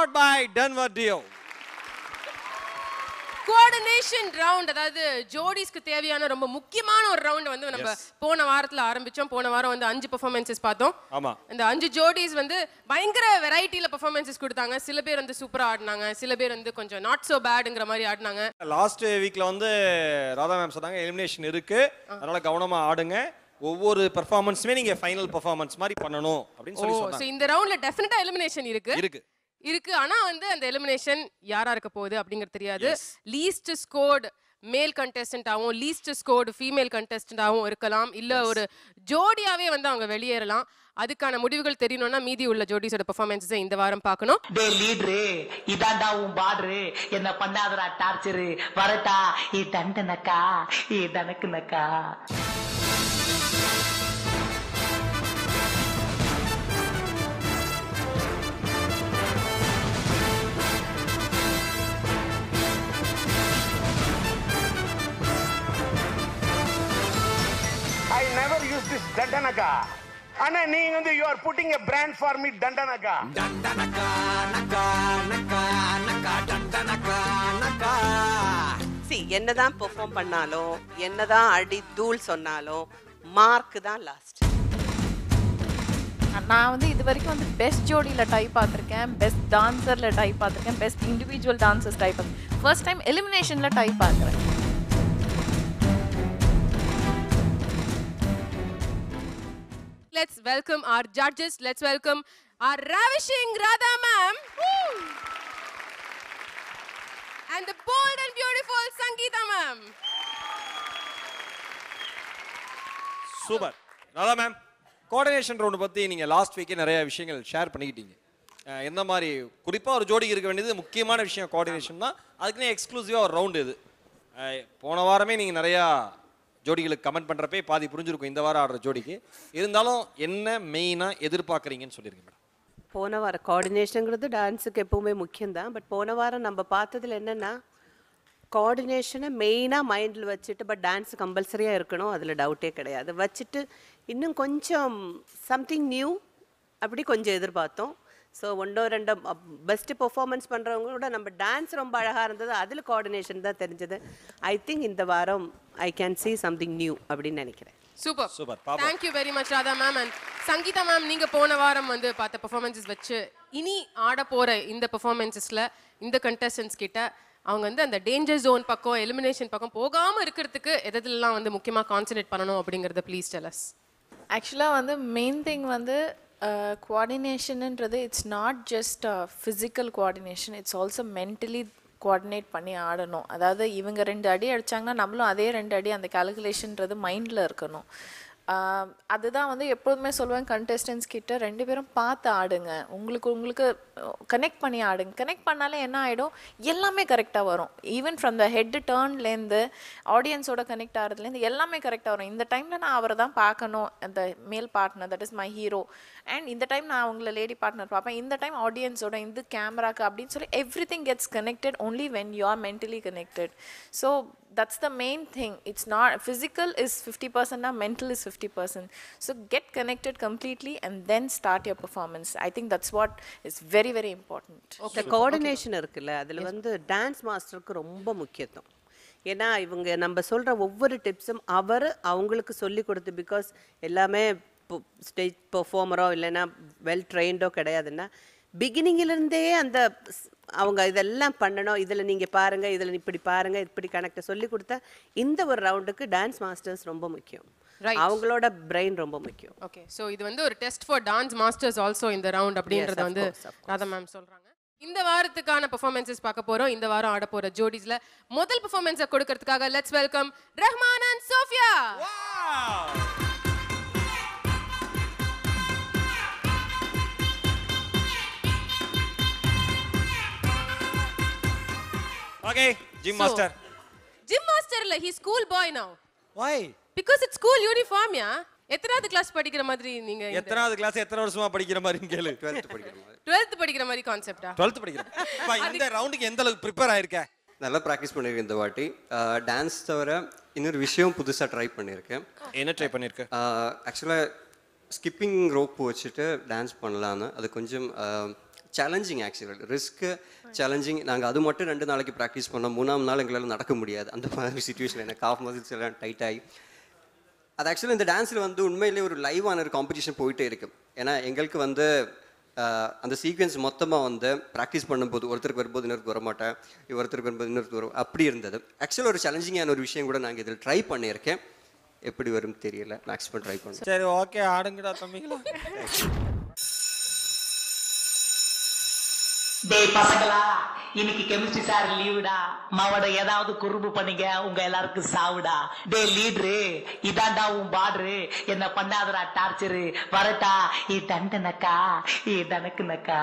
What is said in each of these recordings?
Powered by Denver Dio. Coordination round அதாவது ஜோடிஸ்க்கு தேவையான ரொம்ப முக்கியமான ஒரு ரவுண்ட் வந்து நம்ம போன வாரத்துல ஆரம்பிச்சோம். போன வாரம் வந்து அஞ்சு பெர்ஃபார்மன்சஸ் பார்த்தோம். ஆமா. இந்த அஞ்சு ஜோடிஸ் வந்து பயங்கர வெரைட்டில பெர்ஃபார்மன்சஸ் கொடுத்தாங்க. சில பேர் வந்து சூப்பரா ஆடினாங்க. சில பேர் வந்து கொஞ்சம் நாட் சோ பேடுங்கிற மாதிரி ஆடினாங்க. லாஸ்ட் வீக்ல வந்து ராதா மேம் சொன்னாங்க எலிமினேஷன் இருக்கு. அதனால கவனமா ஆடுங்க. ஒவ்வொரு பெர்ஃபார்மன்ஸுமே நீங்க ஃபைனல் பெர்ஃபார்மன்ஸ் மாதிரி பண்ணணும். அப்படின்னு சொல்லி சொன்னாங்க. இந்த ரவுண்ட்ல டெஃபினட்டா எலிமினேஷன் இருக்கு. இருக்கு. இருக்கு. ஆனா வந்து அந்த எலிமினேஷன் யாரா இருக்க போகுது அப்படிங்கிறது தெரியாது. லீஸ்ட் ஸ்கோர்டு மேல் கண்டெஸ்டன்டாகவும் லீஸ்ட் ஸ்கோர்டு ஃபீமேல் கண்டெஸ்டன்டாகவும் இருக்கலாம். இல்ல ஒரு ஜோடியாவே வந்து அவங்க வெளியேறலாம். அதுக்கான முடிவுகள் தெரியணும்னா மீதி உள்ள ஜோடிஸோட பெர்ஃபார்மன்ஸை இந்த வாரம் பார்க்கணும். டே லீட்ரு இதாண்டா உன் பாடுரு என்ன பண்ணாதடா டார்ச்சரு. வரட்டா. இ தண்டனக்கா இ தனக்குனக்கா Dandanaka. Anna, நீங்க வந்து you are putting a brand for me Dandanaka. சி என்னதான் பெர்ஃபார்ம் பண்ணாலும் என்னதான் அடி தூள் சொன்னாலும் மார்க் தான் லாஸ்ட் நான் வந்து இது வரைக்கும் வந்து பெஸ்ட் ஜோடியில் டைப் பார்த்துருக்கேன் பெஸ்ட் டான்சரில் டைப் பார்த்துருக்கேன் பெஸ்ட் இண்டிவிஜுவல் டான்சர்ஸ் டைப் பார்த்துருக்கேன் ஃபர்ஸ்ட் டைம் எலிமினேஷனில் டைப் பார்க்குறேன் Let's welcome our judges. Let's welcome our ravishing Radha ma'am. And the bold and beautiful Sangeeta ma'am. Super நல்லா மேம் கோஆர்டினேஷன் ரவுண்டு பற்றி நீங்கள் last வீக்கே நிறைய விஷயங்கள் ஷேர் பண்ணிக்கிட்டீங்க எந்த மாதிரி குறிப்பாக ஒரு ஜோடி இருக்க வேண்டியது முக்கியமான விஷயம் கோஆர்டினேஷன் தான் அதுக்குன்னே எக்ஸ்க்ளூசிவாக ஒரு ரவுண்டு இது போன வாரமே நீங்கள் நிறையா ஜோடிகளுக்கு கமெண்ட் பண்ணுறப்பே பாதி புரிஞ்சிருக்கும் இந்த வாரம் ஆடுற ஜோடிக்கு. இருந்தாலும் என்ன மெயினாக எதிர்பார்க்குறீங்கன்னு சொல்லியிருக்கேன் மேடம் போன வாரம் கோஆர்டினேஷனுங்கிறது டான்ஸுக்கு எப்பவுமே முக்கியம்தான். பட் போன வாரம் நம்ம பார்த்ததுல என்னென்னா கோஆர்டினேஷனை மெயினாக மைண்டில் வச்சுட்டு பட் டான்ஸ் கம்பல்சரியாக இருக்கணும் அதில் டவுட்டே கிடையாது. வச்சுட்டு இன்னும் கொஞ்சம் சம்திங் நியூ அப்படி கொஞ்சம் எதிர்பார்த்தோம். ஸோ ஒன்றோ ரெண்டோ பெஸ்ட்டு பெர்ஃபார்மன்ஸ் பண்ணுறவங்க கூட நம்ம டான்ஸ் ரொம்ப அழகாக இருந்தது அதில் கோஆர்டினேஷன் தான் தெரிஞ்சது ஐ திங்க் இந்த வாரம் I can see something new அப்படின்னு நினைக்கிறேன் Super. Super. பாப்போம். Thank you very much, Radha ma'am. And Sangeeta ma'am, நீங்க போன வாரம் வந்து பார்த்த பெர்ஃபார்மன்ஸஸ் வச்சு இனி ஆட போற இந்த பெர்ஃபார்மன்ஸஸ்ல இந்த கண்டஸ்டன்ஸ் கிட்ட அவங்க வந்து அந்த டேஞ்சர் ஜோன் பக்கம் எலிமினேஷன் பக்கம் போகாம இருக்கிறதுக்கு எதெல்லாம் வந்து முக்கியமா கான்சென்ட்ரேட் பண்ணணும் அப்படிங்கறத ப்ளீஸ் டெலஸ் ஆக்சுவலாக வந்து மெயின் திங் வந்து கோஆர்டினேஷனுன்றது it's not just physical coordination it's also mentally coordinate பண்ணி ஆடணும். அதாவது இவங்க ரெண்டு அடி அடித்தாங்கன்னா நம்மளும் அதே ரெண்டு அடி அந்த கேல்குலேஷன்றது மைண்டில் இருக்கணும். அதுதான் வந்து எப்போதுமே சொல்லுவேன் கண்டெஸ்டன்ஸ் கிட்ட ரெண்டு பேரும் பார்த்து ஆடுங்க. உங்களுக்கு உங்களுக்கு கனெக்ட் பண்ணி ஆடுங்க. கனெக்ட் பண்ணாலே என்ன ஆகிடும் எல்லாமே கரெக்டாக வரும். ஈவன் ஃப்ரம் த ஹெட் டேர்ன்லேருந்து ஆடியன்ஸோட கனெக்ட் ஆகிறதுலேருந்து எல்லாமே கரெக்டாக வரும். இந்த டைமில் நான் அவரை தான் பார்க்கணும். அந்த male partner that is my hero and இந்த டைம் நான் அவங்கள லேடி பார்ட்னர் பார்ப்பேன். இந்த டைம் ஆடியன்ஸோட இந்த கேமராக்கு அப்படின்னு சொல்லி everything gets connected only when you are mentally connected so that's the main thing it's not physical is 50% now mental is 50% so get connected completely and then start your performance i think that's what is very very important இந்த coordination இருக்குல்ல அதில் வந்து dance மாஸ்டருக்கு ரொம்ப முக்கியத்துவம் ஏன்னா இவங்க நம்ம சொல்கிற ஒவ்வொரு டிப்ஸும் அவர் அவங்களுக்கு சொல்லி கொடுத்து பிகாஸ் எல்லாமே ஸ்டேஜ் பெர்ஃபார்மரோ இல்லைன்னா வெல் ட்ரெயின்டோ கிடையாதுன்னா பிகினிங்கிலிருந்தே அந்த அவங்க இதெல்லாம் பண்ணணும். இதில் நீங்கள் பாருங்கள் இதில் இப்படி பாருங்கள் இப்படி கணக்கை சொல்லி கொடுத்தா இந்த ஒரு ரவுண்டுக்கு டான்ஸ் மாஸ்டர்ஸ் ரொம்ப முக்கியம். அவங்களோட பிரெயின் ரொம்ப முக்கியம். ஓகே ஸோ இது வந்து ஒரு test for dance masters also இந்த ரவுண்ட் அப்படின்றத வந்து ராதா மேம் சொல்றாங்க. இந்த வாரத்துக்கான பெர்ஃபார்மன்ஸஸ் பார்க்க போறோம். இந்த வாரம் ஆட போற ஜோடிஸ்ல முதல் பெர்ஃபார்மன்ஸை கொடுக்கறதுக்காக let's welcome Rahman and Sophia okay gym master gym மாஸ்டர்ல high school boy now why because it's school uniform yeah எத்தனாவது கிளாஸ் படிக்கிற மாதிரி நீங்க எத்தனாவது கிளாஸ் எத்தனை வருஷமா படிக்கிற மாதிரி கேளு. டுவெல்த் படிக்கிற மாதிரி. கான்செப்டா டுவெல்த் படிக்கிறேன் அப்பா, இந்த ரவுண்டுக்கு எந்த அளவுக்கு ப்ரிப்பேர் ஆயிருக்க? நல்லா ப்ராக்டிஸ் பண்ணியிருக்கேன் இந்த வாட்டி. டான்ஸ் தவிர இன்னொரு விஷயம் புதுசாக ட்ரை பண்ணியிருக்கேன் என்ன ட்ரை பண்ணிருக்க? ஆக்சுவலாக ஸ்கிப்பிங் ரோப் வச்சுட்டு டான்ஸ் பண்ணலான்னு. அது கொஞ்சம் சேலஞ்சிங் ஆக்சுவலி ரிஸ்க்கு சேலஞ்சிங் நாங்கள் அது மட்டும் ரெண்டு நாளைக்கு ப்ராக்டிஸ் பண்ணோம். மூணாம் நாள் எங்களால் நடக்க முடியாது. அந்த மாதிரி சுச்சுவேஷன் எனக்கு காஃப் மசில்ஸ் எல்லாம் டைட் ஆகி. அது ஆக்சுவலி இந்த டான்ஸில் வந்து உண்மையிலேயே ஒரு லைவான ஒரு காம்படிஷன் போயிட்டே இருக்கு. ஏன்னா எங்களுக்கு வந்து அந்த சீக்வன்ஸ் மொத்தமாக வந்து ப்ராக்டிஸ் பண்ணும்போது ஒருத்தருக்கு வரும்போது இன்னொருக்கு வரமாட்டேன் ஒருத்தருக்கு வரும்போது இன்னொருக்கு வரும். அப்படி இருந்தது. ஆக்சுவலாக ஒரு சேலஞ்சிங்கான ஒரு விஷயம் கூட நாங்கள் இதில் ட்ரை பண்ணியிருக்கேன். எப்படி வரும் தெரியல. மேக்ஸிமம் ட்ரை பண்ணுறேன் சரி ஓகே ஆடுங்கடா தம்பிங்களா டேய் பசங்களா இன்னைக்கு கெமிஸ்ட்ரி சார் லீவுடா மாவோட ஏதாவது குறும்பு பண்ணீங்க உங்க எல்லாருக்கும் சாவுடா. டே லீடரு இதாண்டா உன் பாடுரு என்ன பண்ணாதடா டார்ச்சரு வரட்டா. இ தண்டனக்கா. இ தனக்குனக்கா.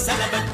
celebrate.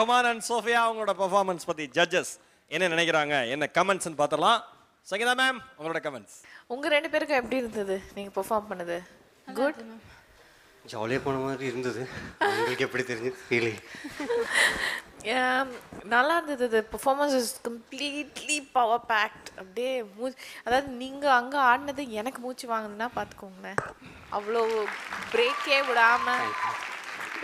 ரஹ்மான் அண்ட் சோஃபியா அவங்களோட பெர்ஃபார்மன்ஸ் பத்தி ஜட்ஜஸ் என்ன நினைக்கிறாங்க என்ன கமெண்ட்ஸ்னு பார்த்துடலாம். சங்கீதா மேம் உங்களோட கமெண்ட்ஸ் உங்க ரெண்டு பேருக்கும் எப்படி இருந்தது? நீங்க பெர்ஃபார்ம் பண்ணது. குட் ஜாலியாக போன மாதிரி இருந்தது. உங்களுக்கு எப்படி தெரிஞ்சு? ஃபீலிங் Yeah, நல்லா இருந்தது. இது performance is completely power packed அப்படியே மூ அதாவது நீங்கள் அங்கே ஆடினது எனக்கு மூச்சு வாங்குதுன்னா பார்த்துக்கோங்களேன். அவ்வளோ பிரேக்கே விடாம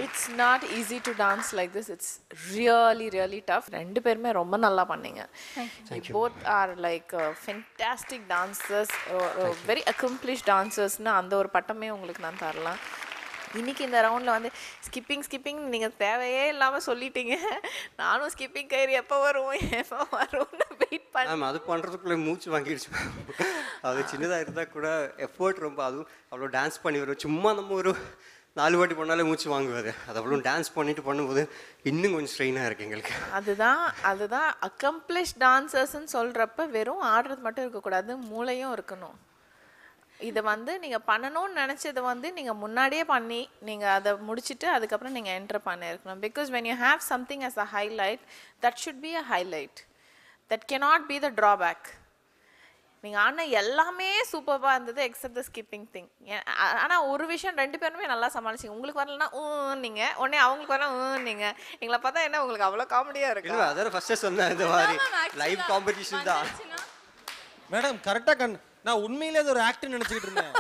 it's not easy to dance like this it's really really tough ரெண்டு பேருமே ரொம்ப நல்லா பண்ணீங்க. Both are like fantastic dancers very accomplish டான்சர்ஸ்னு அந்த ஒரு பட்டமே உங்களுக்கு நான் தரலாம். இன்னைக்கு இந்த ரவுண்டில் வந்து ஸ்கிப்பிங் ஸ்கிப்பிங் நீங்கள் தேவையே இல்லாமல் சொல்லிட்டீங்க. நானும் ஸ்கிப்பிங் கயிறு எப்போ வரும் எப்போ வரும்னு வெயிட் பண்ண அது பண்ணுறதுக்குள்ளே மூச்சு வாங்கிடுச்சு அது சின்னதாக இருந்தால் கூட எஃபர்ட் ரொம்ப அதுவும் அவ்வளோ டான்ஸ் பண்ணி வரும் சும்மா நம்ம ஒரு நாலு வாட்டி பண்ணாலே மூச்சு வாங்குவார். அது அவ்வளோ டான்ஸ் பண்ணிட்டு பண்ணும்போது இன்னும் கொஞ்சம் ஸ்ட்ரெயினாக இருக்குது எங்களுக்கு. அதுதான் அதுதான் அக்கம்ப்ளிஷ் டான்சர்ஸ்ன்னு சொல்கிறப்ப வெறும் ஆடுறது மட்டும் இருக்கக்கூடாது மூளையும் இருக்கணும். இதை வந்து நீங்கள் பண்ணணும்னு நினச்சதை வந்து நீங்கள் முன்னாடியே பண்ணி நீங்கள் அதை முடிச்சுட்டு அதுக்கப்புறம் நீங்கள் என்டர் பண்ணியிருக்கணும் because when you have something as a highlight that should be a highlight that cannot be the drawback நீங்கள் ஆனால் எல்லாமே சூப்பராக இருந்தது எக்ஸப்ட் த ஸ்கிப்பிங் திங் ஆனால் ஒரு விஷயம் ரெண்டு பேருமே நல்லா சமாளிச்சிங்க. உங்களுக்கு வரலன்னா ஊ நீங்கள் உடனே அவங்களுக்கு வரலாம் ஊ நீங்கள் எங்களை பார்த்தா என்ன உங்களுக்கு அவ்வளோ காமெடியாக இருக்கு? அதான் ஃபஸ்ட்டே சொன்னேன் இந்த மாதிரி. லைவ் காம்படிஷன் தான். மேடம் கரெக்டா கண் நான் உண்மையிலே அது ஒரு ஆக்ட் நினைச்சுக்கிட்டு இருந்தேன்.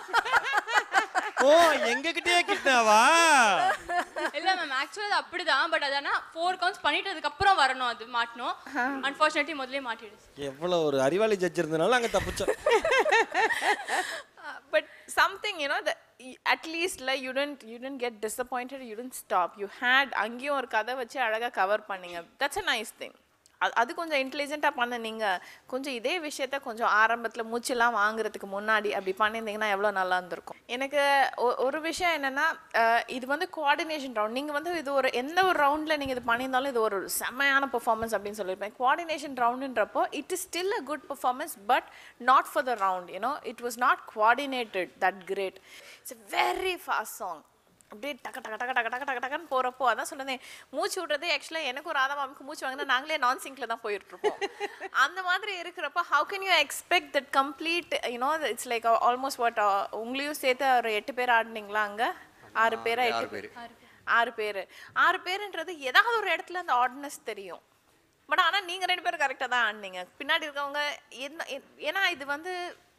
ஓ எங்க கிட்டயே கிட்டாவா இல்ல மேம் ஆக்சுவலா அது அப்படிதான் பட் அது ஆனா ஃபோர் கவுண்ட்ஸ் பண்ணிட்டு அதுக்கப்புறம் வரணும் அது மாட்டணும். அன்ஃபார்ச்சுனேட்லி முதல்லயே மாட்டிடுச்சு. எவ்வளவு ஒரு அறிவாளி ஜட்ஜ் இருந்தனால அங்க தப்பிச்சோம். Know that y- at least like you didn't you didn't get disappointed you didn't stop. You had அங்கேயும் ஒரு கதை வச்சு அழகா கவர் பண்ணீங்க. That's a nice thing. அது அது கொஞ்சம் இன்டெலிஜென்ட்டாக பண்ண நீங்கள் கொஞ்சம் இதே விஷயத்த கொஞ்சம் ஆரம்பத்தில் மூச்செல்லாம் வாங்குறதுக்கு முன்னாடி அப்படி பண்ணியிருந்தீங்கன்னா எவ்வளோ நல்லா இருந்திருக்கும். எனக்கு ஒ- ஒரு விஷயம் என்னென்னா இது வந்து கோஆர்டினேஷன் ரவுண்ட் நீங்கள் வந்து இது ஒரு எந்த ஒரு ரவுண்டில் நீங்கள் இது பண்ணியிருந்தாலும் இது ஒரு செம்மையான பெர்ஃபார்மன்ஸ் அப்படின்னு சொல்லியிருப்பேன். Coordination ரவுண்டுன்றப்போ it is still a good performance but not for the round you know it was not coordinated that great it's very fast song அப்படியே டக்க டக்க டக்க டக்க டக்க டக்க டக்குன்னு போகிறப்போ அதான் சொன்னேன் மூச்சு விடுறது ஆக்சுவலாக எனக்கு ஒரு ராதாமாமுக்கு மூச்சு வாங்கினா நாங்களே நான் சிங்கில் தான் போயிட்டு இருப்போம் அந்த மாதிரி இருக்கிறப்ப how can you expect that complete you know it's like almost what உங்களையும் சேர்த்து ஒரு எட்டு பேர் ஆடினீங்களா அங்கே? ஆறு பேரா எட்டு பேரு. ஆறு பேர். ஆறு பேருன்றது ஏதாவது ஒரு இடத்துல அந்த ஆர்டினஸ் தெரியும். பட் ஆனால் நீங்கள் ரெண்டு பேரும் கரெக்டாக தான் ஆடினீங்க. பின்னாடி இருக்கவங்க என்ன ஏன்னா இது வந்து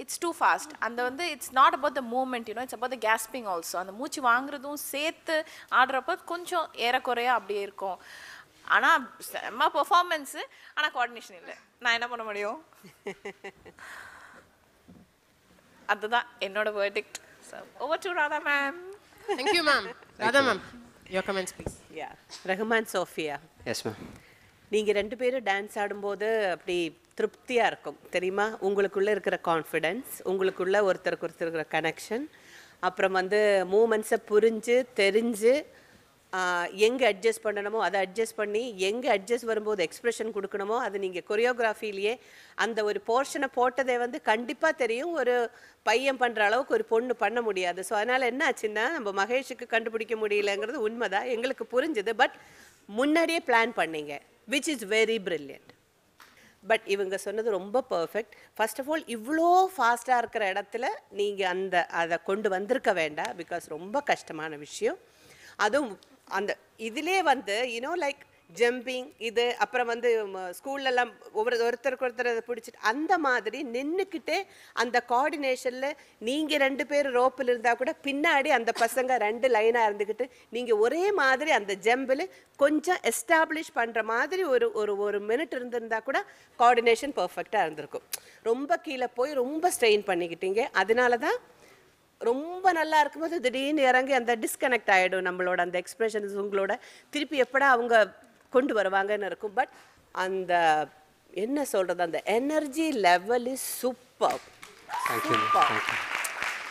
இட்ஸ் டூ ஃபாஸ்ட் அந்த வந்து it's not about the movement you know it's about the gasping also அந்த மூச்சு வாங்குறதும் சேர்த்து ஆடுறப்ப கொஞ்சம் ஏறக்குறையா அப்படியே இருக்கும். ஆனால் செம்ம பெர்ஃபார்மன்ஸு ஆனால் கோஆர்டினேஷன் இல்லை. நான் என்ன பண்ண முடியும்? அதுதான் என்னோட verdict over to Radha ma'am you, ma'am. Radha, ma'am. Your comments, please. Yeah Rahman Sophia yes ma'am நீங்கள் ரெண்டு பேரும் டான்ஸ் ஆடும்போது அப்படி திருப்தியாக இருக்கும். தெரியுமா? உங்களுக்குள்ளே இருக்கிற கான்ஃபிடென்ஸ் உங்களுக்குள்ளே ஒருத்தருக்கு ஒருத்தர் இருக்கிற கனெக்ஷன் அப்புறம் வந்து மூமெண்ட்ஸை புரிஞ்சு தெரிஞ்சு எங்கே அட்ஜஸ்ட் பண்ணணுமோ அதை அட்ஜஸ்ட் பண்ணி எங்கே அட்ஜஸ்ட் வரும்போது எக்ஸ்ப்ரெஷன் கொடுக்கணுமோ அது நீங்கள் கொரியோகிராஃபிலேயே அந்த ஒரு போர்ஷனை போட்டதே வந்து கண்டிப்பாக தெரியும். ஒரு பையன் பண்ணுற அளவுக்கு ஒரு பொண்ணு பண்ண முடியாது. ஸோ அதனால் என்ன ஆச்சுன்னா நம்ம மகேஷுக்கு கண்டுபிடிக்க முடியலங்கிறது உண்மைதான். எங்களுக்கு புரிஞ்சுது. பட் முன்னாடியே பிளான் பண்ணீங்க. Which is very brilliant but இவங்க சொன்னது ரொம்ப பர்ஃபெக்ட் ஃபர்ஸ்ட் ஆஃப் ஆல் இவ்வளோ ஃபாஸ்ட்டாக இருக்கிற இடத்துல நீங்கள் அந்த அதை கொண்டு வந்திருக்க வேண்டாம் பிகாஸ் ரொம்ப கஷ்டமான விஷயம். அதுவும் அந்த இதிலே வந்து யூனோ லைக் ஜம்பிங் இது அப்புறம் வந்து ஸ்கூல்லலாம் ஒவ்வொரு ஒருத்தருக்கு ஒருத்தர் அதை பிடிச்சிட்டு அந்த மாதிரி நின்றுக்கிட்டே அந்த கோஆர்டினேஷனில் நீங்கள் ரெண்டு பேர் ரோப்பில் இருந்தால் கூட பின்னாடி அந்த பசங்க ரெண்டு லைனாக இருந்துக்கிட்டு நீங்கள் ஒரே மாதிரி அந்த ஜம்பில் கொஞ்சம் எஸ்டாப்ளிஷ் பண்ணுற மாதிரி ஒரு ஒரு ஒரு மினிட் இருந்திருந்தா கூட கோஆர்டினேஷன் பர்ஃபெக்டாக இருந்திருக்கும். ரொம்ப கீழே போய் ரொம்ப ஸ்ட்ரெயின் பண்ணிக்கிட்டீங்க. அதனால தான் ரொம்ப நல்லா இருக்கும்போது திடீர்னு இறங்கி அந்த டிஸ்கனெக்ட் ஆகிடும் நம்மளோட அந்த எக்ஸ்பிரஷன்ஸ் உங்களோட. திருப்பி எப்படா அவங்க கொண்டு வருவாங்கன்னு இருக்கும். பட் அந்த என்ன சொல்கிறது அந்த energy level is super thank you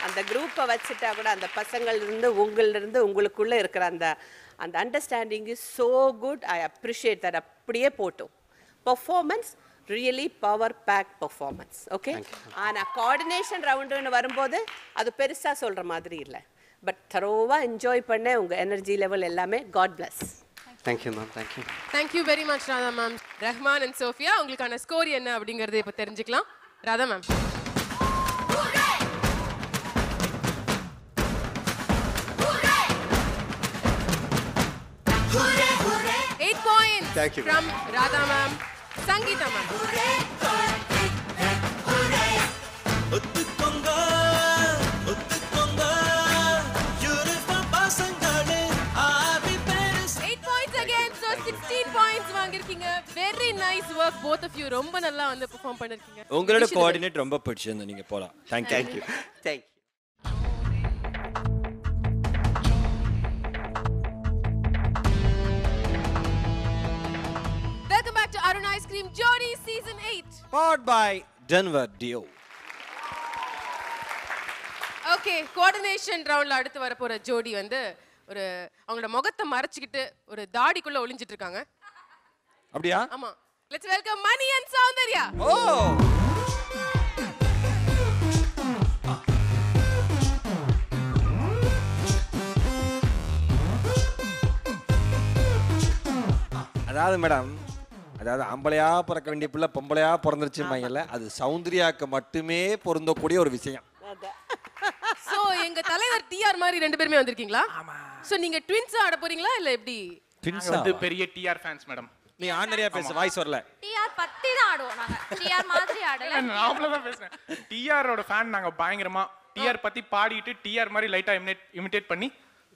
அந்த குரூப்பை வச்சுட்டா கூட அந்த பசங்கள்லேருந்து உங்களிருந்து உங்களுக்குள்ளே இருக்கிற அந்த அந்த understanding is so good I appreciate that அப்படியே போட்டோம். Performance really power pack performance okay ஆனால் கோஆர்டினேஷன் ரவுண்டுன்னு வரும்போது அது பெருசாக சொல்கிற மாதிரி இல்லை. பட் தரோவாக என்ஜாய் பண்ண உங்கள் எனர்ஜி லெவல் எல்லாமே god bless. Thank you ma'am thank you thank you very much Radha ma'am Rahman and Sophia உங்களுக்கான ஸ்கோர் என்ன அப்படிங்கறத இப்போ தெரிஞ்சுக்கலாம். Radha ma'am Eight points Thank you, from Radha ma'am, Sangeeta ma'am. Nice work both of you ரொம்ப நல்லா வந்து perform பண்ணிருக்கீங்க. உங்களோட கோஆர்டினேட் ரொம்ப பிடிச்சிருந்து நீங்க போலாம். Thank you thank you thank you best. Welcome back to Arun Ice Cream Jody Season 8. Powered by Denver Dio. Okay coordination ரவுண்ட்ல அடுத்து வர போற ஜோடி வந்து ஒரு அவங்களோட முகத்தை மறைச்சிக்கிட்டு ஒரு தாடிக்குள்ள ஒளிஞ்சிட்டு இருக்காங்க. அப்படியா? ஆமா. Let's welcome Mani and Soundarya oh அதாவது மேடம் அதாவது ஆம்பளையா பிறக்க வேண்டிய பிள்ளை பொம்பளையா பிறந்துருச்சுமாங்கல்ல அது சௌந்தர்யாக்கு மட்டுமே பொருந்தக்கூடிய ஒரு விஷயம். சோ எங்க தலைவர் டிஆர் மாதிரி ரெண்டு பேருமே வந்திருக்கீங்களா? சோ நீங்க ட்வின்ஸ் ஆட போறீங்களா இல்ல எப்படி? Twins வந்து? பெரிய டிஆர் ஃபேன்ஸ் மேடம் நீ ஆண்டரியா பேச வாய்ஸ் வரல. டிஆர் பத்தி தான் ஆடுவோம் நாங்க. டிஆர் மாதிரி ஆடல. நாமள தான் பேசுறேன். டிஆரோட ஃபேன் நாங்க பயங்கரமா. டிஆர் பத்தி பாடிட்டு டிஆர் மாதிரி லைட்டா இமிடேட் இமிடேட் பண்ணி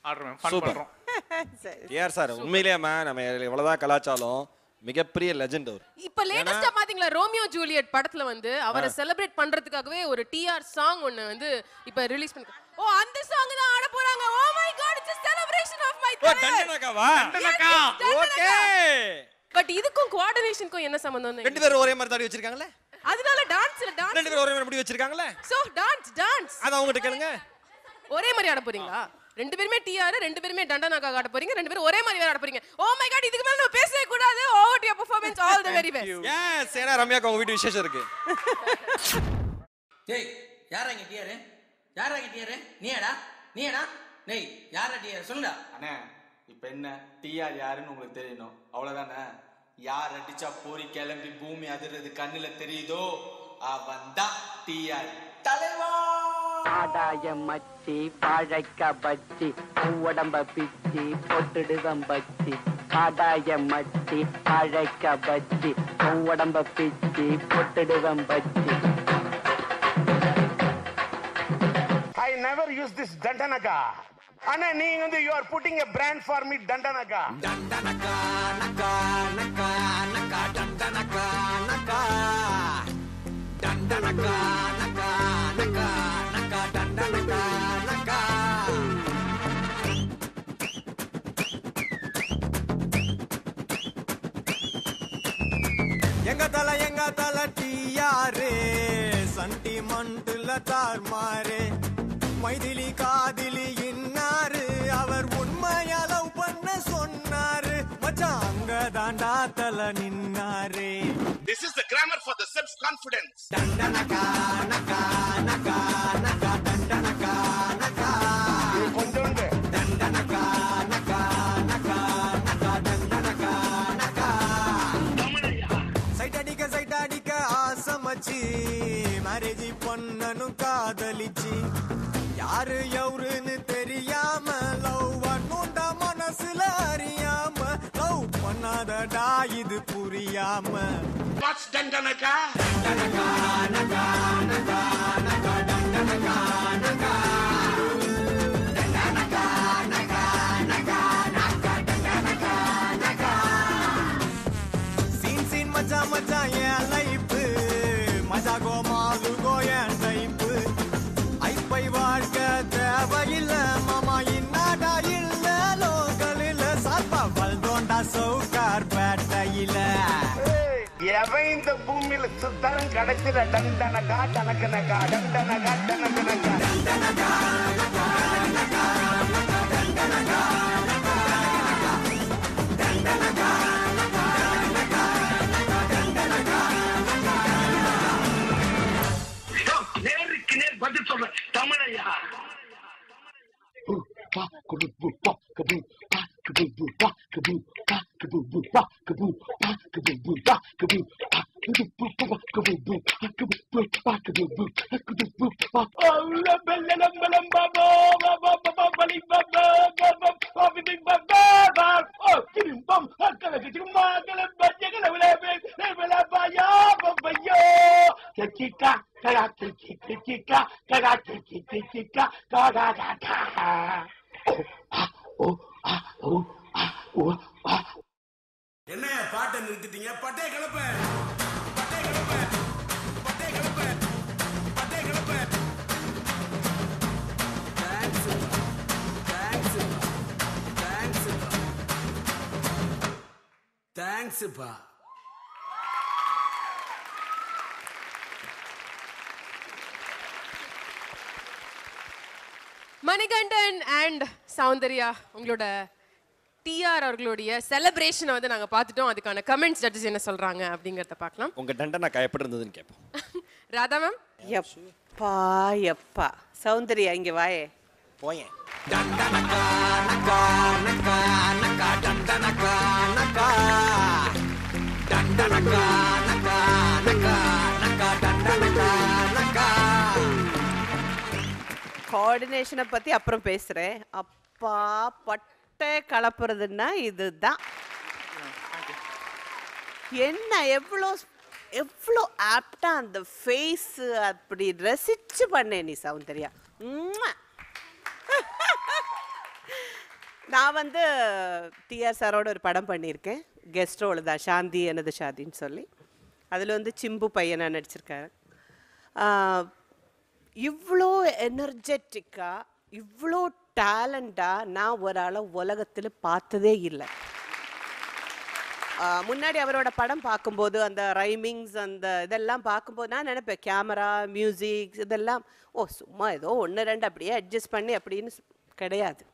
ஆடுறோம் ஃபன். பண்றோம். AR sir. உண்மையிலேயே நம்ம எவ்வளவுதான் கலாச்சாரம் மிகப்பெரிய லெஜெண்ட் அவர். இப்ப லேட்டஸ்டா பாத்தீங்களா ரோமியோ ஜூலியட் படத்துல வந்து அவரை செலிப்ரேட் பண்றதுக்காகவே ஒரு டிஆர் சாங் ஒன்னு வந்து இப்ப ரிலீஸ் பண்ணி ஓ அந்த சாங் தான் ஆட போறாங்க. ஓ my god it's celebration of my oh தண்டனக்காவா? Okay but இதுக்கும் கோஆர்டினேஷனுக்கும் என்ன சம்பந்தம் ரெண்டு பேரும் ஒரே மாதிரி தாடி வச்சிருக்காங்கல்ல அதனால டான்ஸ்ல டான்ஸ் ரெண்டு பேரும் ஒரே மாதிரி முடி வச்சிருக்காங்கல்ல சோ டான்ஸ் டான்ஸ் அத அவங்ககிட்ட கேளுங்க. ஒரே மாதிரி ஆட போறீங்களா? ரெண்டு பேருமே டிஆர் ரெண்டு பேருமே டண்டனாக்கா ஆட போறீங்க ரெண்டு பேரும் ஒரே மாதிரி ஆட போறீங்க. ஓ மை காட் இதுக்கு மேல நம்ம பேசவே கூடாது. Over your performance all the very best yes ஏன்னா ரம்யாக்கு அவங்க வீட்டு விசேஷம் இருக்கு. டேய் யாரா இங்க டியாரு யாரா இங்க டியாரு நீயாடா? நீயாடா? டேய் யாரா டியாரு சொல்லுடா. அண்ணே இப்ப என்ன? டிஆர் யாருன்னு உங்களுக்கு தெரியணும். அவ்வளவுதானே? யார் அடிச்சா போரி கிளம்பி பூமி அதிர்றது கண்ணுல தெரியுதோ அவன் தான் டிஆர் தலைவா! ஆடாய மச்சி வாழைக்கா பச்சி உடம்ப பிச்சி பொட்டுடுவம் பச்சி. ஆடாய மச்சி வாழைக்கா பச்சி உடம்ப பிச்சி பொட்டுடுவம் பச்சி. I never use this Dandanaka. அண்ணா நீங்க வந்து you are putting a brand for me Dandanaka. டண்டனக்கா நக்கா நக்கா நக்கா டண்டனக்கா நக்கா டண்டனக்கா நக்கா நக்கா நக்கா டண்டனக்கா நக்கா எங்க தல எங்க தல டியாரு தார் தார்மாரு மைதிலி காதிலி இன்னாரு. அவர் உண்மையா லவ் பண்ண சொன்னாரு. மச்சான் அங்க தாண்டா தல நின்னாரு. This is the grammar for the self confidence. டண்டனக்கா நக்கா நக்கா நக்கா டண்டனக்கா நக்கா. கொஞ்சோண்டு டண்டனக்கா நக்கா நக்கா நக்கா டண்டனக்கா நக்கா. சைட் அடிக்க சைட் அடிக்க ஆசமச்சி மேரேஜ் பொண்ணனும் காதலிச்சு. யாரு எவருன்னு தெரியாம லவ் பண்ணுண்டா மனசுல அறியாம லவ் பண்ணாதடா இது புரியாம What's Dandanaka? சீன் சீன் மச்சான் மச்சான் சுத்தரம் கிடைச்சிட டண்டனகா டனக்கனகா டண்டனகா டனக்கனகா நேருக்கு நேர் பதில் சொல்ற தமிழையா? என்ன பாட்டை நிறுத்திட்டீங்க? பட்டே கிளப்ப தேங்க்ஸ்ப்பா மணிகண்டன் அண்ட் சௌந்தர்யா உங்களோட டிஆர் அவர்களுடைய செலிப்ரேஷனை வந்து நாங்க பார்த்துட்டோம். அதுக்கான கமெண்ட்ஸ் ஜட்ஜஸ் என்ன சொல்றாங்க அப்படிங்கறத பார்க்கலாம். உங்க டண்டனாக்கா எப்படி இருந்ததுன்னு கேட்போம். ராதா மேம் எப்பா எப்பா. சௌந்தர்யா இங்க வாயே. போயேன். கோஆர்டினேஷனை பத்தி அப்புறம் பேசுறேன். அப்பா பட்டை கலப்புறதுன்னா இதுதான். என்ன எவ்வளோ எவ்வளோ ஆப்டா அந்த ஃபேஸ் அப்படி ரசிச்சு பண்ணேன் நீ சௌந்தர்யா. உம்மா. நான் வந்து டிஆர் சாரோட ஒரு படம் பண்ணியிருக்கேன். கெஸ்ட் ரோல் தான் சாந்தி எனது ஷாதின்னு சொல்லி. அதில் வந்து சிம்பு பையனாக நடிச்சிருக்காரு. இவ்வளோ எனர்ஜெட்டிக்காக இவ்வளோ டேலண்டாக நான் ஒரு ஆளை உலகத்தில் பார்த்ததே இல்லை. முன்னாடி அவரோட படம் பார்க்கும்போது அந்த ரைமிங்ஸ் அந்த இதெல்லாம் பார்க்கும்போது நான் நினைப்பேன் கேமரா மியூசிக் இதெல்லாம் ஓ சும்மா ஏதோ ஒன்று ரெண்டு அப்படியே அட்ஜஸ்ட் பண்ணி அப்படின்னு ஸ்- கிடையாது.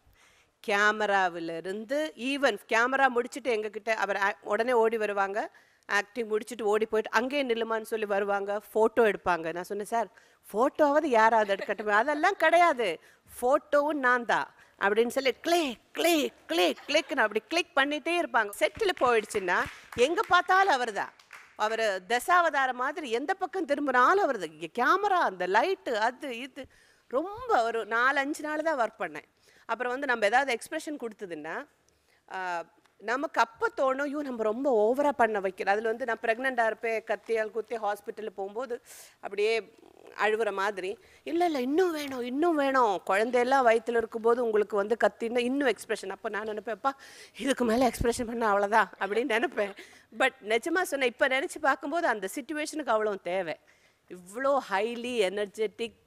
கேமராவிலிருந்து ஈவன் கேமரா முடிச்சுட்டு எங்ககிட்ட அவர் உடனே ஓடி வருவாங்க. ஆக்டிங் முடிச்சுட்டு ஓடி போயிட்டு அங்கேயே நில்லுமான்னு சொல்லி வருவாங்க. ஃபோட்டோ எடுப்பாங்க. நான் சொன்னேன் சார் ஃபோட்டோவாவது யாராவது எடுக்கட்டும்? அதெல்லாம் கிடையாது. ஃபோட்டோவும் நான் தான் அப்படின்னு சொல்லி கிளே கிளே கிளே கிளிக்னு அப்படி கிளிக் பண்ணிகிட்டே இருப்பாங்க. செட்டில் போயிடுச்சுன்னா எங்கே பார்த்தாலும் அவர் தான் அவர் தசாவதார மாதிரி எந்த பக்கம் திரும்பினாலும் அவர் கேமரா அந்த லைட்டு அது இது. ரொம்ப ஒரு நாலு அஞ்சு நாள் தான் ஒர்க் பண்ணேன். அப்புறம் வந்து நம்ம ஏதாவது எக்ஸ்பிரஷன் கொடுத்ததுன்னா நமக்கு அப்போ தோணும் ஐயோ நம்ம ரொம்ப ஓவராக பண்ண வைக்கிறோம் அதில் வந்து நான் ப்ரெக்னெண்ட்டாக இருப்பேன் கத்தியால் குத்தி ஹாஸ்பிட்டலில் போகும்போது அப்படியே அழுகிற மாதிரி இல்லை இல்லை இன்னும் வேணும் இன்னும் வேணும். குழந்தையெல்லாம் வயிற்றில் இருக்கும்போது உங்களுக்கு வந்து கத்தின்னு இன்னும் எக்ஸ்பிரஷன் அப்போ நான் நினைப்பேன்ப்பா இதுக்கு மேலே எக்ஸ்பிரஷன் பண்ண அவ்வளோதான் அப்படின்னு நினைப்பேன். பட் நிஜமாக சொன்னேன் இப்போ நினச்சி பார்க்கும்போது அந்த சுச்சுவேஷனுக்கு அவ்வளோ தேவை. இவ்வளோ highly energetic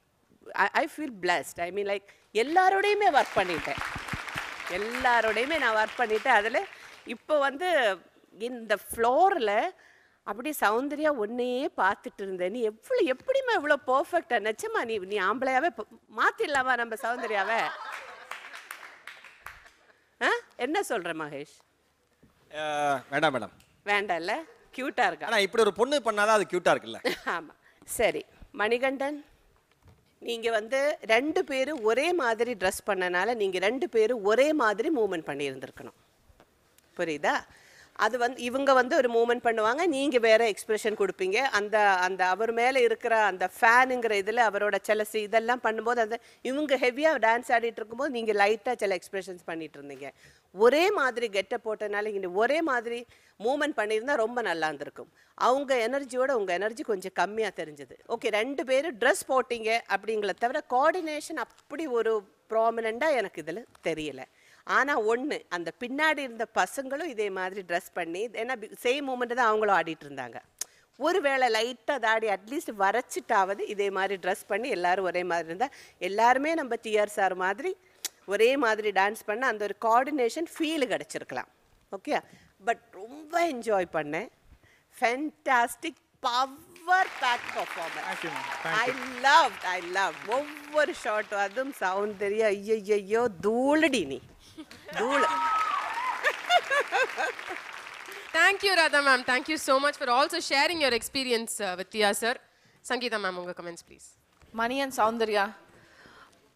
I feel blessed I mean like எல்லாரோடையுமே work பண்ணிட்டேன். எல்லாரோடையுமே நான் ஒர்க் பண்ணிட்டேன். அதில் இப்போ வந்து இந்த ஃப்ளோரில் அப்படியே சௌந்தர்யா ஒன்னையே பார்த்துட்டு இருந்தேன். நீ எவ்வளோ எப்படிம்மா இவ்வளோ பர்ஃபெக்டா நிச்சயமா நீ நீ ஆம்பளையாவே மாத்திடலாமா நம்ம சௌந்தர்யாவை. என்ன சொல்ற மகேஷ்? வேண்டாம் மேடம் வேண்டாம்ல? க்யூட்டா இருக்கா? ஆனா இப்படி ஒரு பொண்ணு பண்ணாதான் அது கியூட்டா இருக்குல்ல. ஆமா. சரி மணிகண்டன் நீங்க வந்து ரெண்டு பேரும் ஒரே மாதிரி ட்ரெஸ் பண்ணனால நீங்க ரெண்டு பேரும் ஒரே மாதிரி மூவ்மெண்ட் பண்ணியிருந்திருக்கணும். புரியுதா? அது வந்து இவங்க வந்து ஒரு மூமெண்ட் பண்ணுவாங்க. நீங்கள் வேற எக்ஸ்பிரஷன் கொடுப்பீங்க. அந்த அந்த அவர் மேலே இருக்கிற அந்த ஃபேனுங்கிற இதில் அவரோட செலசி இதெல்லாம் பண்ணும்போது அந்த இவங்க ஹெவியாக டான்ஸ் ஆடிட்டு இருக்கும்போது நீங்கள் லைட்டாக சில எக்ஸ்பிரஷன்ஸ் பண்ணிட்டு இருந்தீங்க. ஒரே மாதிரி கெட்ட போட்டனால இங்கே ஒரே மாதிரி மூமெண்ட் பண்ணியிருந்தா ரொம்ப நல்லா இருந்திருக்கும். அவங்க எனர்ஜியோட உங்கள் எனர்ஜி கொஞ்சம் கம்மியாக தெரிஞ்சது. ஓகே ரெண்டு பேரும் ட்ரெஸ் போட்டீங்க அப்படிங்கிறத தவிர கோஆர்டினேஷன் அப்படி ஒரு ப்ராமினண்ட்டாக எனக்கு இதில் தெரியலை. ஆனா ஒண்ணு அந்த பின்னாடி இருந்த பசங்களும் இதே மாதிரி ட்ரெஸ் பண்ணி ஏன்னா சேம் மூமெண்ட் தான் அவங்களும் ஆடிட்டு இருந்தாங்க. ஒருவேளை லைட்டாக தாடி அட்லீஸ்ட் வரைச்சிட்டாவது இதே மாதிரி ட்ரெஸ் பண்ணி எல்லாரும் ஒரே மாதிரி இருந்தால் எல்லாருமே நம்ம டிஆர் சார் மாதிரி ஒரே மாதிரி டான்ஸ் பண்ண அந்த ஒரு கோஆர்டினேஷன் ஃபீல் கிடச்சிருக்கலாம். ஓகே பட் ரொம்ப என்ஜாய் பண்ணேன். Fantastic power pack performance I love I love ஒவ்வொரு ஷாட்டும் அதுவும் சௌந்தர்யா ஐயோ தூளடி நீ. தூள் Thank you, Radha ma'am. Thank you so much for also sharing your experience uh, with Tia sir. Sangeeta ma'am, உங்க comments please. Mani and Soundarya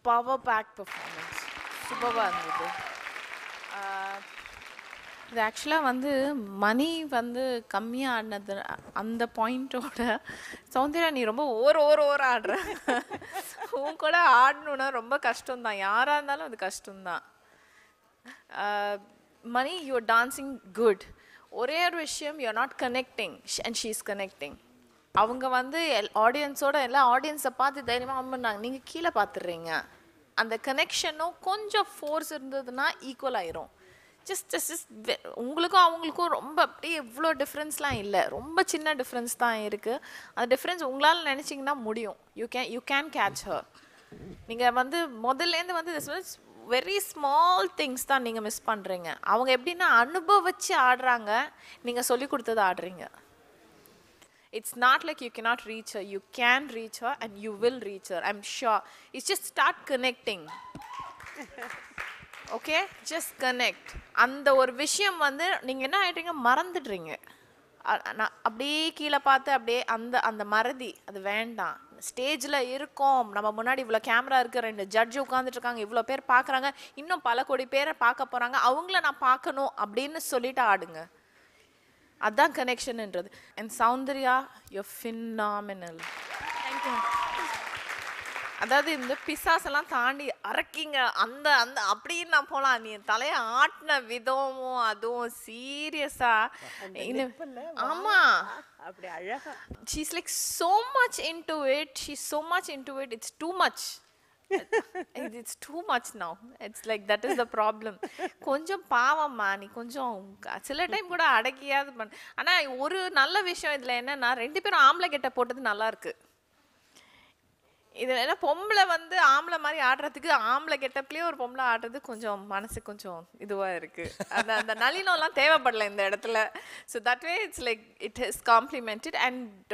power pack performance சூப்பராக இருந்தது இது ஆக்சுவலாக வந்து மணி வந்து கம்மியாக ஆடினது அந்த பாயிண்ட்டோட சௌந்தர்யா நீ ரொம்ப ஓர் ஓர் ஓர் ஆடுற உன் கூட ஆடணுன்னா ரொம்ப கஷ்டம்தான் யாராக இருந்தாலும் அது கஷ்டம்தான் மணி யூஆர் டான்சிங் குட் ஒரே ஒரு விஷயம் you are not connecting and she is connecting அவங்க வந்து எல் ஆடியன்ஸோட எல்லா ஆடியன்ஸை பார்த்து தைரியமாக அம்மன்னாங்க நீங்கள் கீழே பார்த்துடுறீங்க. அந்த கனெக்ஷனும் கொஞ்சம் ஃபோர்ஸ் இருந்ததுன்னா ஈக்குவல் ஆயிரும். ஜஸ்ட் ஜஸ்ட் ஜஸ்ட் உங்களுக்கும் அவங்களுக்கும் ரொம்ப அப்படியே இவ்வளோ டிஃப்ரென்ஸ்லாம் இல்லை. ரொம்ப சின்ன டிஃப்ரென்ஸ் தான் இருக்குது அந்த டிஃப்ரென்ஸ் உங்களால் நினச்சிங்கன்னா முடியும். You can you can catch her நீங்கள் வந்து முதல்லேருந்து வந்து வெரி ஸ்மால் திங்ஸ் தான் நீங்கள் மிஸ் பண்ணுறீங்க அவங்க எப்படின்னா அனுபவிச்சு ஆடுறாங்க. நீங்கள் சொல்லி கொடுத்தது ஆடுறீங்க. It's not like you cannot reach her. You can reach her and you will reach her I'm sure it's just start connecting okay just connect அந்த ஒரு விஷயம் வந்து நீங்கள் என்ன ஆகிட்டீங்க மறந்துடுறீங்க. நான் அப்படியே கீழே பார்த்து அப்படியே அந்த அந்த மறதி அது வேண்டாம். ஸ்டேஜில் இருக்கோம். நம்ம முன்னாடி இவ்வளோ கேமரா இருக்குது ரெண்டு ஜட்ஜ் உட்காந்துட்டு இருக்காங்க இவ்வளோ பேர் பார்க்குறாங்க இன்னும் பல கோடி பேரை பார்க்க போகிறாங்க அவங்கள நான் பார்க்கணும் அப்படின்னு சொல்லிட்டு ஆடுங்க. அதுதான் கனெக்ஷன்ன்றது அண்ட் சௌந்தர்யா யோ ஃபின்னாமினல் அதாவது இந்த பிசாஸ் எல்லாம் தாண்டி அரக்கிங்க அந்த அந்த அப்படின்னு நான் போலாம். நீ தலையை ஆட்டின விதமும் அதுவும் சீரியஸா. ஆமா. அப்படி அழகா. She's like so much into it. She's so much into it. It's too much. It- it's too much now. It's like that is the problem. கொஞ்சம் பாவம்மா நீ கொஞ்சம் சில டைம் கூட அடக்கியாவது பண்ண ஆனா ஒரு நல்ல விஷயம் இதுல என்னன்னா ரெண்டு பேரும் ஆம்பளை கெட்ட போட்டது நல்லா இருக்கு. இது என்ன பொம்பளை வந்து ஆம்பளை மாதிரி ஆடுறதுக்கு ஆம்பளை கெட்டப்லயே ஒரு பொம்பளை ஆடுறது கொஞ்சம் மனசு கொஞ்சம் இதுவா இருக்கு. அந்த அந்த நளினம்லாம் தேவைப்படல இந்த இடத்துல. So that way it's like it is complimented and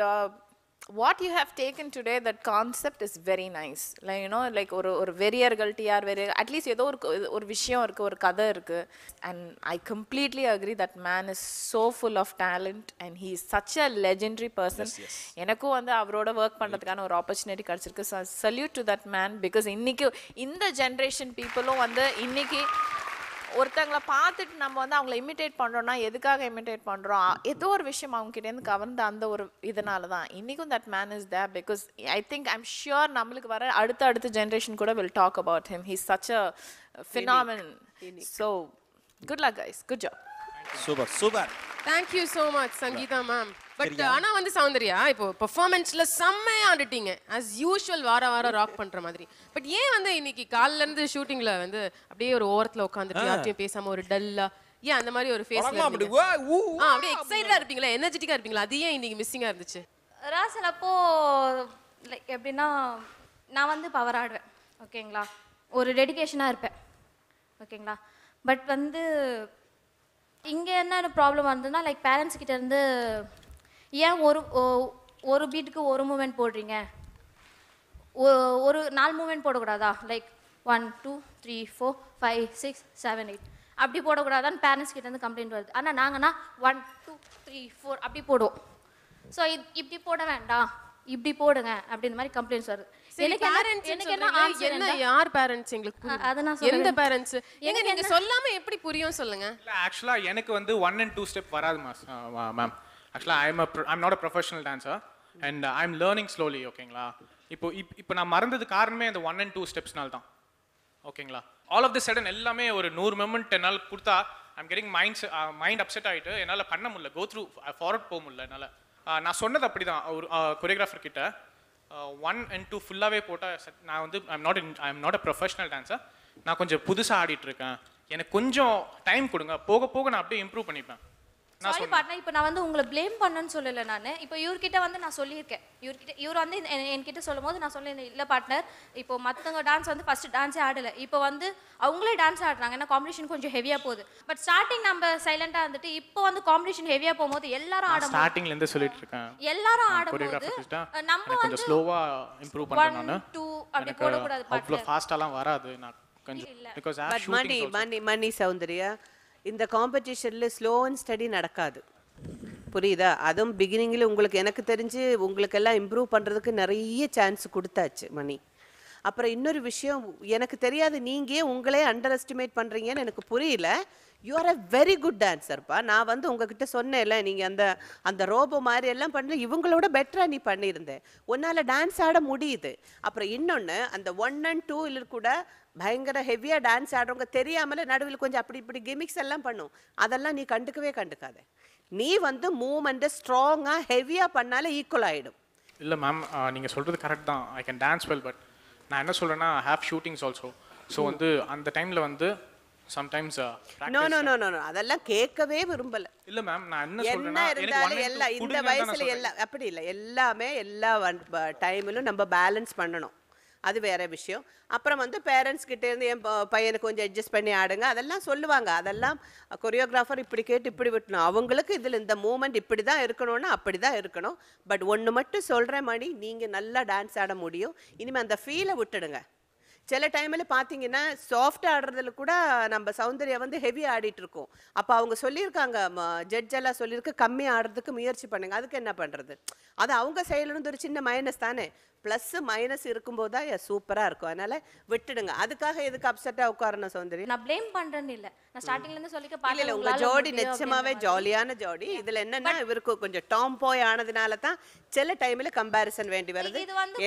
what you have taken today that concept is very nice like you know like ஒரு ஒரு வெறியர்கள் டிஆர் வெறியர் அட்லீஸ்ட் ஏதோ ஒரு ஒரு விஷயம் இருக்குது ஒரு கதை இருக்குது and I completely agree that man is so full of talent and he is such a legendary person எனக்கும் வந்து அவரோட ஒர்க் பண்ணுறதுக்கான ஒரு ஆப்பர்ச்சுனிட்டி கிடச்சிருக்கு. So salute to that man because இன்னைக்கு இந்த ஜென்ரேஷன் பீப்புளும் வந்து இன்னைக்கு ஒருத்தங்களை பார்த்துட்டு நம்ம வந்து அவங்கள இமிட்டேட் பண்ணுறோம்னா எதுக்காக இமிட்டேட் பண்ணுறோம் ஏதோ ஒரு விஷயம் அவங்க கிட்டேருந்து கவர்ந்த அந்த ஒரு இதனால தான் இன்றைக்கும் that man is there because I think I'm sure நம்மளுக்கு வர அடுத்த அடுத்த ஜென்ரேஷன் கூட will talk about him he's such a phenomenon so good luck guys good job super super thank you so much Sangeeta ma'am but ஆனா வந்து சௌந்தர்யா இப்போ பெர்ஃபார்மன்ஸ்ல செம்மையா ஆடிட்டீங்க as usual வார வாரம் ராக் பண்ற மாதிரி. பட் ஏன் வந்து இன்னைக்கு காலைல இருந்து ஷூட்டிங்ல வந்து அப்படியே ஒரு ஓரத்துல உட்காந்துட்டு யார்ட்டையும் பேசாம ஒரு டல்லா ஏன் அந்த மாதிரி ஒரு ஃபேஸ்ல ஆ அப்படியே எக்ஸைட்டடா இருப்பீங்களா? எனர்ஜெட்டிக்கா இருப்பீங்களா? அது ஏன் இன்னைக்கு மிஸ்ஸிங்கா இருந்துச்சு? ராசல் அப்போ லைக் எப்படின்னா நான் வந்து பவர் ஆடுவேன் ஓகேங்களா? ஒரு டெடிகேஷனாக இருப்பேன். ஓகேங்களா? பட் வந்து இங்கே என்ன ப்ராப்ளம் வந்ததுன்னா லைக் பேரண்ட்ஸ் கிட்ட இருந்து ஏன் ஒரு ஒரு பீட்டுக்கு ஒரு மூமெண்ட் போடுறீங்க? ஒ- ஒரு நாலு moment போடக்கூடாதா? Like one two three four five six seven eight அப்படி போடக்கூடாதான்னு பேரண்ட்ஸ் கிட்ட இருந்து கம்ப்ளைண்ட் வருது. ஆனால் நாங்கன்னா ஒன் டூ த்ரீ ஃபோர் அப்படி போடுவோம். ஸோ இப்படி போட வேண்டாம். இப்படி போடுங்க. அப்படின்ற மாதிரி கம்ப்ளைண்ட்ஸ் வருது. எனக்கு என்ன- பேரண்ட்ஸ் எனக்கு என்ன என்ன யார் பேரண்ட்ஸ் எங்களுக்கு அதை நான். எந்த. பேரண்ட்ஸ் எங்க நீங்க சொல்லாம எப்படி புரியும் சொல்லுங்க. இல்லை ஆக்சுவலாக எனக்கு வந்து ஒன் அண்ட் டூ ஸ்டெப் வராது மேம் ஆக்சுவலாக I'm I'm not a professional dancer and I'm learning slowly ஓகேங்களா இப்போ இப் இப்போ நான் மறந்தது காரணமே அந்த ஒன் அண்ட் டூ ஸ்டெப்ஸ்னால தான். ஓகேங்களா ஆல் ஆஃப் தி சடன் எல்லாமே ஒரு நூறு மெமெண்ட் என்னால் கொடுத்தா I'm getting mind mind upset ஆகிட்டு என்னால் பண்ண முடியல. கோ த்ரூ ஃபார்வர்ட் போக முடியல என்னால். Uh, நான் சொன்னது அப்படி தான் ஒரு uh, கொரியோகிராஃபர் கிட்ட. ஒன் அண்ட் டூ ஃபுல்லாகவே போட்டால் நான் வந்து I'm not I am not a professional dancer நான் கொஞ்சம் புதுசாக ஆடிட்டுருக்கேன் எனக்கு கொஞ்சம் டைம் கொடுங்க. போக போக நான் அப்படியே இம்ப்ரூவ் பண்ணிப்பேன். சாரி பார்ட்னர் இப்போ நான் வந்து உங்களை ப்ளேம் பண்ணேன்னு சொல்லலை நான். இப்போ இவர்கிட்ட வந்து நான் சொல்லியிருக்கேன். இவர்கிட்ட இவர் வந்து என்- என்கிட்ட சொல்லும் போது நான் சொல்லியிருந்தேன் இல்லை பார்ட்னர் இப்போ மற்றவங்க டான்ஸ் வந்து ஃபர்ஸ்ட் டான்ஸே ஆடலை. இப்போ வந்து அவங்களே டான்ஸ் ஆடுறாங்க. ஏன்னா காம்படிஷன் கொஞ்சம் ஹெவியாக போகுது. பட் ஸ்டார்டிங் நம்ம சைலண்டாக இருந்துட்டு இப்போ வந்து காம்படிஷன் ஹெவியாக போகும்போது எல்லாரும் ஆடும் ஸ்டார்டிங்லேருந்து சொல்லிட்டு இருக்கேன் எல்லாரும் ஆடும்போது நம்ம வந்து ஸ்லோவாக இம்ப்ரூவ் பண்ணுறேன் one, நான். two அப்படி எனக்கு போடக்கூடாது அவ்வளோ partner. ஃபாஸ்ட்டாலாம் வராது. நான் கொஞ்சம் பிகாஸ் மணி மணி மணி சௌந்தர்யா இந்த காம்படிஷனில் ஸ்லோ அண்ட் ஸ்டடி நடக்காது. புரியுதா? அதுவும் பிகினிங்கில் உங்களுக்கு எனக்கு தெரிஞ்சு உங்களுக்கெல்லாம் இம்ப்ரூவ் பண்ணுறதுக்கு நிறைய சான்ஸ் கொடுத்தாச்சு மணி. அப்புறம் இன்னொரு விஷயம் எனக்கு தெரியாது நீங்க உங்களே அண்டர் எஸ்டிமேட் பண்ணுறீங்கன்னு எனக்கு புரியல. You are a very good டான்ஸர்ப்பா நான் வந்து உங்ககிட்ட சொன்னேன்ல நீங்கள் அந்த அந்த ரோபோ மாதிரி எல்லாம் பண்ணல. இவங்களோட பெட்டராக நீ பண்ணியிருந்த. உன்னால் டான்ஸ் ஆட முடியுது. அப்புறம் இன்னொன்று அந்த ஒன் அண்ட் டூவில் கூட பயங்கர ஹெவியாக டான்ஸ் ஆடுறவங்க தெரியாமல நடுவில் கொஞ்சம் அப்படி இப்படி கிமிக்ஸ் எல்லாம் பண்ணும். அதெல்லாம் நீ கண்டுக்கவே கண்டுக்காத. நீ வந்து மூமெண்ட்டை ஸ்ட்ராங்காக ஹெவியாக பண்ணாலே ஈக்குவல் ஆகிடும் இல்லை மேம் நீங்கள் சொல்கிறது கரெக்ட் தான். I can dance well but நான் என்ன சொல்றேன்னா ஹேவ் ஷூட்டிங்ஸ் ஆல்சோ ஸோ வந்து அந்த டைம்ல வந்து sometimes no no no no no அதெல்லாம் கேட்கவே விரும்பல. இல்ல மேம் நான் என்ன இருந்தாலும் எல்லாம் இந்த வயசுல. எல்லாம் அப்படி இல்லை. எல்லாமே எல்லா டைமிலும் நம்ம பேலன்ஸ் பண்ணணும். அது வேற விஷயம். அப்புறம் வந்து பேரண்ட்ஸ் கிட்ட இருந்து என் பையனுக்கு கொஞ்சம் அட்ஜஸ்ட் பண்ணி ஆடுங்க. அதெல்லாம் சொல்லுவாங்க. அதெல்லாம் கொரியோகிராஃபர் இப்படி கேட்டு இப்படி விட்டணும். அவங்களுக்கு இதில் இந்த மூமெண்ட் இப்படி தான் இருக்கணும்னா அப்படி தான் இருக்கணும். பட் ஒன்று மட்டும் சொல்கிறேன் மணி நீங்கள் நல்லா டான்ஸ் ஆட முடியும். இனிமேல் அந்த ஃபீலை விட்டுடுங்க. சில டைமில் பார்த்தீங்கன்னா சாஃப்ட் ஆடுறதுல கூட நம்ம சௌந்தர்யா வந்து ஹெவி ஆடிட்டு இருக்கோம். அப்போ அவங்க சொல்லியிருக்காங்க ஜட்ஜ் எல்லாம் சொல்லியிருக்கு கம்மி ஆடுறதுக்கு முயற்சி பண்ணுங்க. அதுக்கு என்ன பண்ணுறது அது அவங்க சைடுல இருந்து ஒரு சின்ன மைனஸ் தானே. ப்ளஸ் மைனஸ் இருக்கும்போது தான் சூப்பராக இருக்கும். அதனால விட்டுடுங்க. அதுக்காக எதுக்கு அப்செட்டாக உட்காரணும் சௌந்தர்யா? நான் ப்ளேம் பண்றேன்னு இல்ல. நான் ஸ்டார்டிங்ல இருந்து சொல்லிக்க இல்ல இல்ல. பார்த்தேன் உங்க ஜோடி நிச்சயமாவே ஜாலியான ஜோடி. இதுல என்னன்னா இவருக்கு கொஞ்சம் டாம் போய் ஆனதுனால தான் சில டைம்ல கம்பாரிசன் வேண்டி வருது.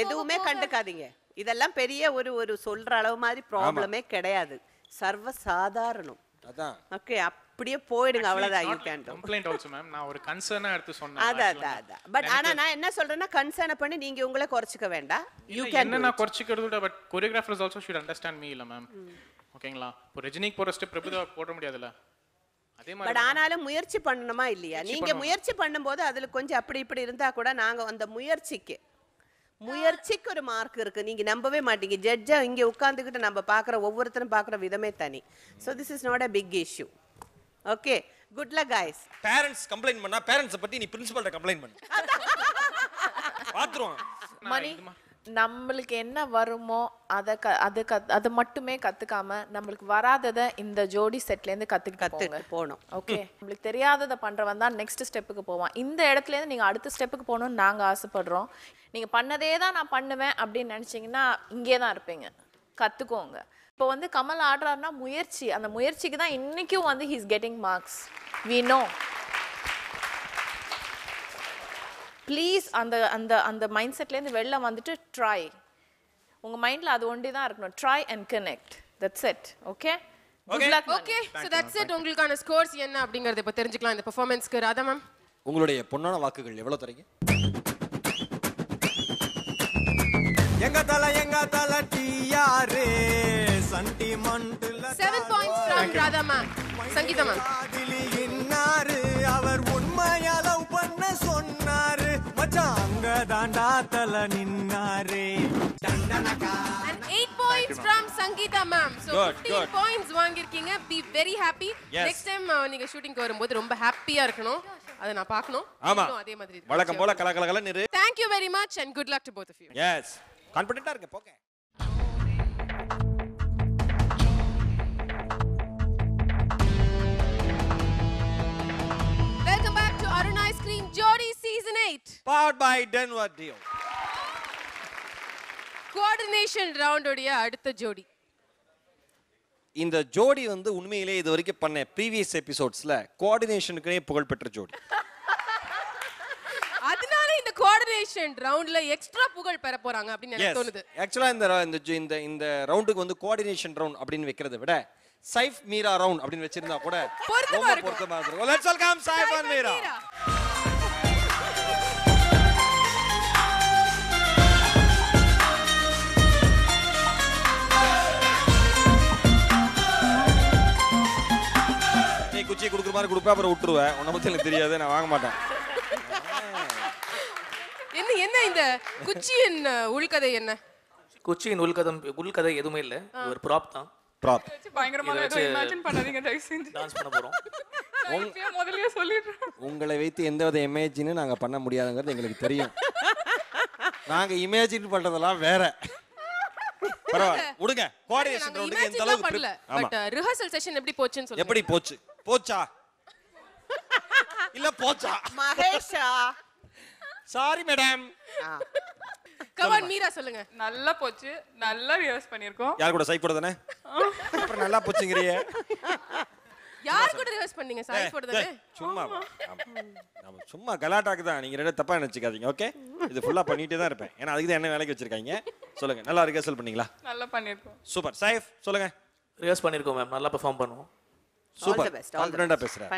எதுவுமே கண்டுக்காதீங்க. இதெல்லாம் பெரிய ஒரு ஒரு சொல்ற அளவு மாதிரி ப்ராப்ளமே கிடையாது. சர்வ சாதாரணம் அதான். ஓகே அப்படியே போயிடுங்க அவ்வளவுதான் you can complaint also ma'am நான் ஒரு கன்சர்னா எடுத்து சொன்னேன் actually. அதான் அதான். பட் ஆனா நான் என்ன சொல்றேன்னா கன்சர்னை பண்ணி நீங்க உங்களை குறைச்சிக்க வேண்டாம். யூ கேன் என்ன நான் குறைச்சிக்கிறது but choreographers also should understand me இல்ல மேம் ஓகேங்களா இப்போ ரஜினிக்கு போற ஸ்டெப் பிரபுதா போட முடியாதுல்ல அதே பட் ஆனாலும் முயற்சி பண்ணணுமா இல்லையா? நீங்க. முயற்சி பண்ணும்போது அதுல கொஞ்சம் அப்படி இப்படி இருந்தா கூட நாங்க அந்த முயற்சிக்கு முயற்சிக்கு ஒரு மார்க் இருக்கு. நீங்க நம்பவே மாட்டீங்க. ஜட்ஜா இங்க உட்கார்ந்துக்கிட்டு நம்ம பாக்குற ஒவ்வொருத்தரும் பாக்குற விதமே தனி. So this is not a big issue okay good luck guys. Parents complaint பண்ணா பேரண்ட்ஸை பத்தி நீ பிரின்சிபல்ட்ட கம்ப்ளைண்ட் பண்ணு. பாத்துருவான். மணி? நம்மளுக்கு என்ன வருமோ அதை க அது கத் அதை மட்டுமே கத்துக்காம நம்மளுக்கு வராததை இந்த ஜோடி செட்லேருந்து கத்துக்கிட்டு கத்துட்டு போகணும் ஓகே? நம்மளுக்கு தெரியாததை பண்றவன் தான் நெக்ஸ்ட் ஸ்டெப்புக்கு போவான். இந்த இடத்துல இருந்து நீங்க அடுத்த ஸ்டெப்புக்கு போகணும்னு நாங்க ஆசைப்படுறோம். நீங்க பண்ணதே தான் நான் பண்ணுவேன் அப்படின்னு நினைச்சீங்கன்னா இங்கே தான் இருப்பீங்க. கத்துக்கோங்க. இப்போ வந்து கமல் ஆடுறாருன்னா முயற்சி. அந்த முயற்சிக்கு தான் இன்னைக்கும் வந்து he's getting marks we know please அந்த அந்த அந்த மைண்ட் செட்லேருந்து வெளில வந்துட்டு ட்ரை உங்க மைண்ட்ல அது ஒண்டி தான் இருக்கணும் try and connect that's it okay good luck okay so that's it உங்களுக்கான ஸ்கோர்ஸ் என்ன அப்படிங்கறத இப்ப தெரிஞ்சுக்கலாம். இந்த பெர்ஃபார்மன்ஸ்க்கு ராதா மேம் உங்களுடைய பொன்னான வாக்குகள் எவ்வளவு தரீங்க? எங்க தல எங்க தல டிஆர் சண்டி மண்டுல seven points from Radha ma'am Sangeeta ma'am அவர் உண்மையா தாண்டா தல நின்னாரு தண்டனக்கா And 8 points from Sangeeta ma'am. So Good, 15 good. points வாங்கிருக்கீங்க. Be very happy. Yes. Next time uh, நீங்க ஷூட்டிங்க்கு வரும்போது ரொம்ப ஹாப்பியா இருக்கணும். அதை நான் பார்க்கணும். ஆமா நீங்களும் அதே மாதிரி இருக்கணும். வழக்கம் போல கல கல கலன்னு இரு Thank you very much and good luck to both of you. Yes கான்ஃபிடென்ட்டா இருக்க போங்க Season 8. Powered by Denver Deal. Coordination round உடைய அடுத்த ஜோடி. இந்த ஜோடி வந்து உண்மையிலே இது வரைக்கும் பண்ண ப்ரீவியஸ் எபிசோட்ஸ்ல கோஆர்டினேஷனுக்குனே புகழ்பெற்ற ஜோடி அதனால இந்த கோஆர்டினேஷன் ரவுண்ட்ல எக்ஸ்ட்ரா புகழ் பெற போறாங்க அப்படின்னு எனக்கு தோணுது. ஆக்சுவலா இந்த இந்த ஜ- இந்த இந்த ரவுண்டுக்கு வந்து கோஆர்டினேஷன் ரவுண்ட் அப்படின்னு வைக்கிறத விட சைஃப் மீரா ரவுண்ட் அப்படின்னு வச்சிருந்தா கூட பொருத்தமா ரொம்ப இருக்கும். பொருத்தமா இருக்கும் let's welcome Saif and Meera குச்சியை கொடுக்குற மாதிரி கொடுப்ப அப்புறம் விட்டுருவேன். உன்னை பத்தி எனக்கு தெரியாது நான் வாங்க மாட்டேன். என்ன என்ன இந்த குச்சியின் உள்கதை என்ன? கொச்சியின் உள்கதம் உள்கதை எதுவுமே இல்ல. ஒரு ப்ராப் தான். ப்ராப் பயங்கரமான இதை ஏதோ வச்சு இமேஜின் பண்ணாதீங்க தயவு செஞ்சு. டான்ஸ் பண்ண போறோம். நான் இப்பயே முதல்லயே சொல்லிடுறேன். உங்களை வைத்து எந்தவித இமேஜினும் நாங்க பண்ண முடியாதுங்கிறது எங்களுக்கு தெரியும். நாங்க இமேஜின் பண்றதெல்லாம் வேற. பரவாயில்ல. விடுங்க. கோஆர்டினேஷன் நாங்க ரவுண்டுக்கு இந்த imagine அளவுக்கு பண்ணல. prep- ஆமா. But, uh, எப்படி போச்சுன்னு சொல்லுங்க. எப்படி போச்சு? போச்சா? இல்ல போச்சா? மகேஷா. சாரி மேடம் மீரா சொல்லுங்க. நல்லா போச்சு. நல்லா ரிஹர்ஸ் பண்ணியிருக்கோம். யார் கூட சைக் கூட தானே அப்புறம் நல்லா போச்சுங்கிறியே. யார் கூட ரிஹர்ஸ் பண்ணீங்க? சாய் போட தானே ஏய், சும்மா. நம்ம சும்மா கலாட்டாக்கு தான். நீங்க ரெண்டு தப்பா நினைச்சுக்காதீங்க ஓகே இது ஃபுல்லா பண்ணிட்டே தான் இருப்பேன். ஏன்னா அதுக்கு தான் என்ன வேலைக்கு வச்சிருக்காங்க? சொல்லுங்க. நல்லா ரிஹர்சல் பண்ணீங்களா? நல்லா பண்ணியிருக்கோம் சூப்பர். சைஃப் சொல்லுங்க. ரிஹர்ஸ் பண்ணிருக்கோம் மேம் நல்லா பெர்ஃபார்ம் பண்ணுவோம். சூப்பர். கான்ஃபிடென்ட்டா. பேசுறேன்.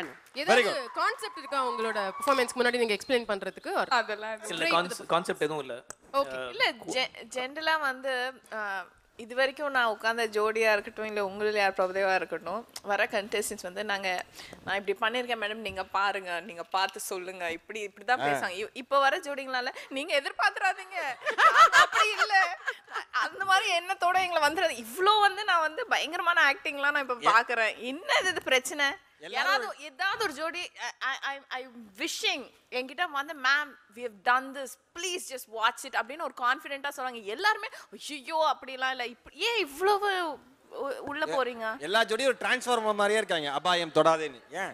வெரி குட் கான்செப்ட் இருக்கா உங்களோட பெர்ஃபார்மன்ஸ்க்கு முன்னாடி நீங்க எக்ஸ்பிளைன் பண்றதுக்கு? அதெல்லாம் இல்ல. கான்செப்ட் எதுவும் இல்ல. ஓகே இல்ல ஜென்ரலா வந்து அஹ், இது வரைக்கும் நான் உட்காந்த ஜோடியா இருக்கட்டும் இல்ல உங்களில் யார் பிரபதேவா இருக்கட்டும் வர கண்டெஸ்டன்ஸ் வந்து நாங்க நான் இப்படி பண்ணிருக்கேன் மேடம் நீங்க பாருங்க நீங்க பார்த்து சொல்லுங்க. இப்படி இப்படிதான் ஆ. பேசுவாங்க. இப்ப வர ஜோடிங்களால நீங்க எதிர்பார்த்துறாதீங்க. அப்படி இல்ல. அந்த மாதிரி எண்ணத்தோட எங்களை வந்துடாது இவ்ளோ வந்து நான் வந்து பயங்கரமான ஆக்டிங்லாம் நான் இப்ப பாக்குறேன். என்ன இது பிரச்சனை? யாராவது ஏதாவது ஒரு ஜோடி ஐ விஷிங் என்கிட்ட வந்து ma'am we have done this please just watch it அப்படின்னு ஒரு கான்ஃபிடென்ட்டா சொல்றாங்க. எல்லாருமே ஐயோ அப்படிலாம் இல்ல. இப்படி ஏன் இவ்வளவு உள்ள போறீங்க? எல்லா ஜோடியும் ஒரு டிரான்ஸ்ஃபார்மர் மாதிரியே இருக்காங்க. அபாயம் தொடாதேன்னு? ஏன்?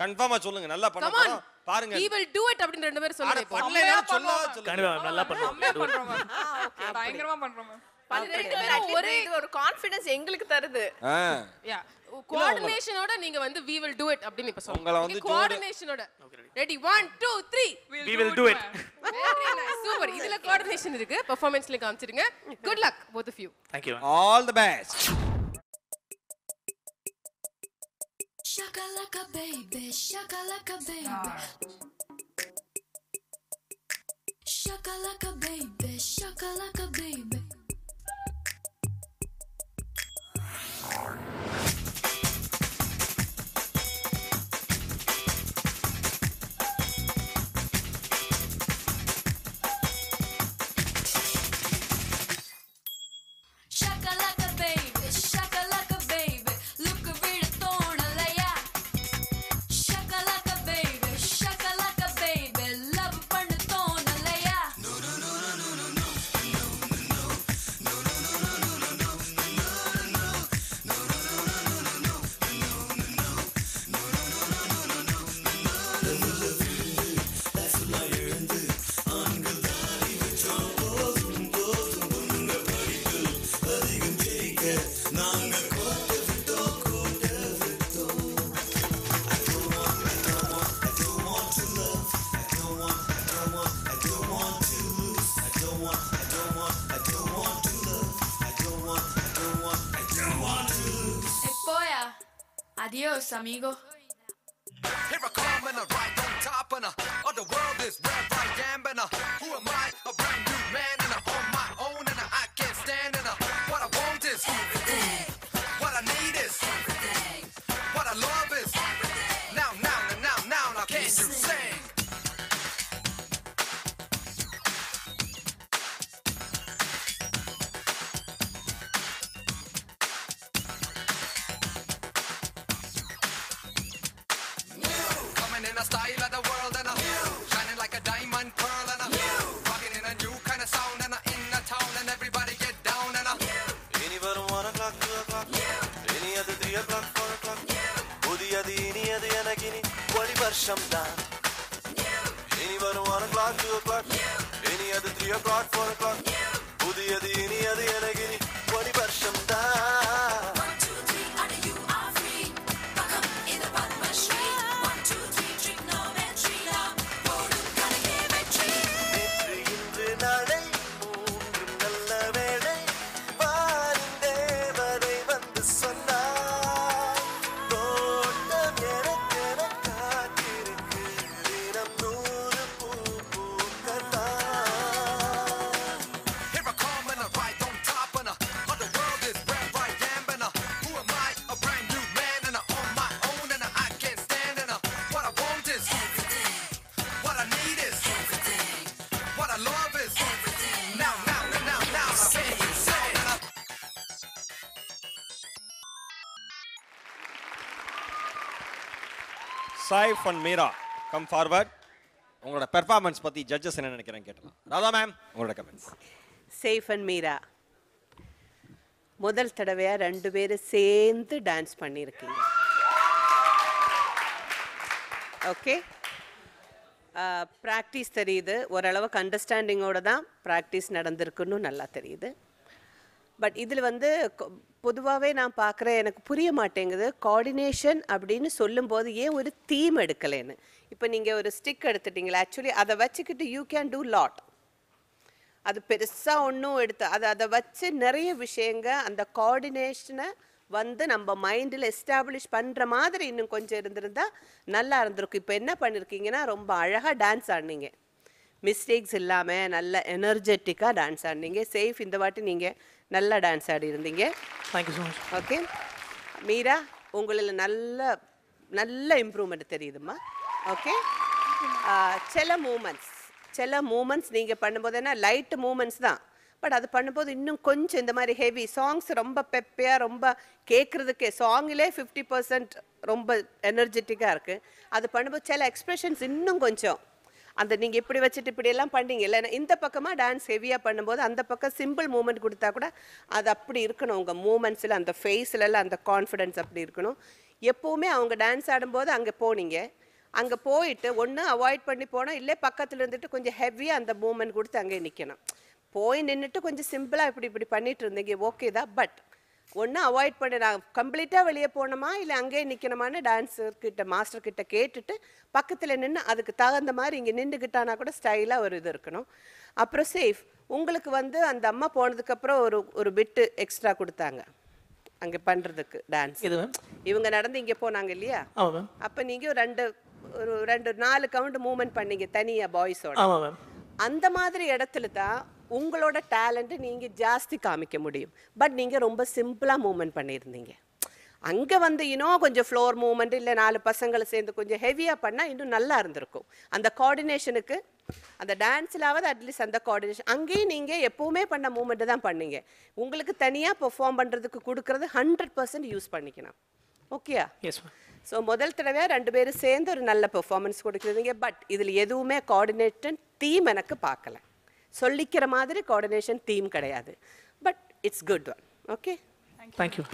கன்ஃபார்மா சொல்லுங்க. நல்லா பண்ண Come on. போறோம். பாருங்க. He will do it அப்படின்னு ரெண்டு பேரும் சொல்லுங்க இப்போ. பண்ணலைன்னா சொல்லாத சொல்லுங்க. நல்லா பண்ணுவோம். பயங்கரமா பண்றோம் ஒரே ஒரு கான்ஃபிடன்ஸ் எங்களுக்கு தருது. கோஆர்டினேஷனோட நீங்க வந்து we will do it அப்படின்னு இப்ப சொல்லுங்க. உங்களை வந்து கோஆர்டினேஷனோட ready 1 2 3 We will do it. Very nice super இதுல கோஆர்டினேஷன் இருக்கு. பெர்ஃபார்மன்ஸ்ல காமிச்சிருங்க. Good luck both of you. Thank you. All the best Shakalaka baby, shakalaka baby. Shakalaka baby, shakalaka baby. amigos புதியது எனக்கு இனி ஒளி வருஷம் தான் இனி வரும் one o'clock, two கிளாக் இனி அது three three o'clock, four clock புதியது இனியது இனி ஒளி வருஷம் தான் Saif and Meera come forward உங்களோட பெர்ஃபார்மன்ஸ் பத்தி ஜட்ஜஸ் என்ன நினைக்கிறேன் கேட்டலாம். ராதா மேம் உங்களோட கமெண்ட்ஸ் சேஃப் அண்ட் மீரா முதல் தடவையா ரெண்டு பேரும் சேர்ந்து டான்ஸ் பண்ணியிருக்கீங்க. ஓகே ப்ராக்டிஸ் தெரியுது. ஓரளவுக்கு அண்டர்ஸ்டாண்டிங்கோட தான் ப்ராக்டிஸ் நடந்திருக்குன்னு நல்லா தெரியுது. பட் இதில் வந்து பொதுவாகவே நான் பார்க்குறேன் எனக்கு புரிய மாட்டேங்குது. கோஆர்டினேஷன் அப்படின்னு சொல்லும்போது ஏன் ஒரு தீம் எடுக்கலைன்னு? இப்போ நீங்கள் ஒரு ஸ்டிக் எடுத்துட்டீங்களா ஆக்சுவலி அதை வச்சுக்கிட்டு யூ கேன் டூ லாட் அது பெருசாக ஒன்றும் எடுத்து அதை அதை வச்சு நிறைய விஷயங்க அந்த கோஆர்டினேஷனை வந்து நம்ம மைண்டில் எஸ்டாப்ளிஷ் பண்ணுற மாதிரி இன்னும் கொஞ்சம் இருந்திருந்தால் நல்லா இருந்திருக்கும். இப்போ என்ன பண்ணியிருக்கீங்கன்னா ரொம்ப அழகாக டான்ஸ் ஆடினீங்க. மிஸ்டேக்ஸ் இல்லாமல் நல்ல எனர்ஜெட்டிக்காக டான்ஸ் ஆடினீங்க. சேஃப் இந்த வாட்டி நீங்கள் நல்லா டான்ஸ் ஆடி இருந்தீங்க. Thank you so much okay Meera உங்களில் நல்ல நல்ல இம்ப்ரூவ்மெண்ட் தெரியுதும்மா. ஓகே சில மூமெண்ட்ஸ் சில மூமெண்ட்ஸ் நீங்கள் பண்ணும்போது என்ன லைட் மூமெண்ட்ஸ் தான். பட் அது பண்ணும்போது இன்னும் கொஞ்சம் இந்த மாதிரி ஹெவி சாங்ஸ் ரொம்ப பெப்பையாக ரொம்ப கேட்குறதுக்கே சாங்கிலே ஃபிஃப்டி பர்சன்ட் ரொம்ப எனர்ஜெட்டிக்காக இருக்குது அது பண்ணும்போது சில எக்ஸ்பிரஷன்ஸ் இன்னும் கொஞ்சம் அந்த நீங்கள் இப்படி வச்சுட்டு இப்படியெல்லாம் பண்ணீங்க. இல்லைன்னா இந்த பக்கமாக டான்ஸ் ஹெவியாக பண்ணும்போது அந்த பக்கம் சிம்பிள் மூமெண்ட் கொடுத்தா கூட அது அப்படி இருக்கணும். உங்கள் மூமெண்ட்ஸில் அந்த ஃபேஸ்லலாம் அந்த கான்ஃபிடென்ஸ் அப்படி இருக்கணும். எப்போவுமே அவங்க டான்ஸ் ஆடும்போது அங்கே போனீங்க. அங்கே போயிட்டு ஒன்று அவாய்ட் பண்ணி போனால் இல்லை பக்கத்தில் இருந்துட்டு கொஞ்சம் ஹெவியாக அந்த மூமெண்ட் கொடுத்து அங்கே நிற்கணும் போய் நின்றுட்டு கொஞ்சம் சிம்பிளாக இப்படி இப்படி பண்ணிட்டு இருந்தீங்க. ஓகே தான். பட் ஒன்று அவாய்ட் பண்ணி. நான் கம்ப்ளீட்டாக வெளியே போகணுமா? இல்லை அங்கேயே நிற்கணுமான்னு டான்ஸர் கிட்ட மாஸ்டர் கிட்ட கேட்டுட்டு பக்கத்தில் நின்று அதுக்கு தகுந்த மாதிரி இங்கே நின்றுக்கிட்டானா கூட ஸ்டைலாக ஒரு இது இருக்கணும். அப்புறம் சேஃப் உங்களுக்கு வந்து அந்த அம்மா போனதுக்கப்புறம் ஒரு ஒரு பிட்டு எக்ஸ்ட்ரா கொடுத்தாங்க. அங்கே பண்ணுறதுக்கு டான்ஸ் இது இவங்க நடந்து இங்கே போனாங்க இல்லையா? அப்போ நீங்கள் ரெண்டு ஒரு ரெண்டு நாலு கவுண்ட் மூவ்மெண்ட் பண்ணீங்க தனியாக பாய்ஸோட அந்த மாதிரி இடத்துல தான் உங்களோட டேலண்ட்டு நீங்கள் ஜாஸ்தி காமிக்க முடியும். பட் நீங்கள் ரொம்ப சிம்பிளாக மூவ்மெண்ட் பண்ணியிருந்தீங்க. அங்கே வந்து இன்னும் கொஞ்சம் ஃப்ளோர் மூவ்மெண்ட் இல்லை நாலு பசங்களை சேர்ந்து கொஞ்சம் ஹெவியாக பண்ணால் இன்னும் நல்லா இருந்திருக்கும். அந்த கோஆர்டினேஷனுக்கு அந்த டான்ஸ்லாவது அட்லீஸ்ட் அந்த கோஆர்டினேஷன் அங்கேயும் நீங்கள் எப்போவுமே பண்ண மூமெண்ட்டு தான் பண்ணீங்க. உங்களுக்கு தனியாக பெர்ஃபார்ம் பண்ணுறதுக்கு கொடுக்குறது ஹண்ட்ரட் பர்சன்ட் யூஸ் பண்ணிக்கணும். ஓகேயா எஸ் ஸோ முதல் தடவையாக ரெண்டு பேரும் சேர்ந்து ஒரு நல்ல பெர்ஃபார்மன்ஸ் கொடுக்குறீங்க பட் இதில் எதுவுமே கோஆர்டினேட்டன் தீம் எனக்கு பார்க்கல. சொல்லிக்கிற மாதிரி கோஆர்டினேஷன் தீம் கிடையாது. But it's good one okay thank you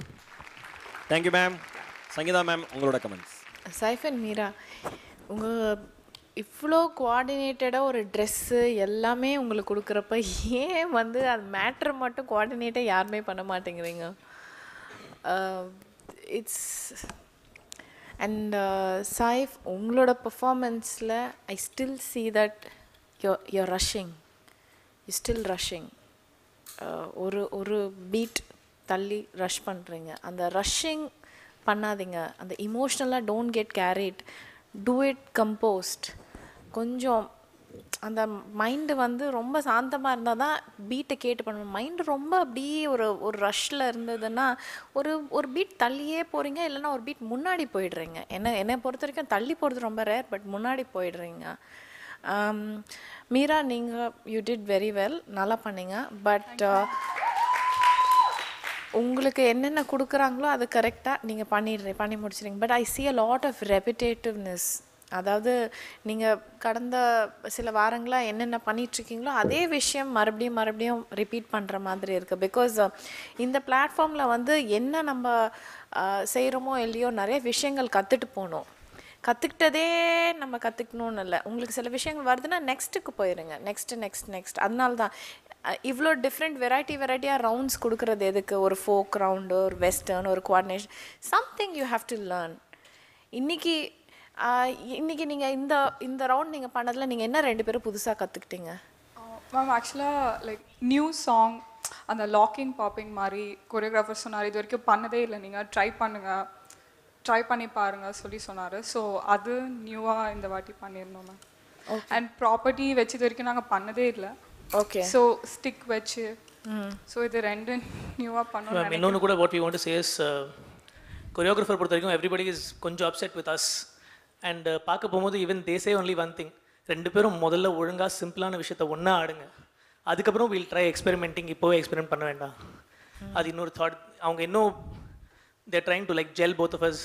thank you ma'am Sangeeta ma'am உங்களோட கமெண்ட்ஸ் சைஃபன் மீரா உங்கள் இவ்வளோ கோஆர்டினேட்டடாக ஒரு ட்ரெஸ்ஸு எல்லாமே உங்களுக்கு கொடுக்குறப்ப ஏன் வந்து அது மேட்ரு மட்டும் கோஆர்டினேட்டாக யாருமே பண்ண மாட்டேங்கிறீங்க? இட்ஸ் அண்ட் சாய்ஃப் உங்களோட பர்ஃபார்மன்ஸில் I still see that you you rushing still rushing uh, ஒரு ஒரு பீட் தள்ளி ரஷ் பண்ணுறீங்க அந்த ரஷ்ஷிங் பண்ணாதீங்க. அந்த இமோஷ்னலாக don't get carried to it composed கொஞ்சம் அந்த மைண்டு வந்து ரொம்ப சாந்தமாக இருந்தால் தான் பீட்டை கேட்டு பண்ணணும் மைண்டு ரொம்ப அப்படியே ஒரு ஒரு ரஷ்ஷில் இருந்ததுன்னா ஒரு ஒரு பீட் தள்ளியே போகிறீங்க இல்லைன்னா ஒரு பீட் முன்னாடி போயிடுறீங்க. என்ன என்னை பொறுத்த வரைக்கும் தள்ளி போகிறது ரொம்ப ரேர் பட் முன்னாடி போயிடுறீங்க. மீரா நீங்கள் யூ டிட் வெரி வெல் நல்லா பண்ணீங்க. பட் உங்களுக்கு என்னென்ன கொடுக்குறாங்களோ அது கரெக்டாக நீங்கள் பண்ணிடுறீங்க பண்ணி முடிச்சிடுறீங்க. But I see a lot of repetitiveness. அதாவது நீங்கள் கடந்த சில வாரங்களாக என்னென்ன பண்ணிகிட்ருக்கீங்களோ அதே விஷயம் மறுபடியும் மறுபடியும் ரிப்பீட் பண்ணுற மாதிரி இருக்குது பிகாஸ் இந்த பிளாட்ஃபார்மில் வந்து என்ன நம்ம செய்கிறோமோ இல்லையோ நிறைய விஷயங்கள் கற்றுட்டு போகணும் கற்றுக்கிட்டதே நம்ம கற்றுக்கணும்னு இல்லை. உங்களுக்கு சில விஷயங்கள் வருதுன்னா நெக்ஸ்ட்டுக்கு போயிருங்க. நெக்ஸ்ட்டு நெக்ஸ்ட் நெக்ஸ்ட் அதனால தான் இவ்வளோ டிஃப்ரெண்ட் வெரைட்டி வெரைட்டியாக ரவுண்ட்ஸ் கொடுக்குறது எதுக்கு? ஒரு ஃபோக் ரவுண்டு ஒரு வெஸ்டர்ன் ஒரு coordination something you have to learn இன்னைக்கு இன்றைக்கி இன்னைக்கு நீங்கள் இந்த இந்த ரவுண்ட் நீங்கள் பண்ணதில் நீங்கள் என்ன ரெண்டு பேரும் புதுசாக கற்றுக்கிட்டீங்க மேம் ஆக்சுவலாக லைக் நியூ சாங் அந்த லாக்கிங் பாப்பிங் மாதிரி கொரியோகிராஃபர் சொன்னார் இது வரைக்கும் பண்ணதே இல்லை. நீங்கள் ட்ரை பண்ணுங்கள் ட்ரை பண்ணி பாருங்க சொல்லி சொன்னார். ஸோ அது நியூவாக இந்த வாட்டி பண்ணியிருந்தோம் மேம் அண்ட் ப்ராப்பர்ட்டி வச்சு இது வரைக்கும் நாங்கள் பண்ணதே இல்லை. ஓகே ஸோ ஸ்டிக் வச்சு. ஸோ இது ரெண்டு நியூவாக பண்ணோம் இன்னொன்று கூட what we want to chase choreographer பொறுத்த வரைக்கும் எவ்ரிபடி இஸ் கொஞ்சம் அப்செட் வித் அஸ் அண்ட் பார்க்க போகும்போது ஈவன் தேசே ஒன்லி ஒன் திங் ரெண்டு பேரும் முதல்ல ஒழுங்காக சிம்பிளான விஷயத்த ஒன்றா ஆடுங்க. அதுக்கப்புறம் வில் ட்ரை எக்ஸ்பெரிமெண்டிங் இப்போவே எக்ஸ்பெரிமெண்ட் பண்ண வேண்டாம். அது இன்னொரு தாட் அவங்க இன்னும் there trying to like gel both of us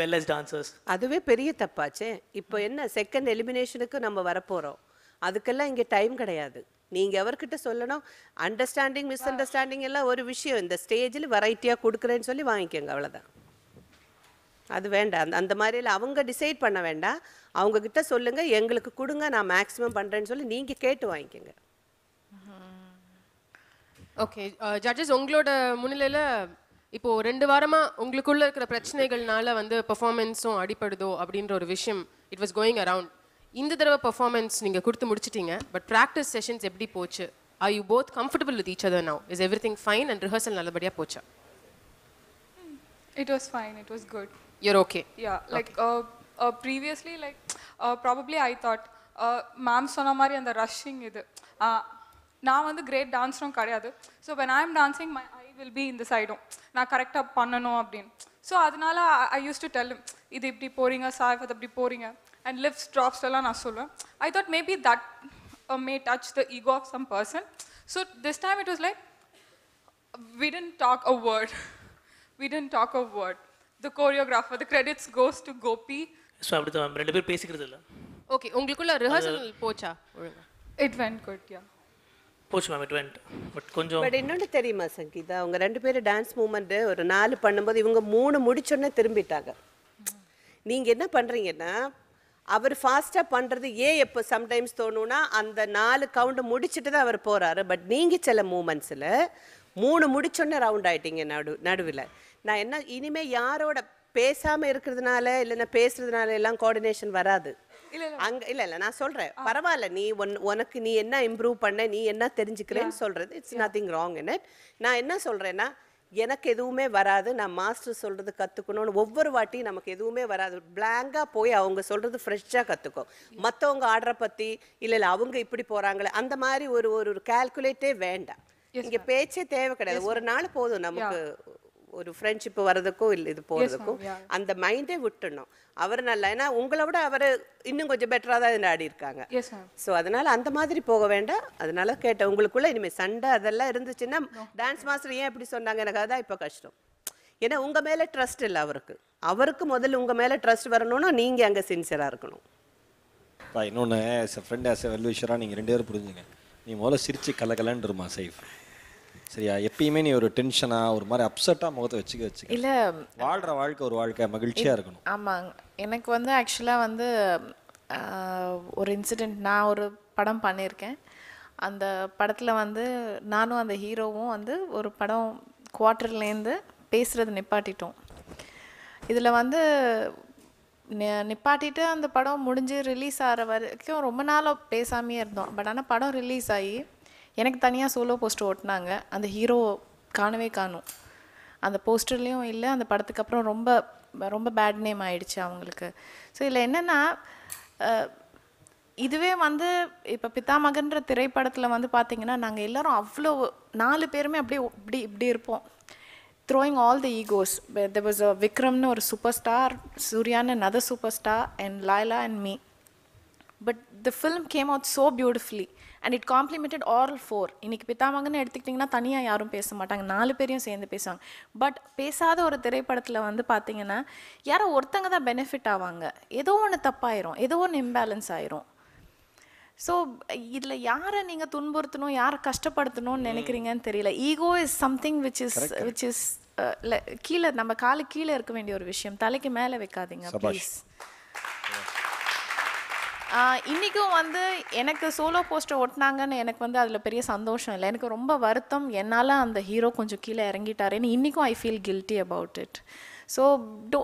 well as dancers அதுவே பெரிய தப்பாச்சே. இப்போ என்ன செகண்ட் எலிமினேஷனுக்கு நம்ம வரப்போகிறோம் அதுக்கெல்லாம் இங்கே டைம் கிடையாது. நீங்கள் எவர்கிட்ட சொல்லணும் அண்டர்ஸ்டாண்டிங் மிஸ் அண்டர்ஸ்டாண்டிங் எல்லாம் ஒரு விஷயம். இந்த ஸ்டேஜில் வெரைட்டியாக கொடுக்குறேன்னு சொல்லி வாங்கிக்கோங்க அவ்வளோதான் அது வேண்டாம். அந்த அந்த மாதிரிலாம் அவங்க டிசைட் பண்ண வேண்டாம். அவங்க கிட்ட சொல்லுங்க எங்களுக்கு கொடுங்க நான் மேக்ஸிமம் பண்ணுறேன்னு சொல்லி நீங்கள் கேட்டு வாங்கிக்கோங்க. ஓகே ஜட்ஜஸ் உங்களோட முன்னிலையில் இப்போ ரெண்டு வாரமா உங்களுக்குள்ள இருக்கிற பிரச்சனைகள்னால வந்து பெர்ஃபார்மன்ஸும் அடிப்படுதோ அப்படின்ற ஒரு விஷயம் இட் வாஸ் கோயிங் அரவுண்ட் இந்த தடவை பெர்ஃபார்மன்ஸ் நீங்க கொடுத்து முடிச்சிட்டீங்க பட் ப்ராக்டிஸ் செஷன்ஸ் எப்படி போச்சு are you both comfortable with each other now is everything fine and rehearsal நல்லபடியா போச்சா. It was good. You're okay. Yeah. Like uh, uh, previously, like uh, probably I thought ma'am சொன்ன மாதிரி அந்த rushing இது uh, நான் வந்து great டான்ஸரும் கிடையாது so when I am dancing my I will be இந்த சைடும் நான் கரெக்டாக பண்ணணும் அப்படின்னு ஸோ அதனால ஐ யூஸ் டு டெல் இது இப்படி போறீங்க சாய் அது அப்படி போறீங்க அண்ட் லிப்ஸ் ட்ராப்ஸ் எல்லாம் நான் சொல்லுவேன் I thought maybe that may touch the ego of some person so this time it was like we didn't talk a word. We didn't talk a word. The choreographer, the credits goes to Gopi. So அப்படி தான் ரெண்டு பேரும் பேசிக்கிறது இல்லை okay உங்களுக்குள்ள rehearsal போச்சா It went good, yeah. போச்சு ma'am it went but கொஞ்சம் பட் இன்னொன்று தெரியுமா சங்கீதா? அவங்க ரெண்டு பேரும் டான்ஸ் மூமெண்ட்டு ஒரு நாலு பண்ணும்போது இவங்க மூணு முடிச்சோடனே திரும்பிட்டாங்க. நீங்கள் என்ன பண்ணுறீங்கன்னா அவர் ஃபாஸ்ட்டாக பண்ணுறது ஏன் எப்போ சம்டைம்ஸ் தோணுன்னா அந்த நாலு கவுண்டு முடிச்சுட்டு தான் அவர் போகிறாரு பட் நீங்கள் சில மூமெண்ட்ஸில் மூணு முடிச்சோன்னே ரவுண்ட் ஆகிட்டீங்க நடு நடுவில். நான் என்ன இனிமேல் யாரோட பேசாமல் இருக்கிறதுனால இல்லைன்னா பேசுறதுனால எல்லாம் கோஆர்டினேஷன் வராது. அங்க இல்ல இல்ல நான் சொல்றேன். பரவாயில்ல நீ உன் உனக்கு நீ என்ன இம்ப்ரூவ் பண்ண நீ என்ன தெரிஞ்சுக்கிறேன்னு சொல்றது. It's nothing wrong in it நான் என்ன சொல்றேன்னா எனக்கு எதுவுமே வராது. நான் மாஸ்டர் சொல்றது கத்துக்கணும்னு ஒவ்வொரு வாட்டியும் நமக்கு எதுவுமே வராது. பிளாங்கா போய் அவங்க சொல்றது ஃப்ரெஷ்ஷாக கத்துக்கோ. மத்தவங்க ஆர்டரை பத்தி இல்ல இல்ல அவங்க இப்படி போறாங்களே அந்த மாதிரி ஒரு ஒரு கால்குலேட்டே வேண்டாம். இங்க பேச்சே தேவை கிடையாது. ஒரு நாள் போதும் நமக்கு. ஒரு ஃப்ரெண்ட்ஷிப் வர்றதுக்கும் இல்லை இது போகிறதுக்கும். அந்த மைண்டே விட்டுணும் அவர் நல்லா ஏன்னா உங்களை விட அவர் இன்னும் கொஞ்சம் பெட்டராக தான் இதில் ஆடி இருக்காங்க. ஸோ அதனால அந்த மாதிரி போக வேண்டாம். அதனால கேட்டேன் உங்களுக்குள்ள இனிமேல் சண்டை அதெல்லாம் இருந்துச்சுன்னா டான்ஸ் மாஸ்டர் ஏன் இப்படி சொன்னாங்க? எனக்கு அதான் இப்போ கஷ்டம். ஏன்னா உங்க மேல ட்ரஸ்ட் இல்லை அவருக்கு. அவருக்கு முதல்ல உங்க மேல ட்ரஸ்ட் வரணும்னா நீங்க அங்க சின்சியரா இருக்கணும். பா இன்னொன்று ஃப்ரெண்ட் ஆஸ் எ வெல்விஷராக நீங்கள் ரெண்டு பேரும் புரிஞ்சுங்க. நீ முதல்ல சிரிச்சு கலகலன்னு இருமா சைஃப்? சரியா? எப்பயுமே நீ ஒரு டென்ஷனாக ஒரு மாதிரி அப்செட்டாக முகத்தை வச்சுக்க வச்சுக்க. இல்ல வாழ்கிற வாழ்க்கை ஒரு வாழ்க்கை மகிழ்ச்சியாக இருக்கணும். ஆமாங்க எனக்கு வந்து ஆக்சுவலாக வந்து ஒரு இன்சிடெண்ட் நான் ஒரு படம் பண்ணியிருக்கேன் அந்த படத்தில் வந்து நானும் அந்த ஹீரோவும் வந்து ஒரு படம் குவார்ட்டர்லேருந்து பேசுகிறது நிப்பாட்டிட்டோம். இதில் வந்து நி- நிப்பாட்டிட்டு அந்த படம் முடிஞ்சு ரிலீஸ் ஆகிற வரைக்கும் ரொம்ப நாளாக பேசாமையே இருந்தோம். பட் ஆனால் படம் ரிலீஸ் ஆகி எனக்கு தனியாக சோலோ போஸ்டர் ஓட்டினாங்க. அந்த ஹீரோ காணவே காணும். அந்த போஸ்டர்லேயும் இல்லை அந்த படத்துக்கு அப்புறம் ரொம்ப ரொம்ப பேட் நேம் ஆயிடுச்சு அவங்களுக்கு. ஸோ இதில் என்னென்னா இதுவே வந்து இப்போ பித்தாமகன்ற திரைப்படத்தில் வந்து பார்த்தீங்கன்னா நாங்கள் எல்லாரும் அவ்வளோ நாலு பேருமே அப்படியே இப்படி இப்படி இருப்போம். Throwing all the egos the was a விக்ரம்னு ஒரு super star சூர்யான்னு another super star and Laila and me but the film came out so beautifully and it complimented all four இன்னைக்கு பித்தாமகன்னு எடுத்துக்கிட்டிங்கன்னா தனியாக யாரும் பேச மாட்டாங்க. நாலு பேரையும் சேர்ந்து பேசுவாங்க. பட் பேசாத ஒரு திரைப்படத்தில் வந்து பார்த்தீங்கன்னா யாரோ ஒருத்தங்க தான் பெனிஃபிட் ஆவாங்க. ஏதோ ஒன்று தப்பாயிரும். ஏதோ ஒன்று இம்பேலன்ஸ் ஆயிரும். ஸோ இதில் யாரை நீங்கள் துன்புறுத்தணும் யாரை கஷ்டப்படுத்தணும்னு நினைக்கிறீங்கன்னு தெரியல. Ego is something which is which is கீழே நம்ம காலு கீழே இருக்க வேண்டிய ஒரு விஷயம். தலைக்கு மேலே வைக்காதீங்க. ப்ளீஸ் இன்றைக்கும் வந்து எனக்கு சோலோ போஸ்டர் ஒட்டினாங்கன்னு எனக்கு வந்து அதில் பெரிய சந்தோஷம் இல்லை. எனக்கு ரொம்ப வருத்தம். என்னால் அந்த ஹீரோ கொஞ்சம் கீழே இறங்கிட்டாரேன்னு இன்றைக்கும் I feel guilty about it so though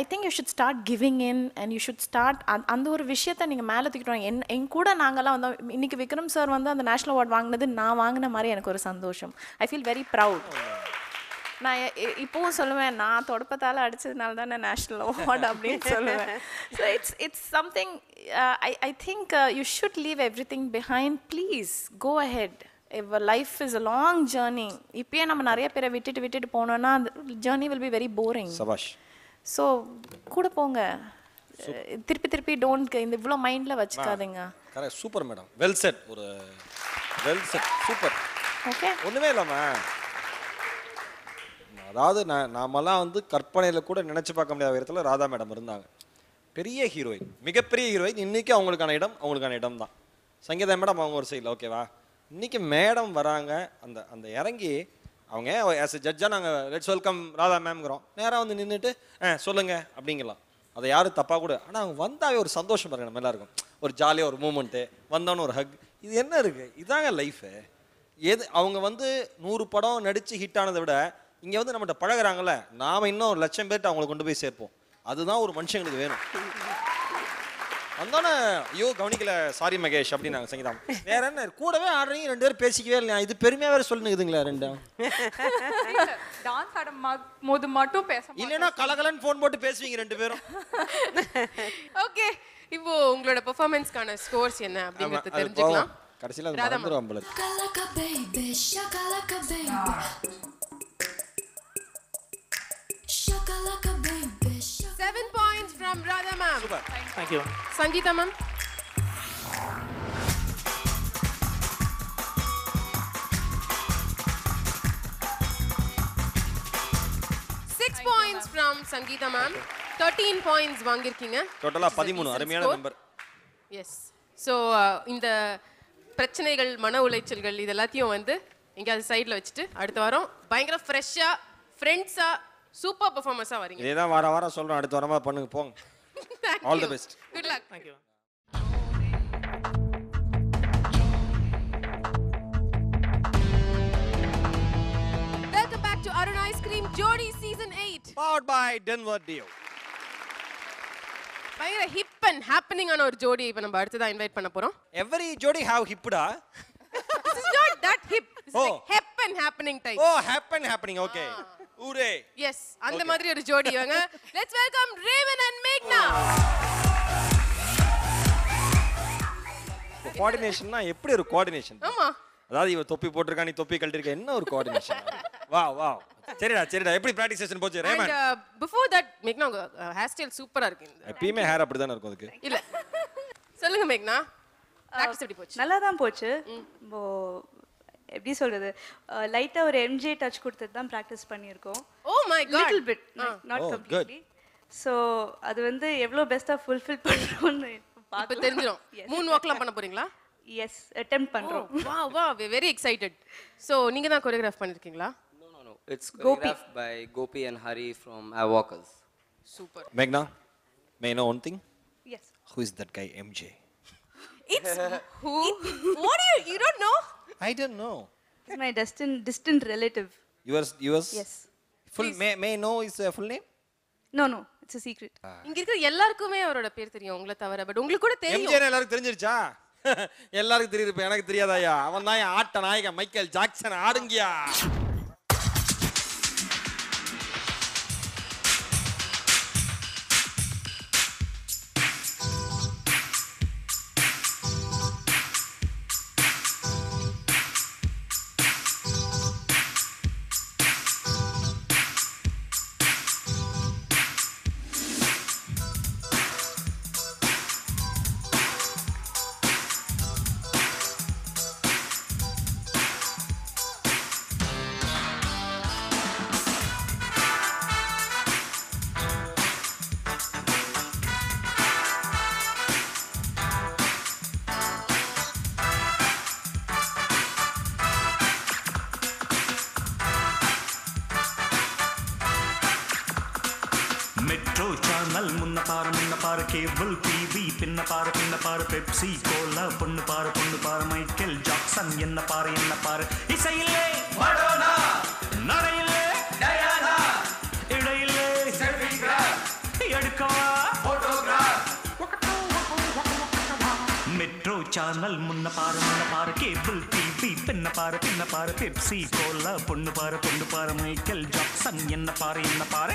I think you should start giving in and you should start அந்த ஒரு விஷயத்தை நீங்கள் மேலே தூக்கிட்டு என் என் கூட நாங்கள்லாம் வந்து இன்றைக்கி விக்ரம் சார் வந்து அந்த நேஷ்னல் அவார்ட் வாங்கினது நான் வாங்கின மாதிரி எனக்கு ஒரு சந்தோஷம். ஐ ஃபீல் வெரி ப்ரவுட் நான் இப்பவும் சொல்லுவேன் நான் தொடப்பத்தால் அடிச்சதுனால தான் நான் நேஷ்னல் அவார்ட் அப்படின்னு சொல்லுவேன். So it's it's something I I think you should leave everything behind please go ahead life is a long journey இப்பயே நம்ம நிறைய பேரை விட்டுட்டு விட்டுட்டு போனோம்னா அந்த journey will be very boring so கூட போங்க. அஹ் திருப்பி திருப்பி டோன்ட் இந்த இவ்வளோ மைண்டில் வச்சுக்காதீங்க. Correct super madam well set ஒரு வெல் செட் சூப்பர் ஓகே ஒன்றுமே இல்லாம அதாவது நான் நாமெல்லாம் வந்து கற்பனையில் கூட நினச்சி பார்க்க முடியாத விதத்தில் ராதா மேடம் இருந்தாங்க. பெரிய ஹீரோயின் மிகப்பெரிய ஹீரோயின் இன்றைக்கி அவங்களுக்கான இடம் அவங்களுக்கான இடம் தான் சங்கீதா மேடம் அவங்க ஒரு சைடில் ஓகேவா இன்றைக்கி மேடம் வராங்க அந்த அந்த இறங்கி அவங்க ஆஸ் எ ஜட்ஜாக நாங்கள் லெட்ஸ் வெல்கம் ராதா மேம்ங்கிறோம். நேராக வந்து நின்றுட்டு ஆ சொல்லுங்கள் அப்படிங்கலாம். அதை யாரும் தப்பாக கூட ஆனால் அவங்க வந்தாவே ஒரு சந்தோஷம் பாருங்க நம்ம எல்லாருக்கும். ஒரு ஜாலியாக ஒரு மூமெண்ட்டு வந்தோன்னு ஒரு ஹக் இது என்ன இருக்குது இதாங்க லைஃபு எது அவங்க வந்து நூறு படம் நடித்து ஹிட் ஆனதை விட இங்கே வந்து நம்மகிட்ட வந்தோன்னே ஐயோ கவனிக்கல சாரி மகேஷ் அப்படின்னு நாங்கள் சங்கீதா வேற என்ன கூடவே ஆடுறீங்க ரெண்டு பேரும் பேசிக்கவே இல்லை இது பெருமையா வேற சொல்லுங்குதுங்களா ரெண்டும் டான்ஸ் ஆடும் போது மட்டும் பேச. இல்லைன்னா கலகலன்னு ஃபோன் போட்டு பேசுவீங்க ரெண்டு பேரும். ஓகே இப்போ உங்களோட பெர்ஃபார்மன்ஸ்க்கான ஸ்கோர்ஸ் என்ன அப்படிங்கறது அது தெரிஞ்சுக்கலாம். கடைசியில அது மறந்துடும் Seven points from Radha ma'am. Thank you Sangeeta ma'am. Six points from Sangeeta ma'am. Thirteen points வாங்கியிருக்கீங்க. டோட்டலா பதிமூணு. அருமையான நம்பர் எஸ் ஸோ இந்த பிரச்சனைகள் மன உளைச்சல்கள் இது எல்லாத்தையும் வந்து எங்கேயாவது சைடில் வச்சுட்டு அடுத்த வாரம் பயங்கர ஃப்ரெஷ்ஷாக ஃப்ரெண்ட்ஸாக சூப்பர் பெர்ஃபார்மன்ஸாக வரீங்க. இதே தான் வார வாரம் சொல்றோம். அடுத்த வாரமா பண்ணுங்க போங்க. All the best good luck thank you welcome back to Arun ice cream Jodi season eight powered by Denver Deo பயங்கர ஹிப் அண்ட் ஹேப்பனிங் ஆன ஒரு ஜோடி இப்போ நம்ம அடுத்ததா இன்வைட் பண்ண போறோம். Every jodi have ஹிப்டா this is not that hip. Is hip and happening type oh happen happening okay ஊரே. எஸ் அந்த மாதிரி ஒரு ஜோடி வாங்க லெட்ஸ் வெல்கம் ரேவன் அண்ட் மேக்னா கோஆர்டினேஷன்னா எப்படி ஒரு கோஆர்டினேஷன் ஆமா. அதாவது இவ தொப்பி போட்டிருக்கா நீ தொப்பி கழட்டிருக்க என்ன ஒரு கோஆர்டினேஷன் வா வா சரிடா சரிடா. எப்படி பிராக்டிஸ் செஷன் போச்சு? அண்ட் ரேமன் பிஃபோர் தட் மேக்னா உங்க ஹேர் ஸ்டைல் சூப்பரா இருக்கு இந்த எப்பயுமே ஹேர் அப்படி தானே இருக்கும் அதுக்கு? இல்ல. சொல்லுங்க மேக்னா பிராக்டிஸ் எப்படி போச்சு? நல்லா தான் போச்சு இப்போ எப்படி சொல்றது லைட்டா ஒரு எம்ஜே டச் கொடுத்துட்டு தான் ப்ராக்டிஸ் பண்ணியிருக்கோம். ஓ my God little bit not. Completely so அது வந்து எவ்வளோ பெஸ்ட்டாக ஃபுல்ஃபில் பண்ணுறோம்னு இப்போ தெரிஞ்சிரும். மூன் வாக்லாம் பண்ண போறீங்களா? எஸ் அட்டெம்ட் பண்ணுறோம் வா வா வெரி எக்ஸைட்டட் சோ நீங்க தான் கொரியோகிராஃப் பண்ணிருக்கீங்களா? It's choreographed by Gopi and Hari from our Walkers. Super. மேக்னா may know one thing Yes. Who is that guy MJ it's who? What do you you don't know. I don't know it's my distant distant relative. Yours yours Yes. Full may may know is full name no no it's a secret. இங்க இருக்கிற எல்லாருக்குமே அவரோட பேர் தெரியும் உங்களை தவிர but உங்களுக்கு கூட எம்ஜே தெரியும் எல்லாருக்கும் தெரிஞ்சிருச்சா? எல்லாருக்கும் தெரியுது இப்ப எனக்கு தெரியாதாயா? அவன் தான் ஆட்ட நாயகன் மைக்கேல் ஜாக்சன் ஆடுங்கயா? பெப்சி கோலா பொண்ணு பாரு பொண்ணு பாரு மைக்கேல் ஜாக்சன் என்ன பாரு என்ன பாரு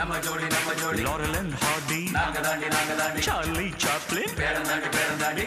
நம்ம ஜோடி நம்ம ஜோடி லாரல் அண்ட் ஹார்டி நாங்க தாண்டி நாங்க தாண்டி சார்லி சாப்ளின் பேரம் தாண்டி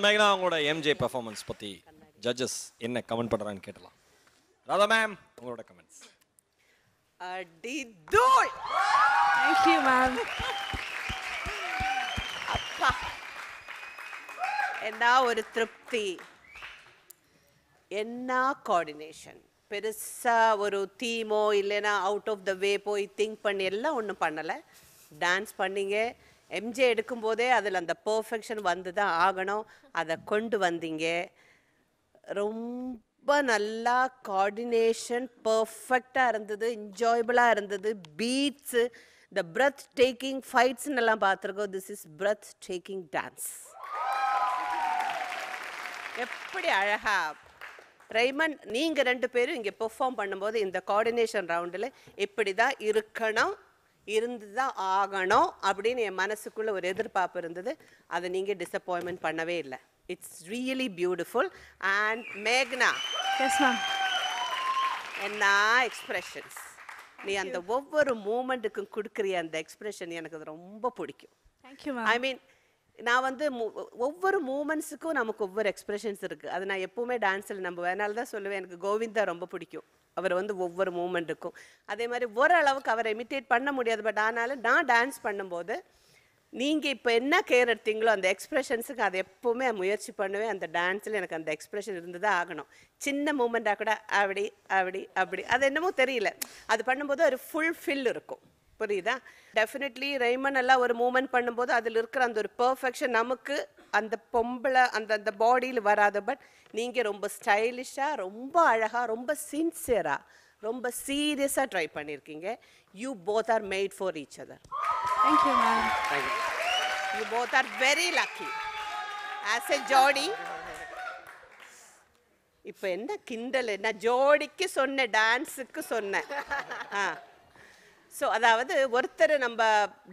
அண்ட் மேக்னா அவங்களோட எம்ஜே பெர்ஃபார்மன்ஸ் பத்தி ஜட்ஜஸ் என்ன கமெண்ட் பண்றான்னு கேட்டலாம். ராதா மேம் உங்களோட கமெண்ட்ஸ் அடி தூள் தேங்க்யூ மேம் அப்பா. என்ன ஒரு திருப்தி. என்ன கோஆர்டினேஷன் பெருசா ஒரு தீமோ இல்லைன்னா அவுட் ஆஃப் த வே போய் திங்க் பண்ணி எல்லாம் ஒன்றும் பண்ணலை. டான்ஸ் பண்ணீங்க. எம்ஜே எடுக்கும்போதே அதில் அந்த பர்ஃபெக்ஷன் வந்து தான் ஆகணும். அதை கொண்டு வந்தீங்க. ரொம்ப நல்லா கோஆர்டினேஷன் பர்ஃபெக்டாக இருந்தது என்ஜாயபிளாக இருந்தது. பீட்ஸு இந்த பிரத் டேக்கிங் ஃபைட்ஸ்ன்னு எல்லாம் பார்த்துருக்கோம். This is breath taking dance எப்படி அழகா. ரைமன் நீங்கள் ரெண்டு பேரும் இங்கே பெர்ஃபார்ம் பண்ணும்போது இந்த கோஆர்டினேஷன் ரவுண்டில் இப்படி தான் இருக்கணும். இருந்து தான் ஆகணும் அப்படின்னு என் மனசுக்குள்ள ஒரு எதிர்பார்ப்பு இருந்தது. அதை நீங்க டிசப்பாயின்மெண்ட் பண்ணவே இல்லை. இட்ஸ் ரியலி பியூட்டிஃபுல் அண்ட் மேக்னா எஸ் மேம் என்ன எக்ஸ்பிரஷன்ஸ் நீ அந்த ஒவ்வொரு மூமெண்ட்டுக்கும் கொடுக்குறிய அந்த எக்ஸ்பிரஷன் எனக்கு அது ரொம்ப பிடிக்கும். ஐ மீன் நான் வந்து ஒவ்வொரு மூமெண்ட்ஸுக்கும் நமக்கு ஒவ்வொரு எக்ஸ்பிரஷன்ஸ் இருக்கு. அது நான் எப்பவுமே டான்ஸில் நம்ம வேணால தான் சொல்லுவேன் எனக்கு கோவிந்தா ரொம்ப பிடிக்கும். அவர் வந்து ஒவ்வொரு மூமெண்ட்டுக்கும் அதே மாதிரி ஓரளவுக்கு அவரை இமிட்டேட் பண்ண முடியாது பட் ஆனாலும் நான் டான்ஸ் பண்ணும்போது நீங்கள் இப்போ என்ன கேர் எடுத்தீங்களோ அந்த எக்ஸ்ப்ரெஷன்ஸுக்கு அதை எப்போவுமே முயற்சி பண்ணுவேன் அந்த டான்ஸில் எனக்கு அந்த எக்ஸ்ப்ரெஷன் இருந்து தான் ஆகணும். சின்ன மூமெண்ட்டாக கூட அப்படி அப்படி அப்படி. அது என்னமோ தெரியல. அது பண்ணும்போது ஒரு ஃபுல் ஃபில் இருக்கும். புரியுதா? டெஃபினெட்லி ரைமன் எல்லாம் ஒரு மூமெண்ட் பண்ணும்போது அதில் இருக்கிற அந்த ஒரு பெர்ஃபெக்ஷன் நமக்கு அந்த பொம்பளை அந்த அந்த பாடியில் வராது. பட் நீங்கள் ரொம்ப ஸ்டைலிஷாக ரொம்ப அழகாக ரொம்ப சின்சியராக ரொம்ப சீரியஸாக ட்ரை பண்ணியிருக்கீங்க you both are made for each other thank you ma'am you both are very lucky as a jodi இப்போ என்ன கிண்டல் என்ன ஜோடிக்கு சொன்ன டான்ஸுக்கு சொன்னேன் ஆ. ஸோ அதாவது ஒருத்தர் நம்ம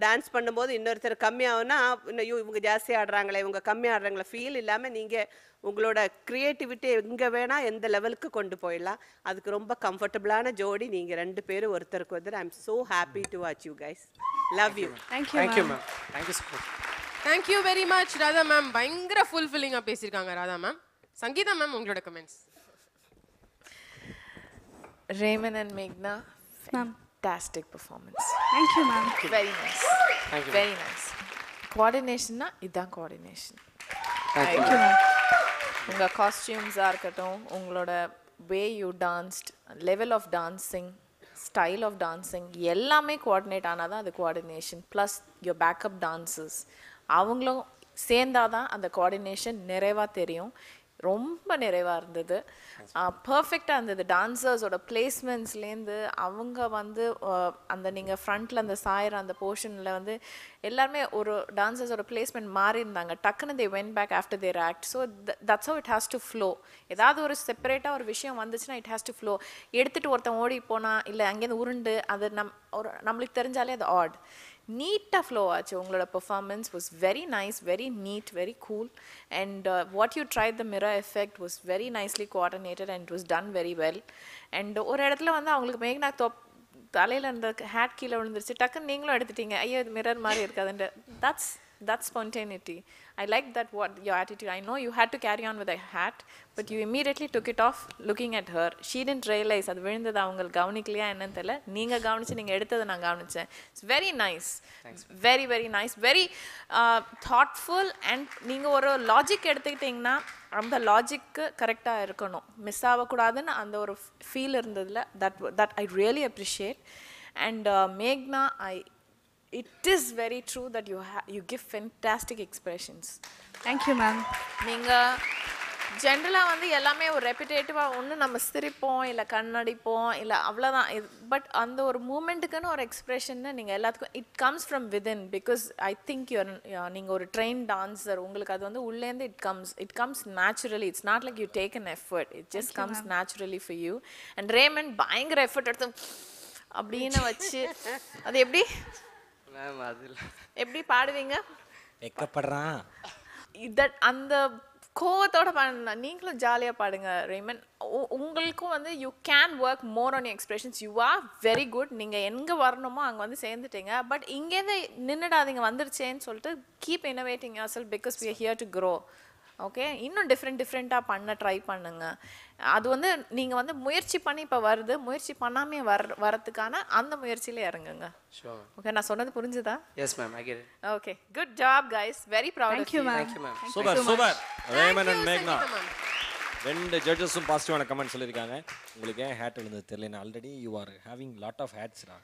டான்ஸ் பண்ணும்போது இன்னொருத்தர் கம்மியாகும்னா இன்னும் ஐயோ, இவங்க ஜாஸ்தி ஆடுறாங்களே இவங்க கம்மி ஆடுறாங்களே. ஃபீல் இல்லாமல் நீங்கள் உங்களோட க்ரியேட்டிவிட்டி எங்கே வேணால் எந்த லெவலுக்கு கொண்டு போயிடலாம். அதுக்கு ரொம்ப கம்ஃபர்டபுளான ஜோடி நீங்கள் ரெண்டு பேரும் ஒருத்தருக்கு ஒருத்தர். I am so happy to watch you guys love you thank you thank you ma'am thank you thank you very much Radha ma'am பயங்கர ஃபுல்ஃபில்லிங்காக பேசியிருக்காங்க ராதா மேம் சங்கீதா மேம் உங்களோட கமெண்ட்ஸ் ரேமன் அண்ட் மேக்னா. Ma'am. Fantastic performance thank you ma'am very nice Thank you. Very nice கோஆர்டினேஷன்னா இதுதான் coordination Thank you. Thank you ma'am உங்கள் காஸ்டியூம்ஸாக இருக்கட்டும் உங்களோட way you danced level of dancing style of dancing எல்லாமே coordinate ஆனால் தான் அது coordination plus your backup dancers அவங்களும் சேர்ந்தாதான் அந்த கோஆர்டினேஷன் நிறைவாக தெரியும். ரொம்ப நிறைவாக இருந்தது. பர்ஃபெக்டாக இருந்தது. டான்சர்ஸோட பிளேஸ்மெண்ட்ஸ்லேருந்து அவங்க வந்து அந்த நீங்கள் ஃப்ரண்ட்டில் அந்த சாயிற அந்த போர்ஷனில் வந்து எல்லாருமே ஒரு டான்சர்ஸோட பிளேஸ்மெண்ட் மாறி இருந்தாங்க. டக்குன்னு they when back after their act so that's how it has to flow ஏதாவது ஒரு செப்பரேட்டாக ஒரு விஷயம் வந்துச்சுன்னா இட் ஹேஸ் டு ஃப்ளோ எடுத்துகிட்டு ஒருத்தன் ஓடி போனால் இல்லை அங்கேருந்து உருண்டு அது நம் ஒரு நம்மளுக்கு தெரிஞ்சாலே அது ஆட் நீட்டாக ஃப்ளோ ஆச்சு. உங்களோட performance was very nice very neat very cool and what you try the mirror effect was very nicely coordinated and it done very well and ஒரு இடத்துல வந்து அவங்களுக்கு மேக்னா தொப் தலையில் அந்த ஹேட் கீழே விழுந்துருச்சு. டக்குன்னு நீங்களும் எடுத்துட்டீங்க. ஐயோ இது மிரர் மாதிரி இருக்காதுன்ட்டு. That's that's spontaneity. I like that what your attitude. I know you had to carry on with a hat, but you immediately took it off looking at her. She didn't realize அது விழுந்தது அவங்களுக்கு கவனிக்கலையா என்னன்னு தெரியல. நீங்கள் கவனிச்சு நீங்கள் எடுத்ததை நான் கவனிச்சேன். It's very nice very very nice very thoughtful and நீங்கள் ஒரு லாஜிக் எடுத்துக்கிட்டிங்கன்னா அந்த லாஜிக்கு கரெக்டாக இருக்கணும். மிஸ் ஆகக்கூடாதுன்னு அந்த ஒரு feel இருந்ததில். That that I really appreciate and மேக்னா I it is very true that you hey you give fantastic expressions thank you ma'am நீங்கள் ஜென்ரலாக வந்து எல்லாமே ஒரு ரெப்பிடேட்டிவாக ஒன்று நம்ம சிரிப்போம் இல்லை கண்ணடிப்போம் இல்லை அவ்வளோதான் இது பட் அந்த ஒரு மூமெண்ட்டுக்குன்னு ஒரு எக்ஸ்பிரஷன்னு நீங்கள் எல்லாத்துக்கும் it comes from within because I think your நீங்கள் ஒரு ட்ரெயின் டான்சர் உங்களுக்கு அது வந்து உள்ளேருந்து it comes it comes naturally it's not like you take an effort it just comes. Naturally for you and Raymon பயங்கர எஃபர்ட் எடுத்து அப்படின்னு வச்சு. அது எப்படி? மேம் அதில். எப்படி பாடுவீங்க? வெக்கப்படுறான். தட் அந்த கோவத்தோட பாடுங்க நீங்களும் ஜாலியாக பாடுங்க ரேமன் உ- உங்களுக்கும் வந்து you can work more on expressions you are very good நீங்கள் எங்கே வரணுமோ அங்கே வந்து சேர்ந்துட்டீங்க. பட் இங்கேருந்து நின்றுடாதீங்க வந்துருச்சேன்னு சொல்லிட்டு keep innovating yourself because we here to grow okay இன்னும் டிஃப்ரெண்ட் டிஃப்ரெண்ட்டாக பண்ண ட்ரை பண்ணுங்க. அது வந்து நீங்கள் வந்து முயற்சி பண்ணி இப்போ வருது முயற்சி பண்ணாமே வர வரதுக்கான அந்த முயற்சியில இறங்குங்க. ஓகே நான் சொன்னது புரிஞ்சுதா? Yes ma'am I get okay good job guys very Thank you, ma'am. Thank you, ma'am. Super super Raymon and மேக்னா ரெண்டு ஜட்ஜஸும் பாசிட்டிவான கமெண்ட் சொல்லியிருக்காங்க. உங்களுக்கு ஏன் ஹேட் விழுந்தது தெரியல already you are having lot of ஹேட்ஸ்ரா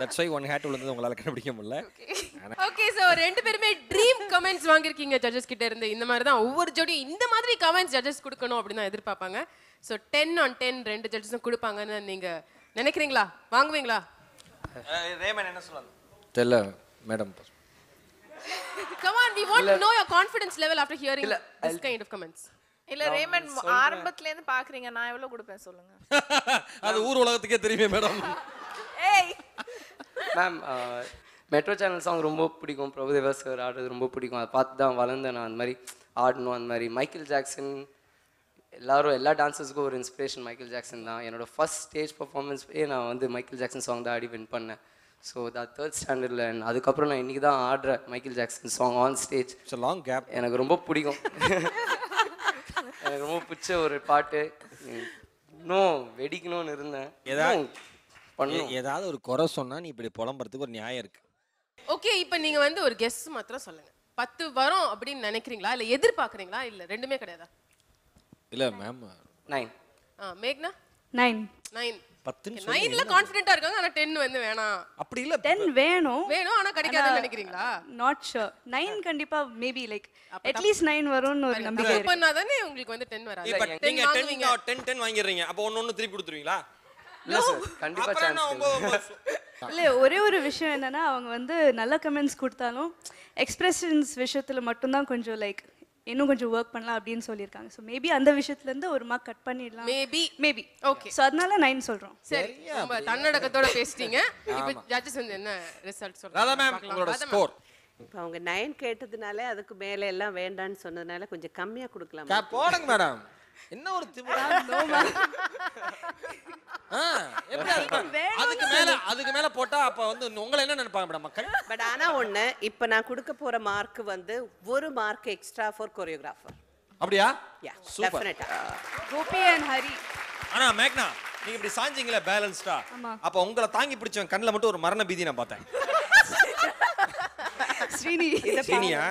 that's why one hat விழுந்தது உங்களால் கண்டுபிடிக்க முடியல. ஓகே சோ ரெண்டு பேருமே ட்ரீம் கமெண்ட்ஸ் வாங்கிருக்கீங்க ஜட்ஜஸ் கிட்ட இருந்து. இந்த மாதிரி தான் ஒவ்வொரு ஜோடியும் இந்த மாதிரி கமெண்ட்ஸ் ஜட்ஜஸ் கொடுக்கணும் அப்படின்னு தான் எதிர்பார்ப்பாங்க. ஸோ டென் ஆன் டென் ரெண்டு ஜட்ஜஸும் கொடுப்பாங்கன்னு நீங்க நினைக்கிறீங்களா? வாங்குவீங்களா? ரேமன் என்ன சொல்லலாம் தெரியல madam come on we want to know your confidence level after hearing this kind of comments இல்ல ரேமன். ஆரம்பத்துல இருந்து பாக்குறீங்க நான் எவ்வளவு கொடுப்பேன் சொல்லுங்க. அது ஊர் உலகத்துக்கே தெரியுமே மேடம் ஏய் மேம் மெட்ரோ சேனல் சாங் ரொம்ப பிடிக்கும். பிரபுதேவா சார் ஆடுறது ரொம்ப பிடிக்கும். அதை பார்த்து தான் வளர்ந்தேன் நான். அந்த மாதிரி ஆடணும். அந்த மாதிரி மைக்கேல் ஜாக்சன் எல்லாரும் எல்லா டான்சர்ஸ்க்கும் ஒரு இன்ஸ்பிரேஷன் மைக்கேல் ஜாக்சன் தான். என்னோட ஃபர்ஸ்ட் ஸ்டேஜ் பர்ஃபார்மன்ஸ்லேயே நான் வந்து மைக்கேல் ஜாக்சன் சாங் தான் ஆடி வின் பண்ணேன். ஸோ that தேர்ட் ஸ்டாண்டர்டில் அதுக்கப்புறம் நான் இன்றைக்கி தான் ஆடுறேன் Michael Jackson song on stage long gap எனக்கு ரொம்ப பிடிக்கும். எனக்கு ரொம்ப பிடிச்ச ஒரு பாட்டு. இன்னும் வெடிக்கணும்னு இருந்தேன். ஏதாவது பண்ணணும். ஏதாவது ஒரு குறை சொன்னா நீ இப்படி புலம்புறதுக்கு ஒரு நியாயம் இருக்கு. ஓகே இப்போ நீங்க வந்து ஒரு கெஸ் மாத்திரம் சொல்லுங்க. பத்து வரும் அப்படின்னு நினைக்கிறீங்களா? இல்ல எதிர்பார்க்கறீங்களா? இல்ல ரெண்டுமே கிடையாதா? இல்ல மேம் நைன் ஆ மேக்னா? நைன் நைன் பத்துன்னு நைன்ல கான்ஃபிடென்ட்டா இருக்காங்க ஆனா டென் வந்து வேணாம். அப்படி இல்ல. டென் வேணும். வேணும் ஆனா கிடைக்காதுன்னு நினைக்கிறீங்களா? நாட் ஷுர் நைன் கண்டிப்பா maybe like at least nine வரும்னு ஒரு நம்பிக்கை தப்பு இருக்கு. பண்ணாதானே உங்களுக்கு வந்து டென் வராது. இப்ப 10 நீங்க வாங்குவீங்க. 10 டென் டென் வாங்கிடுறீங்க. அப்போ ஒன்னு ஒன்னு திருப்பி கொடுத்துருவீங்களா? இல்லை சார் என்ன சான்ஸ் இல்ல ஒரே ஒரு விஷயம் என்னன்னா அவங்க வந்து நல்ல கமெண்ட்ஸ் கொடுத்தாலும் எக்ஸ்பிரஷன்ஸ் விஷயத்துல மட்டும்தான் கொஞ்சம் லைக் இன்னும் கொஞ்சம் ஒர்க் பண்ணலாம் அப்படின்னு சொல்லியிருக்காங்க. ஸோ மேபி அந்த விஷயத்துல இருந்து ஒரு மார்க் கட் பண்ணிடலாம். மேபி மேபி ஓகே ஸோ அதனால நைன் சொல்றோம். சரி ரொம்ப தன்னடக்கத்தோட பேசிட்டீங்க. இப்போ ஜட்ஜஸ் வந்து என்ன ரிசல்ட் சொல்றாங்க? ராதா மேம். உங்களோட. ஸ்கோர் இப்போ அவங்க நைன் கேட்டதுனால அதுக்கு மேலே எல்லாம் வேண்டான்னு சொன்னதுனால கொஞ்சம் கம்மியாக கொடுக்கலாம். போடுங்க மேடம் என்ன ஒரு எப்படி அதுக்கு அதுக்கு மேல அதுக்கு மேல போட்டா அப்ப வந்து உங்களை என்ன நினைப்பாங்க மக்கள்? பட் ஆனா ஒண்ணு இப்போ நான் கொடுக்க போற மார்க் வந்து ஒரு மார்க் எக்ஸ்ட்ரா ஃபார் கொரியோகிராஃபர் அப்படியா? யா சூப்பர் கோபி அண்ட் ஹரி. ஆனா மேக்னா நீங்க இப்படி சாஞ்சிங்களே பேலன்ஸ்டா. அப்ப உங்களை தாங்கி பிடிச்சவன் கண்ணுல மட்டும் ஒரு மரண பீதி நான் பார்த்தேன். ஸ்ரீனி சீனியா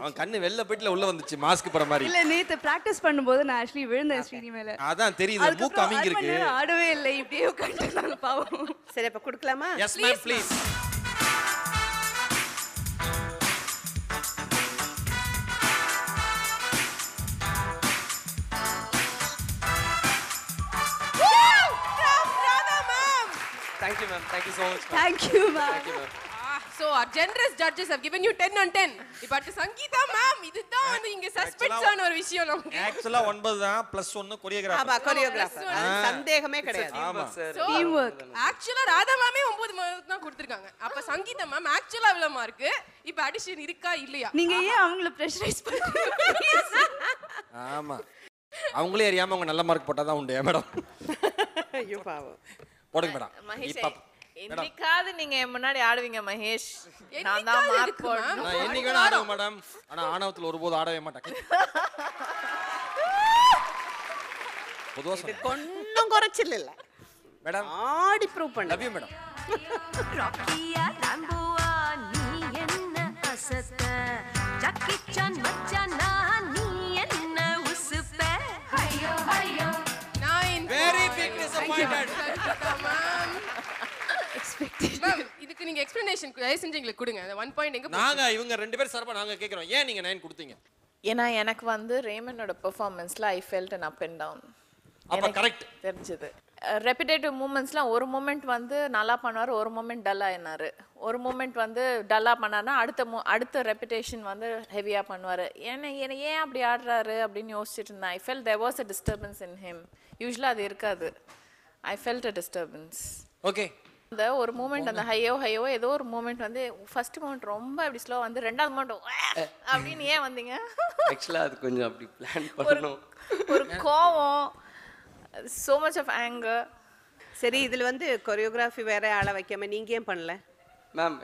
அவன் கண்ணு வெள்ள போயிட்டுல உள்ள வந்துச்சு மாஸ்க் போற மாதிரி. இல்ல நேத்து பிராக்டிஸ் பண்ணும்போது நான் ஆக்சுவலி விழுந்தேன் ஸ்ரீனி மேல. அதான் தெரியுது மூக்கு அமிங்கி இருக்கு ஆடவே இல்லை இப்படியே உட்காந்துருந்தாங்க பாவம். சரி அப்ப கொடுக்கலாமா? Yes ma'am please thank you ma'am thank you so much thank you ma'am thank you ma'am So our generous judges have given you 10 on 10. இப்போ அடுத்து சங்கீதா மேம் இதுதான் வந்து இங்க சஸ்பென்ஸ் ஆன ஒரு விஷயம் நமக்கு. ஆக்சுவலா ஒன்பது தான் பிளஸ் ஒன்னு ஆமா கொரியோகிராஃபர் கொரியோகிராஃபர் சந்தேகமே கிடையாது. ஆமா So, டீம் ஒர்க் ஆக்சுவலா ராதா மேமே ஒன்பது மார்க் தான் கொடுத்துருக்காங்க. அப்ப சங்கீதா மேம் ஆக்சுவலா இவ்வளவு மார்க் இப்ப அடிஷன் இருக்கா இல்லையா? நீங்க ஏன் அவங்கள ப்ரெஷரைஸ் பண்றீங்க? ஆமா. அவங்களே அறியாம அவங்க நல்ல மார்க் போட்டாதான் உண்டு மேடம் ஐயோ பாவம். போடுங்க மேடம் இப்ப மேடம் என்னைக்காவது நீங்க என் முன்னாடி ஆடுவீங்க மகேஷ். நான் தான் மார்க் போடணும். நான் என்னைக்கு வேணா ஆடுவேன் மேடம் ஆனா ஆணவத்துல ஒருபோது ஆடவே மாட்டேன். பொதுவா சொன்னேன். ஒன்றும் குறைச்சல் இல்லை. மேடம் ஆடி ப்ரூவ் பண்ண. லவ் யூ மேடம் ராக்கியா ராம்போவா நீ என்ன அசத்த? ஜக்கி சான் மச்சானா நீ என்ன உசுப்ப? ஐயோ ஐயோ நான் வெரி பிக் டிசப்பாயிண்டட் மேம் இதுக்கு நீங்க எக்ஸ்பிளனேஷன் தயவு செஞ்சு எங்களுக்கு கொடுங்க. அந்த ஒன் பாயிண்ட் எங்க? நாங்க இவங்க ரெண்டு பேரும் சார்பா நாங்க கேக்குறோம். ஏன் நீங்க நைன் கொடுத்தீங்க? ஏன்னா எனக்கு வந்து ரேமனோட பெர்ஃபார்மன்ஸ்ல I felt an up and down அப்ப correct. தெரிஞ்சது. ரெப்பிடேட்டிவ் மூமெண்ட்ஸ்லாம் ஒரு மூமெண்ட் வந்து நல்லா பண்ணுவார் ஒரு மூமெண்ட் டல்லாக என்னாரு ஒரு மூமெண்ட் வந்து டல்லாக பண்ணார்னா அடுத்த மூ அடுத்த ரெப்பிடேஷன் வந்து ஹெவியாக பண்ணுவார். ஏன்னா என்ன ஏன் அப்படி ஆடுறாரு அப்படின்னு யோசிச்சுட்டு இருந்தேன். I fell there was a disturbance in him யூஸ்வலாக அது இருக்காது. I felt a disturbance okay அந்த ஒரு மூமெண்ட் அந்த ஹையோ ஹையோ ஏதோ ஒரு மூமெண்ட் வந்து ஃபர்ஸ்ட் மூமெண்ட் ரொம்ப அப்படி ஸ்லோ வந்து ரெண்டாவது மூமெண்ட் அப்படின்னு ஏன் வந்தீங்க? ஆக்சுவலாக அது கொஞ்சம் அப்படி பிளான் பண்ணணும். ஒரு கோவம் so much of anger. சரி இதில் வந்து கொரியோகிராஃபி வேற ஆளை வைக்காம நீங்க ஏன் பண்ணல? மேம்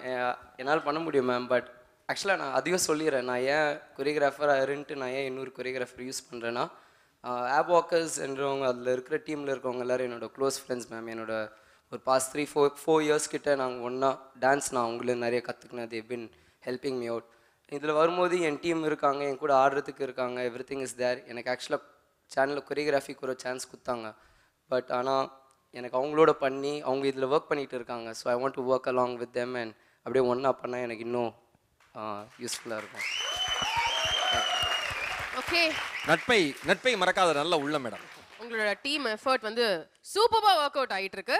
என்னால் பண்ண முடியும் மேம் பட் ஆக்சுவலாக நான் அதையும் சொல்லிடுறேன் நான் ஏன் கொரியோகிராஃபராக இருந்துட்டு நான் ஏன் இன்னொரு கொரியோகிராஃபர் யூஸ் பண்ணுறேன்னா ஆப் வாக்கர்ஸ் என்றவங்க அதில் இருக்கிற டீமில் இருக்கவங்க எல்லாரும் என்னோட க்ளோஸ் ஃப்ரெண்ட்ஸ் மேம் என்னோட ஒரு past three four four years கிட்ட நாங்கள் ஒன்றா டான்ஸ் நான் அவங்களே நிறைய கற்றுக்கினேன் they been helping me out இதில் வரும்போது என் டீம் இருக்காங்க என் கூட ஆடுறதுக்கு இருக்காங்க எவ்ரி திங் இஸ் தேர் எனக்கு ஆக்சுவலாக சேனலில் கொரியோகிராஃபிக்கு ஒரு சான்ஸ் கொடுத்தாங்க. பட் ஆனால் எனக்கு அவங்களோட பண்ணி அவங்க இதில் ஒர்க் பண்ணிட்டு இருக்காங்க. So I want to work along with them and அப்படியே ஒன்றா பண்ணால் எனக்கு இன்னும் யூஸ்ஃபுல்லாக இருக்கும். ஓகே நட்பை நட்பை மறக்காத நல்ல உள்ள மேடம். உங்களோட டீம் எஃபர்ட் வந்து சூப்பரா ஒர்க் அவுட் ஆயிட்டு இருக்கு.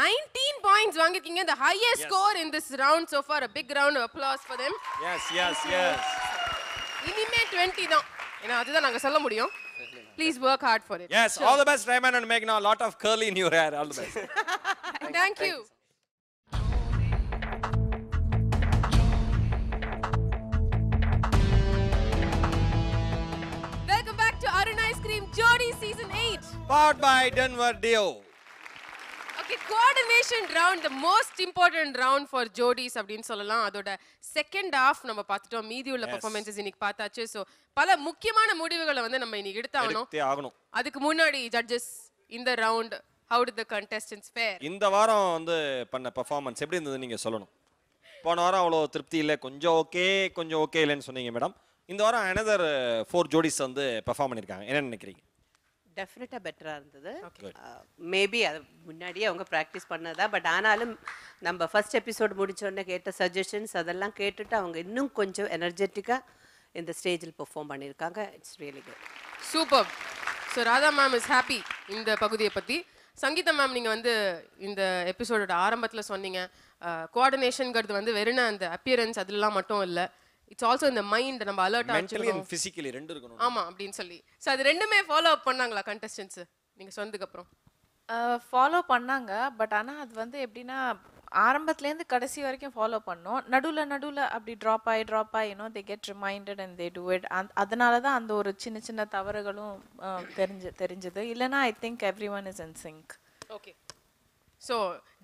Nineteen points வாங்கிருக்கீங்க the highest score in this round so far a big round of applause for them yes yes yes இனிமே 20 தான் ஏன்னா அதுதான் நாங்க சொல்ல முடியும் please work hard for it yes all the best ramen and மேக்னா lot of curly in your hair all the best thank you welcome back to arun ice cream jodi season 8 powered by denver dio Okay coordination round the most important round for jodis அப்படின்னு சொல்லலாம். அதோட second half நம்ம பார்த்துட்டோம். மீதி உள்ள performances இன்னைக்கு பார்த்தாச்சு. So பல முக்கியமான முடிவுகளை வந்து நம்ம இன்னைக்கு எடுத்தாகணும். எடுத்தே ஆகணும். அதுக்கு முன்னாடி ஜட்ஜஸ் இந்த round how to the contestants fair இந்த வாரம் வந்து பண்ண பெர்ஃபார்மன்ஸ் எப்படி இருந்தது நீங்க சொல்லணும். போன வாரம் அவ்வளோ திருப்தி இல்லை. கொஞ்சம் ஓகே கொஞ்சம் ஓகே இல்லைன்னு சொன்னீங்க மேடம் இந்த வாரம் அனதர் ஃபோர் ஜோடிஸ் வந்து பெர்ஃபார்ம் பண்ணியிருக்காங்க. என்ன நினைக்கிறீங்க? டெஃபினட்டாக பெட்டராக இருந்தது. மேபி அது முன்னாடியே அவங்க ப்ராக்டிஸ் பண்ணதா பட் ஆனாலும் நம்ம ஃபர்ஸ்ட் எபிசோட் முடிச்சோடனே கேட்ட சஜஷன்ஸ் அதெல்லாம் கேட்டுட்டு அவங்க இன்னும் கொஞ்சம் எனர்ஜெட்டிக்காக இந்த ஸ்டேஜில் பெர்ஃபார்ம் பண்ணியிருக்காங்க. It's really good super so Radha ma'am is happy இந்த பகுதியை பற்றி சங்கீதா மேம் நீங்கள் வந்து இந்த எபிசோடோட ஆரம்பத்தில் சொன்னீங்க. கோஆர்டினேஷனுங்கிறது வந்து வெறும் அந்த அப்பியரன்ஸ் அதெல்லாம் மட்டும் இல்லை. இட்ஸ் ஆல்சோ இந்த மைண்ட் நம்ம அலர்ட்டாக மென்டலி அண்ட் ஃபிசிக்கலி ரெண்டு இருக்கணும். ஆமா அப்படின்னு சொல்லி. ஸோ அது ரெண்டுமே ஃபாலோ அப் பண்ணாங்களா கண்டஸ்டன்ஸ் நீங்க சொன்னதுக்கு அப்புறம். ஃபாலோ பண்ணாங்க. பட் ஆனால் அது வந்து எப்படின்னா ஆரம்பத்துலேருந்து கடைசி வரைக்கும் ஃபாலோ பண்ணோம். நடுவில் நடுவில் அப்படி ட்ராப் ஆகி ட்ராப் ஆகி you know they get reminded and they do it அந் அதனால தான் அந்த ஒரு சின்ன சின்ன தவறுகளும் தெரிஞ்சு தெரிஞ்சது. இல்லைன்னா I think everyone is in sync okay so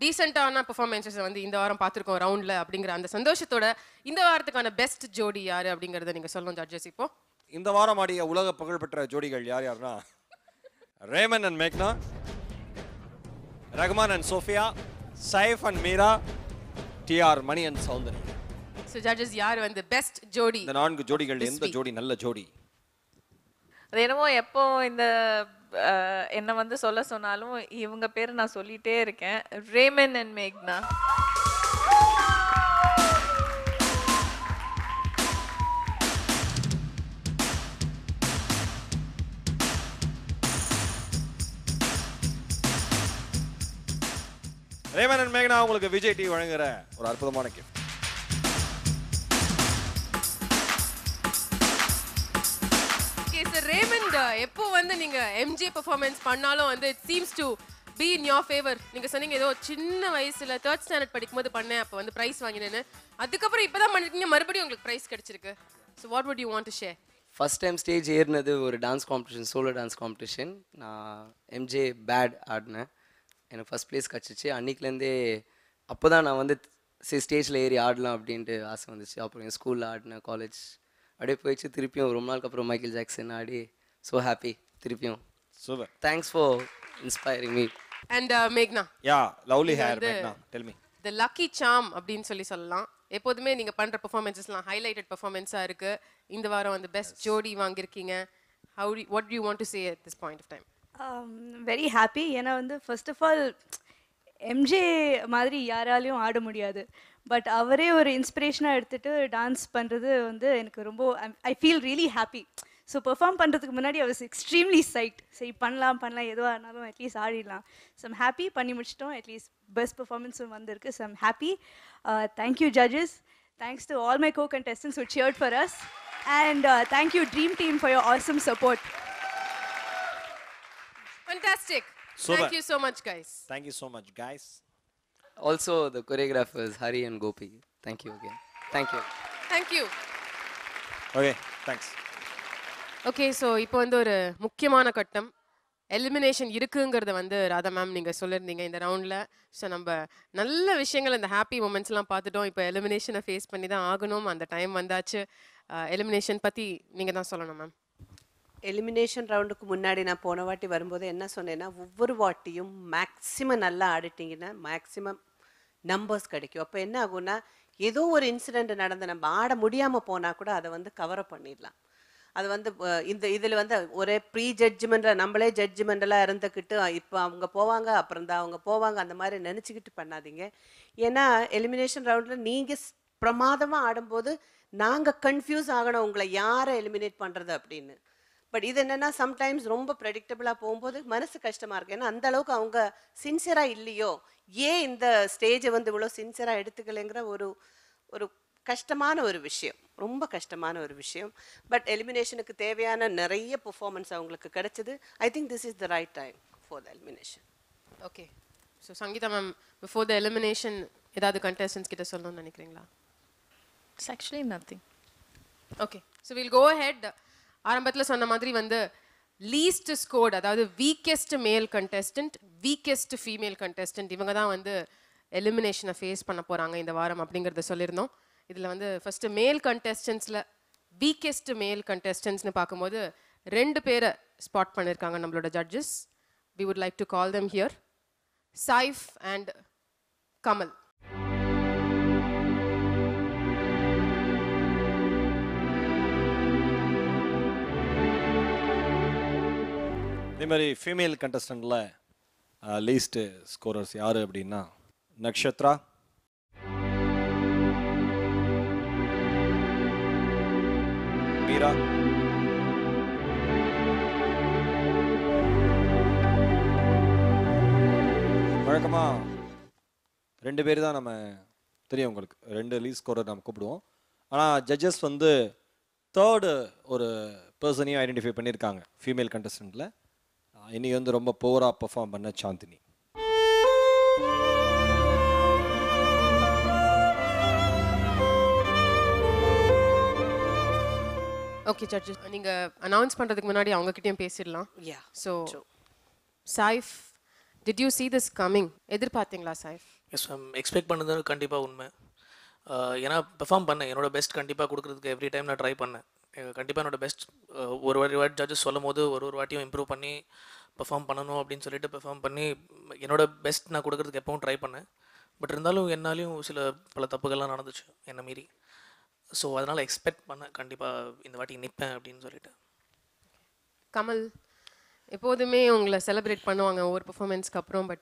டீசெண்டான பெர்ஃபார்மன்ஸஸ் வந்து இந்த வாரம் பார்த்துருக்கோம் ரவுண்டில் அப்படிங்கிற அந்த சந்தோஷத்தோட இந்த வாரத்துக்கான பெஸ்ட் ஜோடி யார் அப்படிங்கிறத நீங்கள் சொல்லணும் ஜட்ஜஸ். இப்போ? இந்த வாரம் ஆடிய உலக புகழ்பெற்ற ஜோடிகள் யார் யாருன்னா ரேமன் அண்ட் மேக்னா Rahman and Sophia Saif and Meera TR Mani and Soundari. So judges யார் வந்து பெஸ்ட் ஜோடி? இந்த நான்கு ஜோடிகள் எந்த. ஜோடி நல்ல ஜோடி? அது என்னமோ எப்போ இந்த என்னை வந்து சொல்ல சொன்னாலும் இவங்க பேர் நான் சொல்லிட்டே இருக்கேன். ரேமன் அண்ட் மேக்னா ரேமன் அண்ட் மேக்னா உங்களுக்கு விஜய் டி வழங்குற ஒரு அற்புதமான கிஃப்ட் அண்ட் எப்போ வந்து நீங்க எம்ஜே பெர்ஃபார்மன்ஸ் பண்ணாலும் வந்து it seems to be in your favour நீங்க சொன்னீங்க ஏதோ சின்ன வயசுல தேர்ட் ஸ்டாண்டர்ட் படிக்கும்போது பண்ணேன் அப்போ வந்து ப்ரைஸ் வாங்கினேன்னு. அதுக்கப்புறம் இப்பதான் பண்ணிருக்கீங்க மறுபடியும் உங்களுக்கு ப்ரைஸ் கிடைச்சிருக்கு. So what would you want to share first time stage ஏறினது ஒரு dance competition solo dance competition நான் எம்ஜே பேட் ஆடினேன். எனக்கு ஃபஸ்ட் ப்ளேஸ் கிடச்சிச்சு. அன்றைக்கிலேருந்தே அப்போ தான் நான் வந்து சரி ஸ்டேஜில் ஏறி ஆடலாம் அப்படின்ட்டு ஆசை வந்துச்சு. அப்புறம் என் ஸ்கூலில் ஆடினேன் காலேஜ் அப்படியே போயிடுச்சு. திருப்பியும் ரொம்ப நாளுக்கு அப்புறம் மைக்கேல் ஜாக்சன் ஆடி ஸோ ஹாப்பி திருப்பியும். Super thanks for inspiring me and மேக்னா யா லவ்லி ஹேர் வந்து- மேக்னா tell me the lucky charm அப்படின்னு சொல்லி சொல்லலாம். எப்போதுமே நீங்க பண்ற பெர்ஃபார்மன்ஸஸ்லாம் ஹைலைட்டட் பெர்ஃபார்மன்ஸா இருக்கு. இந்த வாரம் வந்து பெஸ்ட் ஜோடி வாங்கியிருக்கீங்க. How what you want to say at this point of time very happy ஏன்னா வந்து ஃபர்ஸ்ட் ஆஃப் ஆல் எம்ஜே மாதிரி யாராலையும் ஆட முடியாது. பட் அவரே ஒரு இன்ஸ்பிரேஷனாக எடுத்துட்டு டான்ஸ் பண்ணுறது வந்து எனக்கு ரொம்ப I feel really happy so perform பண்ணுறதுக்கு முன்னாடி I was எக்ஸ்ட்ரீம்லி சைட் சரி பண்ணலாம் பண்ணலாம் எதுவாக இருந்தாலும் அட்லீஸ்ட் ஆடிடலாம் ஸோ ஐம் ஹாப்பி பண்ணி முடிச்சிட்டோம் அட்லீஸ்ட் பெஸ்ட் பெர்ஃபார்மன்ஸும் வந்திருக்கு so I'm happy thank you judges thanks to all my co contestants who cheered for us and uh, thank you dream team for your awesome support Fantastic. Super. Thank you so much, guys. Thank you so much, guys. Also, the choreographers, Hari and Gopi. Thank you again. Thank you. Thank you. Okay, thanks. Okay so இப்போ வந்து ஒரு முக்கியமான கட்டம். Elimination இருக்குங்கிறத வந்து Radha ma'am நீங்கள் சொல்லியிருந்தீங்க இந்த ரவுண்டில் ஸோ நம்ம நல்ல விஷயங்கள் இந்த ஹாப்பி மூமெண்ட்ஸ்லாம் பார்த்துட்டோம். இப்போ எலிமினேஷனை ஃபேஸ் பண்ணி தான் ஆகணும். அந்த டைம் வந்தாச்சு. எலிமினேஷன் பற்றி நீங்கள் தான் சொல்லணும் மேம் எலிமினேஷன் ரவுண்டுக்கு முன்னாடி நான் போன வாட்டி வரும்போது என்ன சொன்னேன்னா ஒவ்வொரு வாட்டியும் மேக்ஸிமம் நல்லா ஆடிட்டிங்கன்னா மேக்ஸிமம் நம்பர்ஸ் கிடைக்கும். அப்போ என்ன ஆகும்னா ஏதோ ஒரு இன்சிடெண்ட் நடந்து நம்ம ஆட முடியாமல் போனால் கூட அதை வந்து கவர் பண்ணிடலாம். அது வந்து இந்த இதில் வந்து ஒரே ப்ரீ ஜட்ஜ்மெண்ட்ல நம்மளே ஜட்ஜ்மெண்டலாக இருந்துக்கிட்டு இப்போ அவங்க போவாங்க அப்புறம் தான் அவங்க போவாங்க அந்த மாதிரி நினச்சிக்கிட்டு பண்ணாதீங்க. ஏன்னா எலிமினேஷன் ரவுண்டில் நீங்கள் பிரமாதமாக ஆடும்போது நாங்கள் கன்ஃபியூஸ் ஆகணும் உங்களை யாரை எலிமினேட் பண்ணுறது அப்படின்னு. பட் இது என்னென்னா சம்டைம்ஸ் ரொம்ப ப்ரெடிக்டபிளாக போகும்போது மனசு கஷ்டமாக இருக்குது ஏன்னா அந்த அளவுக்கு அவங்க சின்சியராக இல்லையோ? ஏன் இந்த ஸ்டேஜை வந்து இவ்வளோ சின்சியராக எடுத்துக்கலைங்கிற ஒரு ஒரு கஷ்டமான ஒரு விஷயம். ரொம்ப கஷ்டமான ஒரு விஷயம். பட் எலிமினேஷனுக்கு தேவையான நிறைய பெர்ஃபார்மன்ஸ் அவங்களுக்கு கிடைச்சது. I think this is the right time for the elimination okay so Sangeetha ma'am before the elimination ஏதாவது கண்டஸ்டன்ஸ் கிட்ட சொல்லணும்னு நினைக்கிறீங்களா? It's actually nothing okay so will go head ஆரம்பத்தில் சொன்ன மாதிரி வந்து லீஸ்ட் ஸ்கோர்ட் அதாவது weakest male contestant weakest female contestant இவங்க தான் வந்து எலிமினேஷனை ஃபேஸ் பண்ண போகிறாங்க இந்த வாரம் அப்படிங்கிறத சொல்லியிருந்தோம். இதில் வந்து ஃபஸ்ட்டு மேல் கண்டெஸ்டன்ஸில் வீக்கெஸ்ட் மேல் கண்டெஸ்டன்ஸ்னு பார்க்கும்போது ரெண்டு பேரை ஸ்பாட் பண்ணியிருக்காங்க நம்மளோட judges we would like to call them here Saif and Kamal இதே மாதிரி ஃபீமேல் கண்டஸ்டண்ட்டில் லீஸ்ட் ஸ்கோரர்ஸ் யார் அப்படின்னா நக்ஷத்ரா மீரா வழக்கமாக ரெண்டு பேர் தான் நம்ம தெரியும் உங்களுக்கு. ரெண்டு லீஸ் ஸ்கோரர் நம்ம கூப்பிடுவோம். ஆனால் ஜட்ஜஸ் வந்து தேர்டு ஒரு பர்சனையும் ஐடென்டிஃபை பண்ணியிருக்காங்க. ஃபீமேல் கண்டஸ்டண்ட்டில் இன்றைக்கி வந்து ரொம்ப புவராக பெர்ஃபார்ம் பண்ண சாந்தினி. ஓகே ஜட்ஜஸ் நீங்கள் அனௌன்ஸ் பண்ணுறதுக்கு முன்னாடி அவங்கக்கிட்டேயும் பேசிடலாம். Yeah, so Saif did you see this coming எதிர்பார்த்தீங்களா Saif yes ma'am expect பண்ணது கண்டிப்பாக உண்மை. ஏன்னா பெர்ஃபார்ம் பண்ணேன். என்னோட பெஸ்ட் கண்டிப்பாக கொடுக்குறதுக்கு எவ்ரி டைம் நான் ட்ரை பண்ணேன். கண்டிப்பாக என்னோட பெஸ்ட் ஒரு வாட்டி வாட்டி ஜட்ஜஸ் சொல்லும் போது ஒரு ஒரு வாட்டியும் இம்ப்ரூவ் பண்ணி பெர்ஃபார்ம் பண்ணணும் அப்படின்னு சொல்லிட்டு பெர்ஃபார்ம் பண்ணி என்னோட பெஸ்ட் நான் கொடுக்குறதுக்கு எப்பவும் ட்ரை பண்ணேன். பட் இருந்தாலும் என்னாலையும் சில பல தப்புகள்லாம் நடந்துச்சு என்னை மீறி. ஸோ அதனால் எக்ஸ்பெக்ட் பண்ணேன் கண்டிப்பாக இந்த வாட்டி நிற்பேன் அப்படின்னு சொல்லிட்டு. கமல் எப்போதுமே உங்களை செலிப்ரேட் பண்ணுவாங்க ஒவ்வொரு பெர்ஃபார்மன்ஸ்க்கு அப்புறம் பட்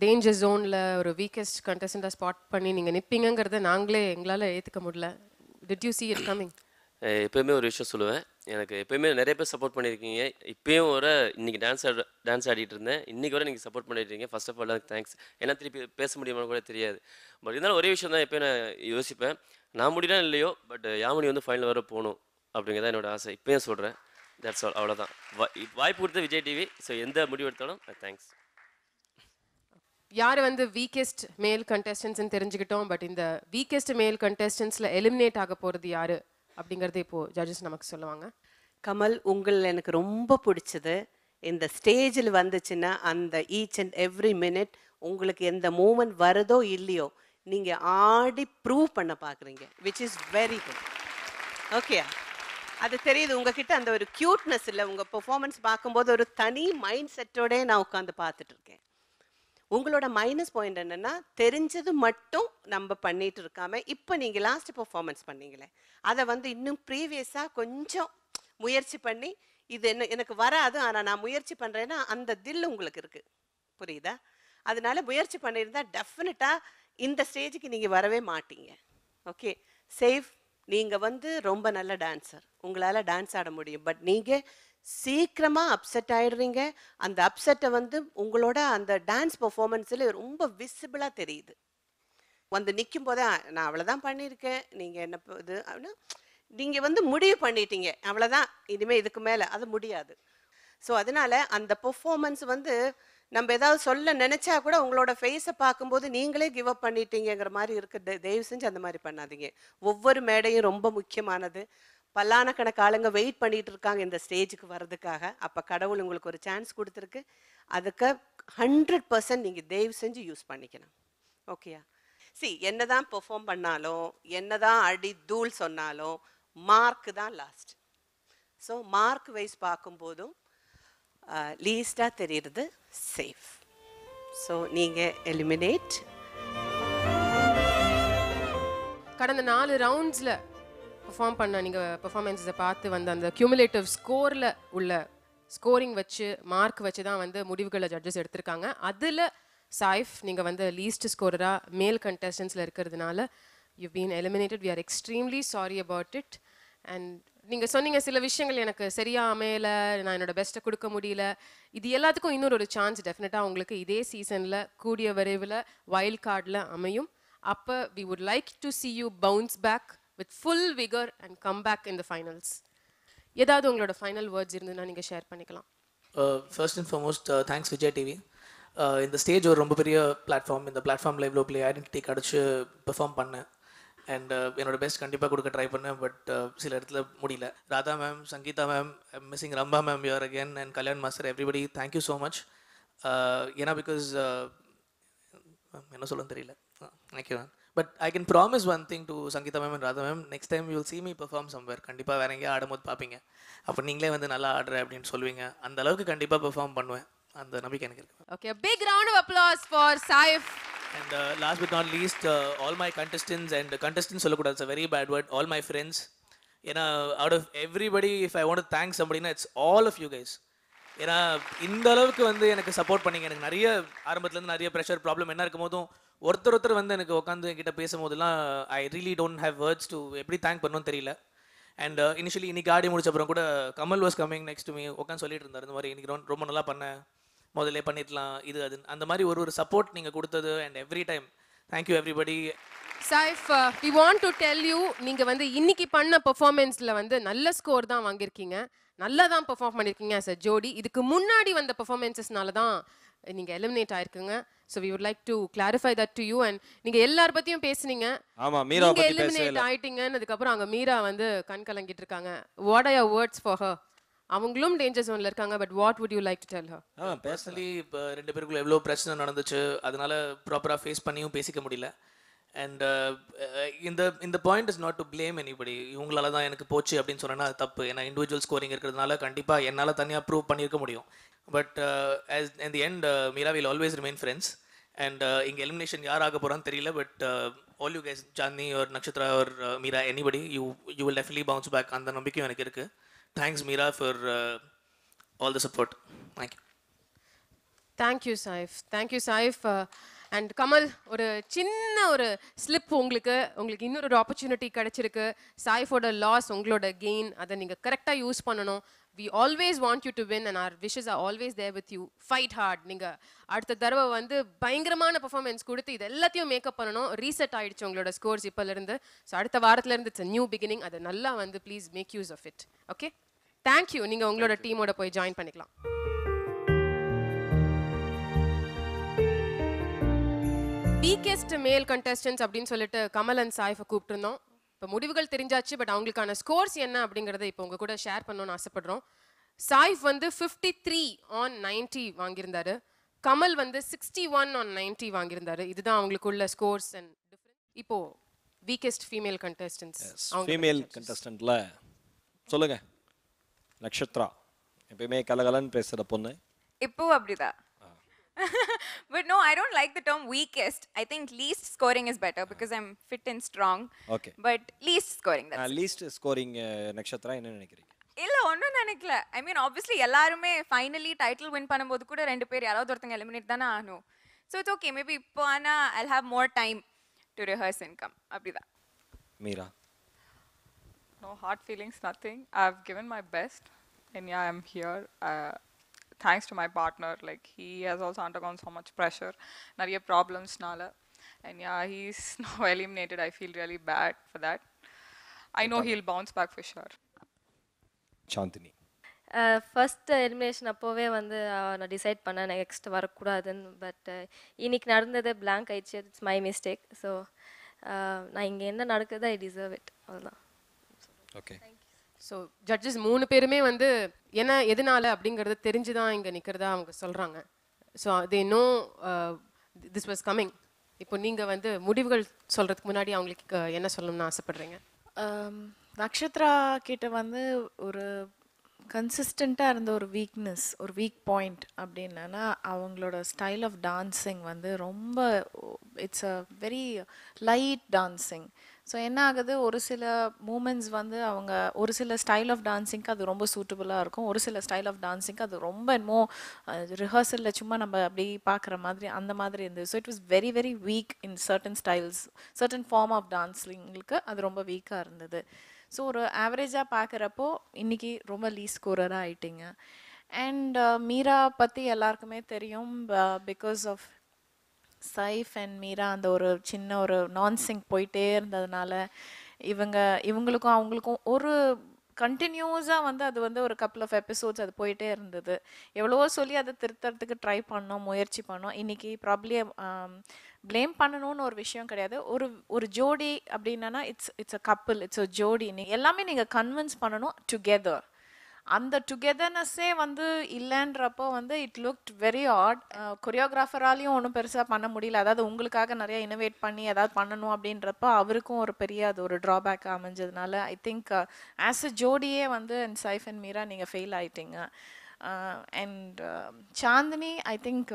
டேஞ்சர் ஜோனில் ஒரு வீக்கஸ்ட் கண்டஸ்டண்ட்டாக ஸ்பாட் பண்ணி நீங்கள் நிற்பீங்கங்கிறத நாங்களே எங்களால் ஏற்றுக்க முடியல. Did you see it coming? அஹ் எப்பயுமே ஒரு விஷயம் சொல்லுவேன். எனக்கு எப்பயுமே நிறைய பேர் சப்போர்ட் பண்ணியிருக்கீங்க. இப்பயும் வர இன்னைக்கு டான்ஸ் ஆட டான்ஸ் ஆடிட்டு இருந்தேன். இன்னைக்கு வரை நீங்கள் சப்போர்ட் பண்ணிட்டு இருக்கீங்க ஃபர்ஸ்ட் ஆஃப் ஆல் தேங்க்ஸ் ஏன்னா திருப்பி பேச முடியுமான்னு கூட தெரியாது. பட் இருந்தாலும் ஒரே விஷயம் தான் எப்பயும் நான் யோசிப்பேன். நான் முடியலாம் இல்லையோ பட் யாமணி வந்து ஃபைனல் வர போகணும் அப்படிங்கிறத என்னோட ஆசை. இப்பயும் சொல்கிறேன் தட்ஸ் ஆல் அவ்வளோதான் வாய்ப்பு கொடுத்த விஜய் டிவி ஸோ எந்த முடிவு எடுத்தாலும் தேங்க்ஸ் யார் வந்து வீக்கெஸ்ட் மேல் கண்டஸ்டன்ஸ்னு தெரிஞ்சுக்கிட்டோம் பட் இந்த வீக்கெஸ்ட் மேல் கண்டஸ்டன்ஸில் எலிமினேட் ஆக போகிறது யார் அப்படிங்கிறது இப்போது ஜட்ஜஸ் நமக்கு சொல்லுவாங்க. கமல் உங்கள் எனக்கு ரொம்ப பிடிச்சது. இந்த ஸ்டேஜில் வந்துச்சுன்னா அந்த ஈச் அண்ட் எவ்ரி மினிட் உங்களுக்கு எந்த மூமெண்ட் வருதோ இல்லையோ நீங்கள் ஆடி ப்ரூவ் பண்ண பார்க்குறீங்க which is very good okay அது தெரியுது உங்ககிட்ட அந்த ஒரு க்யூட்னஸ் இல்லை. உங்கள் பெர்ஃபார்மன்ஸ் பார்க்கும்போது ஒரு தனி மைண்ட் செட்டோடே நான் உட்காந்து பார்த்துட்டு இருக்கேன் உங்களோட மைனஸ் பாயிண்ட் என்னன்னா தெரிஞ்சது மட்டும் நம்ம பண்ணிட்டு இருக்காம இப்போ நீங்கள் லாஸ்ட் பெர்ஃபார்மன்ஸ் பண்ணீங்களே அதை வந்து இன்னும் ப்ரீவியஸாக கொஞ்சம் முயற்சி பண்ணி இது என்ன எனக்கு வராது ஆனால் நான் முயற்சி பண்ணுறேன்னா அந்த தில் உங்களுக்கு இருக்குது புரியுதா? அதனால முயற்சி பண்ணியிருந்தா டெஃபினட்டாக இந்த ஸ்டேஜுக்கு நீங்கள் வரவே மாட்டீங்க. ஓகே? சேஃப். நீங்கள் வந்து ரொம்ப நல்ல டான்ஸர். உங்களால் டான்ஸ் ஆட முடியும். பட் நீங்கள் சீக்கிரமாக அப்செட் ஆயிடுறீங்க. அந்த அப்செட்டை வந்து உங்களோட அந்த டான்ஸ் பர்ஃபார்மன்ஸில் ரொம்ப விசிபிளாக தெரியுது. வந்து நிற்கும் போதே நான் அவ்வளோதான் பண்ணியிருக்கேன். நீங்கள் என்ன இது அப்படின்னா நீங்கள் வந்து முடிவு பண்ணிட்டீங்க. அவ்வளோதான் இனிமேல் இதுக்கு மேலே. அது முடியாது. ஸோ அதனால் அந்த பெர்ஃபார்மன்ஸ் வந்து நம்ம ஏதாவது சொல்ல நினைச்சா கூட உங்களோட ஃபேஸை பார்க்கும்போது நீங்களே கிவ் அப் பண்ணிட்டீங்கிற மாதிரி இருக்கு. தயவு செஞ்சு அந்த மாதிரி பண்ணாதீங்க. ஒவ்வொரு மேடையும் ரொம்ப முக்கியமானது. பல்லானக்கணக்கான ஆளுங்க வெயிட் பண்ணிட்டு இருக்காங்க இந்த ஸ்டேஜுக்கு வர்றதுக்காக. அப்போ கடவுள் உங்களுக்கு ஒரு சான்ஸ் கொடுத்துருக்கு. அதுக்கு ஹண்ட்ரட் பர்சன்ட் நீங்கள் தயவு செஞ்சு யூஸ் பண்ணிக்கணும். ஓகேயா சி என்னதான் பெர்ஃபார்ம் பண்ணாலும் என்னதான் அடி தூள் சொன்னாலும் மார்க் தான் லாஸ்ட் ஸோ மார்க் வைஸ் பார்க்கும்போதும் லீஸ்டாக தெரிகிறது சேஃப் ஸோ நீங்கள் எலிமினேட் கடந்த நாலு ரவுண்ட்ஸில் பெர்ஃபார்ம் பண்ண நீங்கள் பெர்ஃபார்மன்ஸை பார்த்து வந்த அந்த கியூமுலேட்டிவ் ஸ்கோரில் உள்ள ஸ்கோரிங் வச்சு மார்க் வச்சு தான் வந்து முடிவுகளை ஜட்ஜஸ் எடுத்திருக்காங்க. அதில் சாய்ஃப் நீங்கள் வந்து லீஸ்ட் ஸ்கோரராக மேல் கண்டஸ்டன்ஸில் இருக்கிறதுனால you been eliminated we are extremely sorry about it and நீங்கள் சொன்னீங்க சில விஷயங்கள் எனக்கு சரியாக அமையலை நான் என்னோட பெஸ்ட்டை கொடுக்க முடியல. இது எல்லாத்துக்கும் இன்னொரு ஒரு சான்ஸ் டெஃபினட்டாக உங்களுக்கு இதே சீசனில் கூடிய விரைவில் வைல்ட் கார்டில் அமையும். அப்போ we would like to see you bounce back with full vigour and come back in the finals ஏதாவது உங்களோட ஃபைனல் வேர்ட்ஸ் இருந்ததுன்னா நீங்கள் ஷேர் பண்ணிக்கலாம். First and foremost thanks Vijay TV இந்த ஸ்டேஜ் ஒரு ரொம்ப பெரிய பிளாட்ஃபார்ம் இந்த பிளாட்ஃபார்மில் இவ்வளோ பெரிய ஐடென்டிட்டி கிடச்சி பெர்ஃபார்ம் பண்ணேன். அண்ட் uh, என்னோட பெஸ்ட் கண்டிப்பாக கொடுக்க ட்ரை பண்ணேன் பட் uh, சில இடத்துல முடியல. Radha ma'am Sangeetha ma'am missing Rambha ma'am you are again and Kalyan master everybody thank you so much ஏன்னா பிகாஸ் uh, என்ன சொல்லணும்னு தெரியல. Thank you ma'am but I can promise one thing to Sangeetha ma'am and Radha ma'am next time you'll see me perform somewhere கண்டிப்பாக வேற எங்கேயா ஆடும்போது பார்ப்பீங்க. அப்போ நீங்களே வந்து நல்லா ஆடுற அப்படின்னு சொல்லுவீங்க. அந்த அளவுக்கு கண்டிப்பாக பெர்ஃபார்ம் பண்ணுவேன். அந்த நம்பிக்கை எனக்கு இருக்கு. Okay big round of applause for Saif and last but not least all my contestants and contestants சொல்லக்கூடாது it's very bad word all my friends ஏன்னா out of everybody if I want thanks அப்படின்னா it's all of you guys ஏன்னா இந்த அளவுக்கு வந்து எனக்கு support பண்ணீங்க. எனக்கு நிறைய ஆரம்பத்துலேருந்து நிறைய ப்ரெஷர் ப்ராப்ளம் என்ன இருக்கும் போதும் ஒருத்தர் ஒருத்தர் வந்து எனக்கு உட்காந்து என்கிட்ட பேசும்போதெல்லாம் I really don't have words to எப்படி தேங்க் பண்ணணும்னு தெரியல. அண்ட் இனிஷியலி uh, இன்னைக்கு ஆடி முடிச்ச அப்புறம் கூட Kamal was coming next me உட்காந்து சொல்லிட்டு இருந்தார். இந்த மாதிரி இன்னைக்கு ரொம்ப- ரொம்ப நல்லா பண்ணேன். முதல்ல பண்ணிடலாம் இது அது அந்த மாதிரி ஒரு ஒரு சப்போர்ட் நீங்கள் கொடுத்தது and every time thank you everybody Saif we want to tell you நீங்க வந்து இன்னைக்கு பண்ண பெர்ஃபார்மன்ஸ்ல வந்து நல்ல ஸ்கோர் தான் வாங்கியிருக்கீங்க. நல்லா தான் பெர்ஃபார்ம் பண்ணியிருக்கீங்க as a ஜோடி இதுக்கு முன்னாடி வந்த பெர்ஃபார்மன்ஸஸ்னால தான் நீங்க eliminate ஆயிருக்குங்க. So we would like to clarify that to you and நீங்க எல்லார பத்தியும் பேசுனீங்க. ஆமா, மீராவை நீங்க பத்தி பேசவே எலிமினேட். ஆயிட்டீங்கன்னு அதுக்கப்புறம் அங்க மீரா வந்து கண் கலங்கிட்டு இருக்காங்க. What are your words for her அவங்களும் டேஞ்சர் ஜோன்ல இருக்காங்க but what would you like to tell her personally இப்போ ரெண்டு பேருக்குள்ள எவ்வளோ பிரச்சனை நடந்துச்சு அதனால ப்ராப்பராக ஃபேஸ் பண்ணியும் பேசிக்க முடியல. அண்ட் uh, uh, இந்த இந்த point is not to blame anybody இவங்களால தான் எனக்கு போச்சு அப்படின்னு சொன்னா அது தப்பு. ஏன்னா இண்டிவிஜுவல் ஸ்கோரிங் இருக்கிறதுனால கண்டிப்பாக என்னால் தனியாக ப்ரூவ் பண்ணியிருக்க முடியும். But as in the end Meera will always remain friends and இங்கே எலிமினேஷன் யார் ஆக போகிறான்னு தெரியல but all you guys Johnny ஒரு நட்சத்திரா ஒரு Meera anybody you you will definitely bounce back அந்த நம்பிக்கையும் எனக்கு இருக்குது thanks Meera for all the support thank you Saif thank you Saif and Kamal ஒரு சின்ன ஒரு ஸ்லிப் உங்களுக்கு உங்களுக்கு இன்னொரு ஆப்பர்ச்சுனிட்டி கிடைச்சிருக்கு. சாயிஃபோட லாஸ் உங்களோட கெயின் அதை நீங்கள் கரெக்டாக யூஸ் பண்ணணும். We always want you to win and our wishes are always there with you fight hard நீங்கள் அடுத்த தடவை வந்து பயங்கரமான பெர்ஃபார்மன்ஸ் கொடுத்து இது எல்லாத்தையும் மேக்கப் பண்ணணும். ரீசெட் ஆயிடுச்சு உங்களோட ஸ்கோர்ஸ் இப்போலேருந்து. ஸோ அடுத்த வாரத்துலேருந்து இட்ஸ் நியூ பிகினிங் அதை நல்லா வந்து please make use of it okay thank you நீங்கள் உங்களோட டீமோட போய் ஜாயின் பண்ணிக்கலாம். வீக்கெஸ்ட் மேல் கண்டஸ்டன்ஸ் அப்படின்னு சொல்லிட்டு கமல் அண்ட் சாய்ஃபை கூப்பிட்டுருந்தோம். இப்போ முடிவுகள் தெரிஞ்சாச்சு பட் அவங்களுக்கான ஸ்கோர்ஸ் என்ன அப்படிங்கறத இப்போ உங்க கூட ஷேர் பண்ணணும்னு ஆசைப்படுறோம். சாய்ஃப் வந்து ஃபிஃப்டி த்ரீ ஆன் நைன்டி வாங்கியிருந்தாரு. கமல் வந்து சிக்ஸ்டி ஒன் ஆன் நைன்டி வாங்கியிருந்தாரு. இதுதான் அவங்களுக்குள்ள ஸ்கோர்ஸ் அண்ட் இப்போ வீக்கெஸ்ட் ஃபீமேல் கண்டஸ்டன்ஸ் ஃபீமேல் கண்டஸ்டன்ட்ல சொல்லுங்க. நக்ஷத்ரா எப்பயுமே கலகலன்னு பேசுற பொண்ணு. இப்போ அப்படிதான். But no i don't like the term weakest i think least scoring is better because i'm fit and strong okay but least scoring that's least scoring Nakshatra என்ன நினைக்கிறீங்க இல்ல ஒன்றும் நினைக்கல ஐ மீன் ஆப்வியஸ்லி எல்லாருமே ஃபைனலி டைட்டில் வின் பண்ணும்போது கூட ரெண்டு பேர் யாராவது ஒருத்தங்க எலிமினேட் தானே ஆகணும் ஸோ இட்ஸ் ஓகே மேபி இப்போ ஆனால் I have more time to rehearse income அப்படிதான் Meera No hard feelings, nothing. I've given my best, and yeah, I'm here. Uh, thanks to my partner. Like he has also undergone so much pressure, நிறைய problems nala, and yeah, he's now eliminated. I feel really bad for that. I know he'll bounce back for sure. Chandini first elimination அப்போவே வந்து நான் decide பண்ணேன் next வரக்கூடாதுன்னு but இன்னைக்கு நடந்தது blank ஆயிடுச்சு it's my mistake so நான் இங்கே என்ன நடக்குது ஐ டிசர்வ் இட் அவ்வளோதான் ஓகே ஸோ ஜட்ஜஸ் மூணு பேருமே வந்து என்ன எதனால அப்படிங்கிறது தெரிஞ்சு தான் இங்கே நிற்கிறதா அவங்க சொல்கிறாங்க so they know this was coming இப்போ நீங்கள் வந்து முடிவுகள் சொல்கிறதுக்கு முன்னாடி அவங்களுக்கு uh, என்ன சொல்லணும்னு ஆசைப்படுறீங்க? Um, நக்ஷத்ரா கிட்ட வந்து ஒரு கன்சிஸ்டண்ட்டாக இருந்த ஒரு வீக்னஸ் ஒரு வீக் பாயிண்ட் அப்படின்னா அவங்களோட ஸ்டைல் ஆஃப் டான்ஸிங் வந்து ரொம்ப it's a very light dancing so என்ன ஆகுது? ஒரு சில மூமெண்ட்ஸ் வந்து அவங்க ஒரு சில ஸ்டைல் ஆஃப் டான்ஸிங்க்கு அது ரொம்ப சூட்டபுளாக இருக்கும். ஒரு சில ஸ்டைல் ஆஃப் டான்ஸிங்க்கு அது ரொம்ப என்னமோ ரிஹர்சலில் சும்மா நம்ம அப்படி பார்க்குற மாதிரி அந்த மாதிரி இருந்தது. So it was very very weak in certain styles certain form of டான்ஸிங்களுக்கு அது ரொம்ப வீக்காக இருந்தது. ஸோ ஒரு ஆவரேஜாக பார்க்குறப்போ இன்னைக்கு ரொம்ப லீஸ் ஸ்கோரராக ஆயிட்டீங்க. அண்ட் மீரா பற்றி எல்லாருக்குமே தெரியும் because of Saif and Meera அந்த ஒரு சின்ன ஒரு நான்சிங் போயிட்டே இருந்ததுனால இவங்க இவங்களுக்கும் அவங்களுக்கும் ஒரு கண்டினியூஸாக வந்து அது வந்து ஒரு கப்பல் ஆஃப் எபிசோட்ஸ் அது போயிட்டே இருந்தது. எவ்வளவோ சொல்லி அதை திருத்தறதுக்கு ட்ரை பண்ணோம் முயற்சி பண்ணோம். இன்னைக்கு ப்ராப்ளி ப்ளேம் பண்ணணும்னு ஒரு விஷயம் கிடையாது. ஒரு ஒரு ஜோடி அப்படின்னா இட்ஸ் இட்ஸ் அ கப்பல் இட்ஸ் அ ஜோடி. நீ எல்லாமே நீங்கள் கன்வின்ஸ் பண்ணணும் டுகெதர் அந்த டுகெதர்னஸ்ஸே வந்து இல்லைன்றப்போ வந்து இட் லுக்ட் வெரி ஆட் கொரியோகிராஃபராலையும் ஒன்றும் பெருசாக பண்ண முடியல. அதாவது உங்களுக்காக நிறைய இனோவேட் பண்ணி ஏதாவது பண்ணணும் அப்படின்றப்போ அவருக்கும் ஒரு பெரிய அது ஒரு ட்ராபேக் அமைஞ்சதுனால ஐ திங்க் ஆஸ் அ ஜோடியே வந்து அண்ட் சைஃப் அண்ட் மீரா நீங்கள் ஃபெயில் ஆயிட்டீங்க. And Chandini I think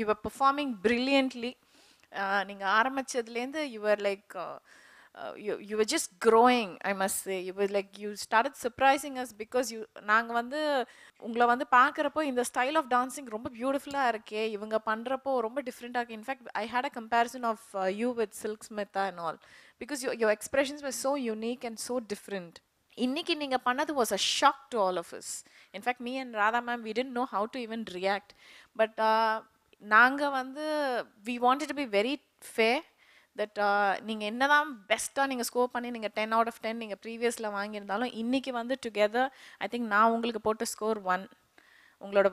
your performing performing brilliantly நீங்கள் ஆரம்பிச்சதுலேருந்து your like uh, you you were just growing i must say. You were like you started surprising us because you நாங்க வந்து உங்களை வந்து பார்க்குறப்போ இந்த style of dancing ரொம்ப பியூட்டிஃபுல்லாக இருக்கே. இவங்க பண்ணுறப்போ ரொம்ப டிஃப்ரெண்ட்டாக இருக்கு. In fact I had a comparison of you with Silk Smitha and all because you your expressions were so unique and so different இன்னைக்கு நீங்கள் பண்ணது was a shock to all of us in fact me and Radha ma'am we didn't know how to even react but நாங்கள் வந்து we wanted to be very fair that uh, நீங்கள் என்ன தான் பெஸ்ட்டாக நீங்கள் ஸ்கோர் பண்ணி நீங்கள் டென் அவுட் ஆஃப் டென் நீங்கள் ப்ரீவியஸில் வாங்கியிருந்தாலும் இன்றைக்கி வந்து டுகெதர் ஐ திங்க் நான் உங்களுக்கு போட்ட ஸ்கோர் ஒன் உங்களோட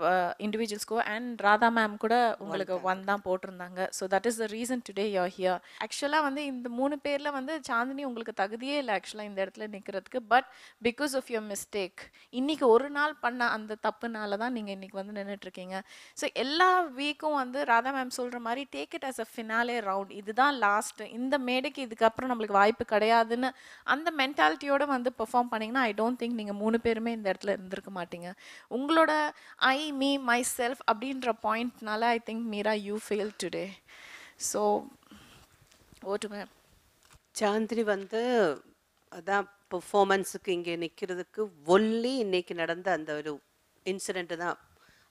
individual score and Radha ma'am கூட உங்களுக்கு ஒன் தான் போட்டிருந்தாங்க. So that is the reason today you're here ஆக்சுவலாக வந்து இந்த மூணு பேரில் வந்து சாந்தினி உங்களுக்கு தகுதியே இல்லை ஆக்சுவலாக இந்த இடத்துல நிற்கிறதுக்கு but because of your mistake இன்னைக்கு ஒரு நாள் பண்ண அந்த தப்புனால தான் நீங்கள் இன்னைக்கு வந்து நின்றுட்டுருக்கீங்க ஸோ எல்லா வீக்கும் வந்து ராதா மேம் சொல்கிற மாதிரி take it as a finale round இதுதான் லாஸ்ட்டு இந்த மேடைக்கு இதுக்கப்புறம் நம்மளுக்கு வாய்ப்பு கிடையாதுன்னு அந்த மென்டாலிட்டியோட வந்து பெர்ஃபார்ம் பண்ணிங்கன்னா ஐ டோன்ட் திங்க் நீங்கள் மூணு பேருமே இந்த இடத்துல இருந்திருக்க மாட்டீங்க. உங்களோட ஐ மீ மை செல்ஃப் அப்படின்ற பாயிண்ட்னால I think Meera you fail today so ஓட்டு மேம் சாந்தினி வந்து அதான் பெர்ஃபார்மன்ஸுக்கு இங்கே நிற்கிறதுக்கு ஒல்லி இன்னைக்கு நடந்த அந்த ஒரு இன்சிடெண்ட்டு தான்.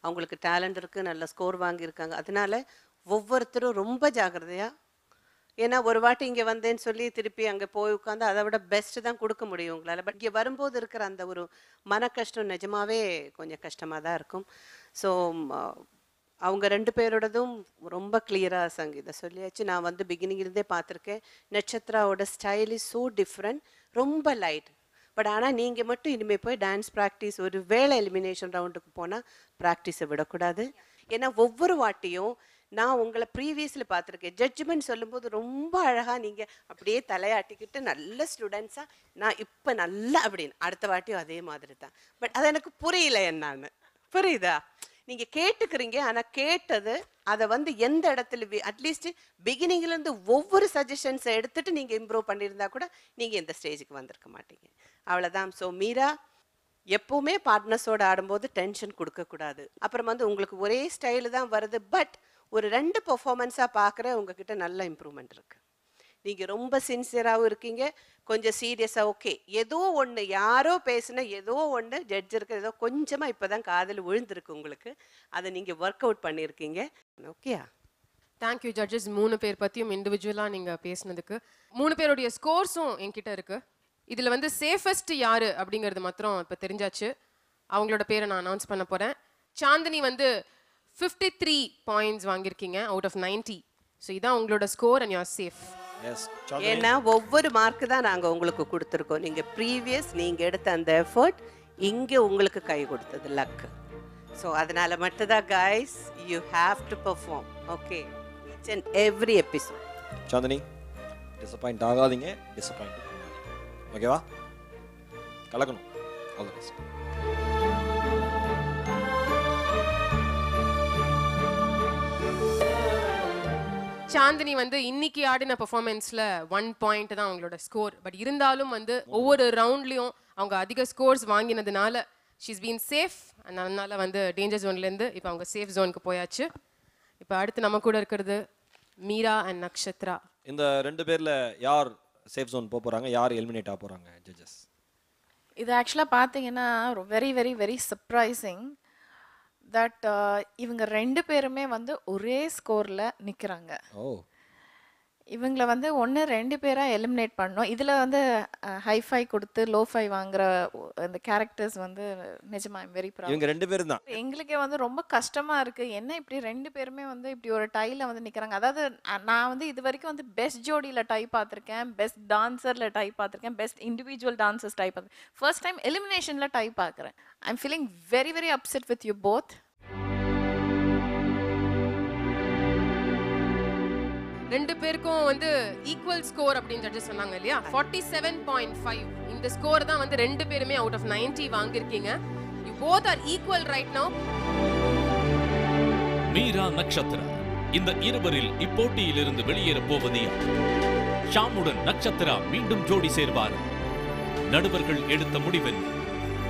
அவங்களுக்கு டேலண்ட் இருக்குது நல்ல ஸ்கோர் வாங்கியிருக்காங்க. அதனால ஒவ்வொருத்தரும் ரொம்ப ஜாக்கிரதையாக ஏன்னா ஒரு வாட்டி இங்கே வந்தேன்னு சொல்லி திருப்பி அங்கே போய் உட்காந்து அதை விட பெஸ்ட்டு தான் கொடுக்க முடியும் உங்களால். பட் இங்கே வரும்போது இருக்கிற அந்த ஒரு மன கஷ்டம் நிஜமாவே கொஞ்சம் கஷ்டமாக தான் இருக்கும். ஸோ அவங்க ரெண்டு பேரோடதும் ரொம்ப கிளியராக சங்கீதா சொல்லியாச்சு. நான் வந்து பிகினிங்கிலிருந்தே பார்த்துருக்கேன். நட்சத்திராவோட ஸ்டைல் இஸ் ஸோ டிஃப்ரெண்ட் ரொம்ப லைட் பட் ஆனால் நீங்கள் மட்டும் இனிமேல் போய் டான்ஸ் ப்ராக்டிஸ் ஒரு வேளை எலிமினேஷன் ரவுண்டுக்கு போனால் ப்ராக்டிஸை விடக்கூடாது. ஏன்னா ஒவ்வொரு வாட்டியும் நான் உங்களை ப்ரீவியஸில் பார்த்துருக்கேன். ஜட்ஜ்மெண்ட் சொல்லும்போது ரொம்ப அழகாக நீங்கள் அப்படியே தலையாட்டிக்கிட்டு நல்ல ஸ்டூடெண்ட்ஸாக நான் இப்போ நல்லா அப்படின்னு. அடுத்த வாட்டியும் அதே மாதிரி தான். பட் அது எனக்கு புரியல என்னான்னு. புரியுதா? நீங்கள் கேட்டுக்கிறீங்க ஆனால் கேட்டது அதை வந்து எந்த இடத்துல அட்லீஸ்ட் பிகினிங்லேருந்து ஒவ்வொரு சஜஷன்ஸை எடுத்துட்டு நீங்கள் இம்ப்ரூவ் பண்ணியிருந்தா கூட நீங்கள் இந்த ஸ்டேஜுக்கு வந்திருக்க மாட்டீங்க. அவ்வளோதான் ஸோ மீரா எப்போவுமே பார்ட்னர்ஸோட ஆடும்போது டென்ஷன் கொடுக்கக்கூடாது. அப்புறம் வந்து உங்களுக்கு ஒரே ஸ்டைலு தான் வருது. பட் ஒரு ரெண்டு பர்ஃபார்மன்ஸாக பார்க்குற உங்ககிட்ட நல்ல இம்ப்ரூவ்மெண்ட் இருக்குது நீங்கள் ரொம்ப சின்சியராகவும் இருக்கீங்க கொஞ்சம் சீரியஸாக ஓகே ஏதோ ஒன்று யாரோ பேசின ஏதோ ஒன்று ஜட்ஜ் இருக்கிற ஏதோ கொஞ்சமாக இப்போ தான் காதில் விழுந்திருக்கு உங்களுக்கு. அதை நீங்கள் ஒர்க் அவுட் பண்ணியிருக்கீங்க. ஓகேயா தேங்க்யூ ஜட்ஜஸ் மூணு பேர் பற்றியும் இண்டிவிஜுவலாக நீங்கள் பேசுனதுக்கு. மூணு பேருடைய ஸ்கோர்ஸும் என்கிட்ட இருக்குது இதில் வந்து சேஃபஸ்ட் யார் அப்படிங்கிறது மாத்திரம் இப்போ தெரிஞ்சாச்சு. அவங்களோட பேரை நான் அனௌன்ஸ் பண்ண போகிறேன் சாந்தினி வந்து ஃபிஃப்டி த்ரீ பாயிண்ட்ஸ் வாங்கியிருக்கீங்க அவுட் ஆஃப் 90 ஸோ இதான் உங்களோட score and you are safe yes ஏன்னா ஒவ்வொரு மார்க் தான் நாங்கள் உங்களுக்கு கொடுத்துருக்கோம். நீங்கள் ப்ரீவியஸ் நீங்கள் எடுத்த அந்த எஃபர்ட் இங்கே உங்களுக்கு கை கொடுத்தது லக் ஸோ அதனால மட்டும்தான் guys you have to perform okay each and every episode Chandini disappoint ஆகாதீங்க டிசப்பாயிண்ட் ஓகேவா கலக்கணும். ஆல் தி பெஸ்ட் சாந்தினி வந்து இன்னைக்கு ஆடின பெர்ஃபார்மன்ஸில் ஒன் பாயிண்ட் தான் அவங்களோட ஸ்கோர் பட் இருந்தாலும் வந்து ஒவ்வொரு ரவுண்ட்லேயும் அவங்க அதிக ஸ்கோர்ஸ் வாங்கினதுனால ஷீஸ் பீன் சேஃப் அதனால வந்து டேஞ்சர் ஜோன்லேருந்து இப்போ அவங்க சேஃப் ஜோனுக்கு போயாச்சு. இப்போ அடுத்து நம்ம கூட இருக்கிறது மீரா அண்ட் நக்ஷத்ரா. இந்த ரெண்டு பேர்ல யார் சேஃப் ஜோன் போக போறாங்க? யார் எலிமினேட் ஆக போறாங்க ஜட்ஜஸ் இது ஆக்சுவலாக பார்த்தீங்கன்னா very very very surprising that இவங்க ரெண்டு பேருமே வந்து ஒரே ஸ்கோரில் நிற்கிறாங்க ஓ. இவங்கள வந்து ஒன்று ரெண்டு பேராக எலிமினேட் பண்ணோம் இதில் வந்து ஹைஃபை கொடுத்து லோ ஃபை வாங்குற அந்த கேரக்டர்ஸ் வந்து நிஜமா ஐம் வெரி ப்ரௌட் இவங்க ரெண்டு பேரும் தான். எங்களுக்கே வந்து ரொம்ப கஷ்டமா இருக்கு. என்ன இப்படி ரெண்டு பேருமே வந்து இப்படி ஒரு டைல வந்து நிக்கிறாங்க? அதாவது நான் வந்து இது வரைக்கும் வந்து பெஸ்ட் ஜோடியில் டை பார்த்துருக்கேன் பெஸ்ட் டான்சர்ல டை பார்த்துருக்கேன் பெஸ்ட் இண்டிவிஜுவல் டான்சர்ஸ் டை பார்த்து ஃபர்ஸ்ட் டைம் எலிமினேஷன்ல டை பார்க்குறேன். I am feeling very very upset with you both ரெண்டு பேருக்கும் வந்து ஈக்குவல் ஸ்கோர் அப்படின்னு ஜட்ஜஸ் சொன்னாங்க இல்லையா? ஃபார்ட்டி செவன் பாயிண்ட் ஃபைவ் இந்த ஸ்கோர் தான் வந்து ரெண்டு பேருமே அவுட் ஆஃப் 90 வாங்கியிருக்கீங்க. You both are equal right no Meera Nakshatra இந்த இருவரில் இப்போட்டியிலிருந்து வெளியேறப் போவது யார்? ஷாமுடன் நட்சத்திரா மீண்டும் ஜோடி சேர்வார். நடுவர்கள் எடுத்த முடிவில்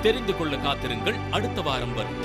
தெரிந்து கொள்ள காத்திருங்கள் அடுத்த வாரம் வரும்.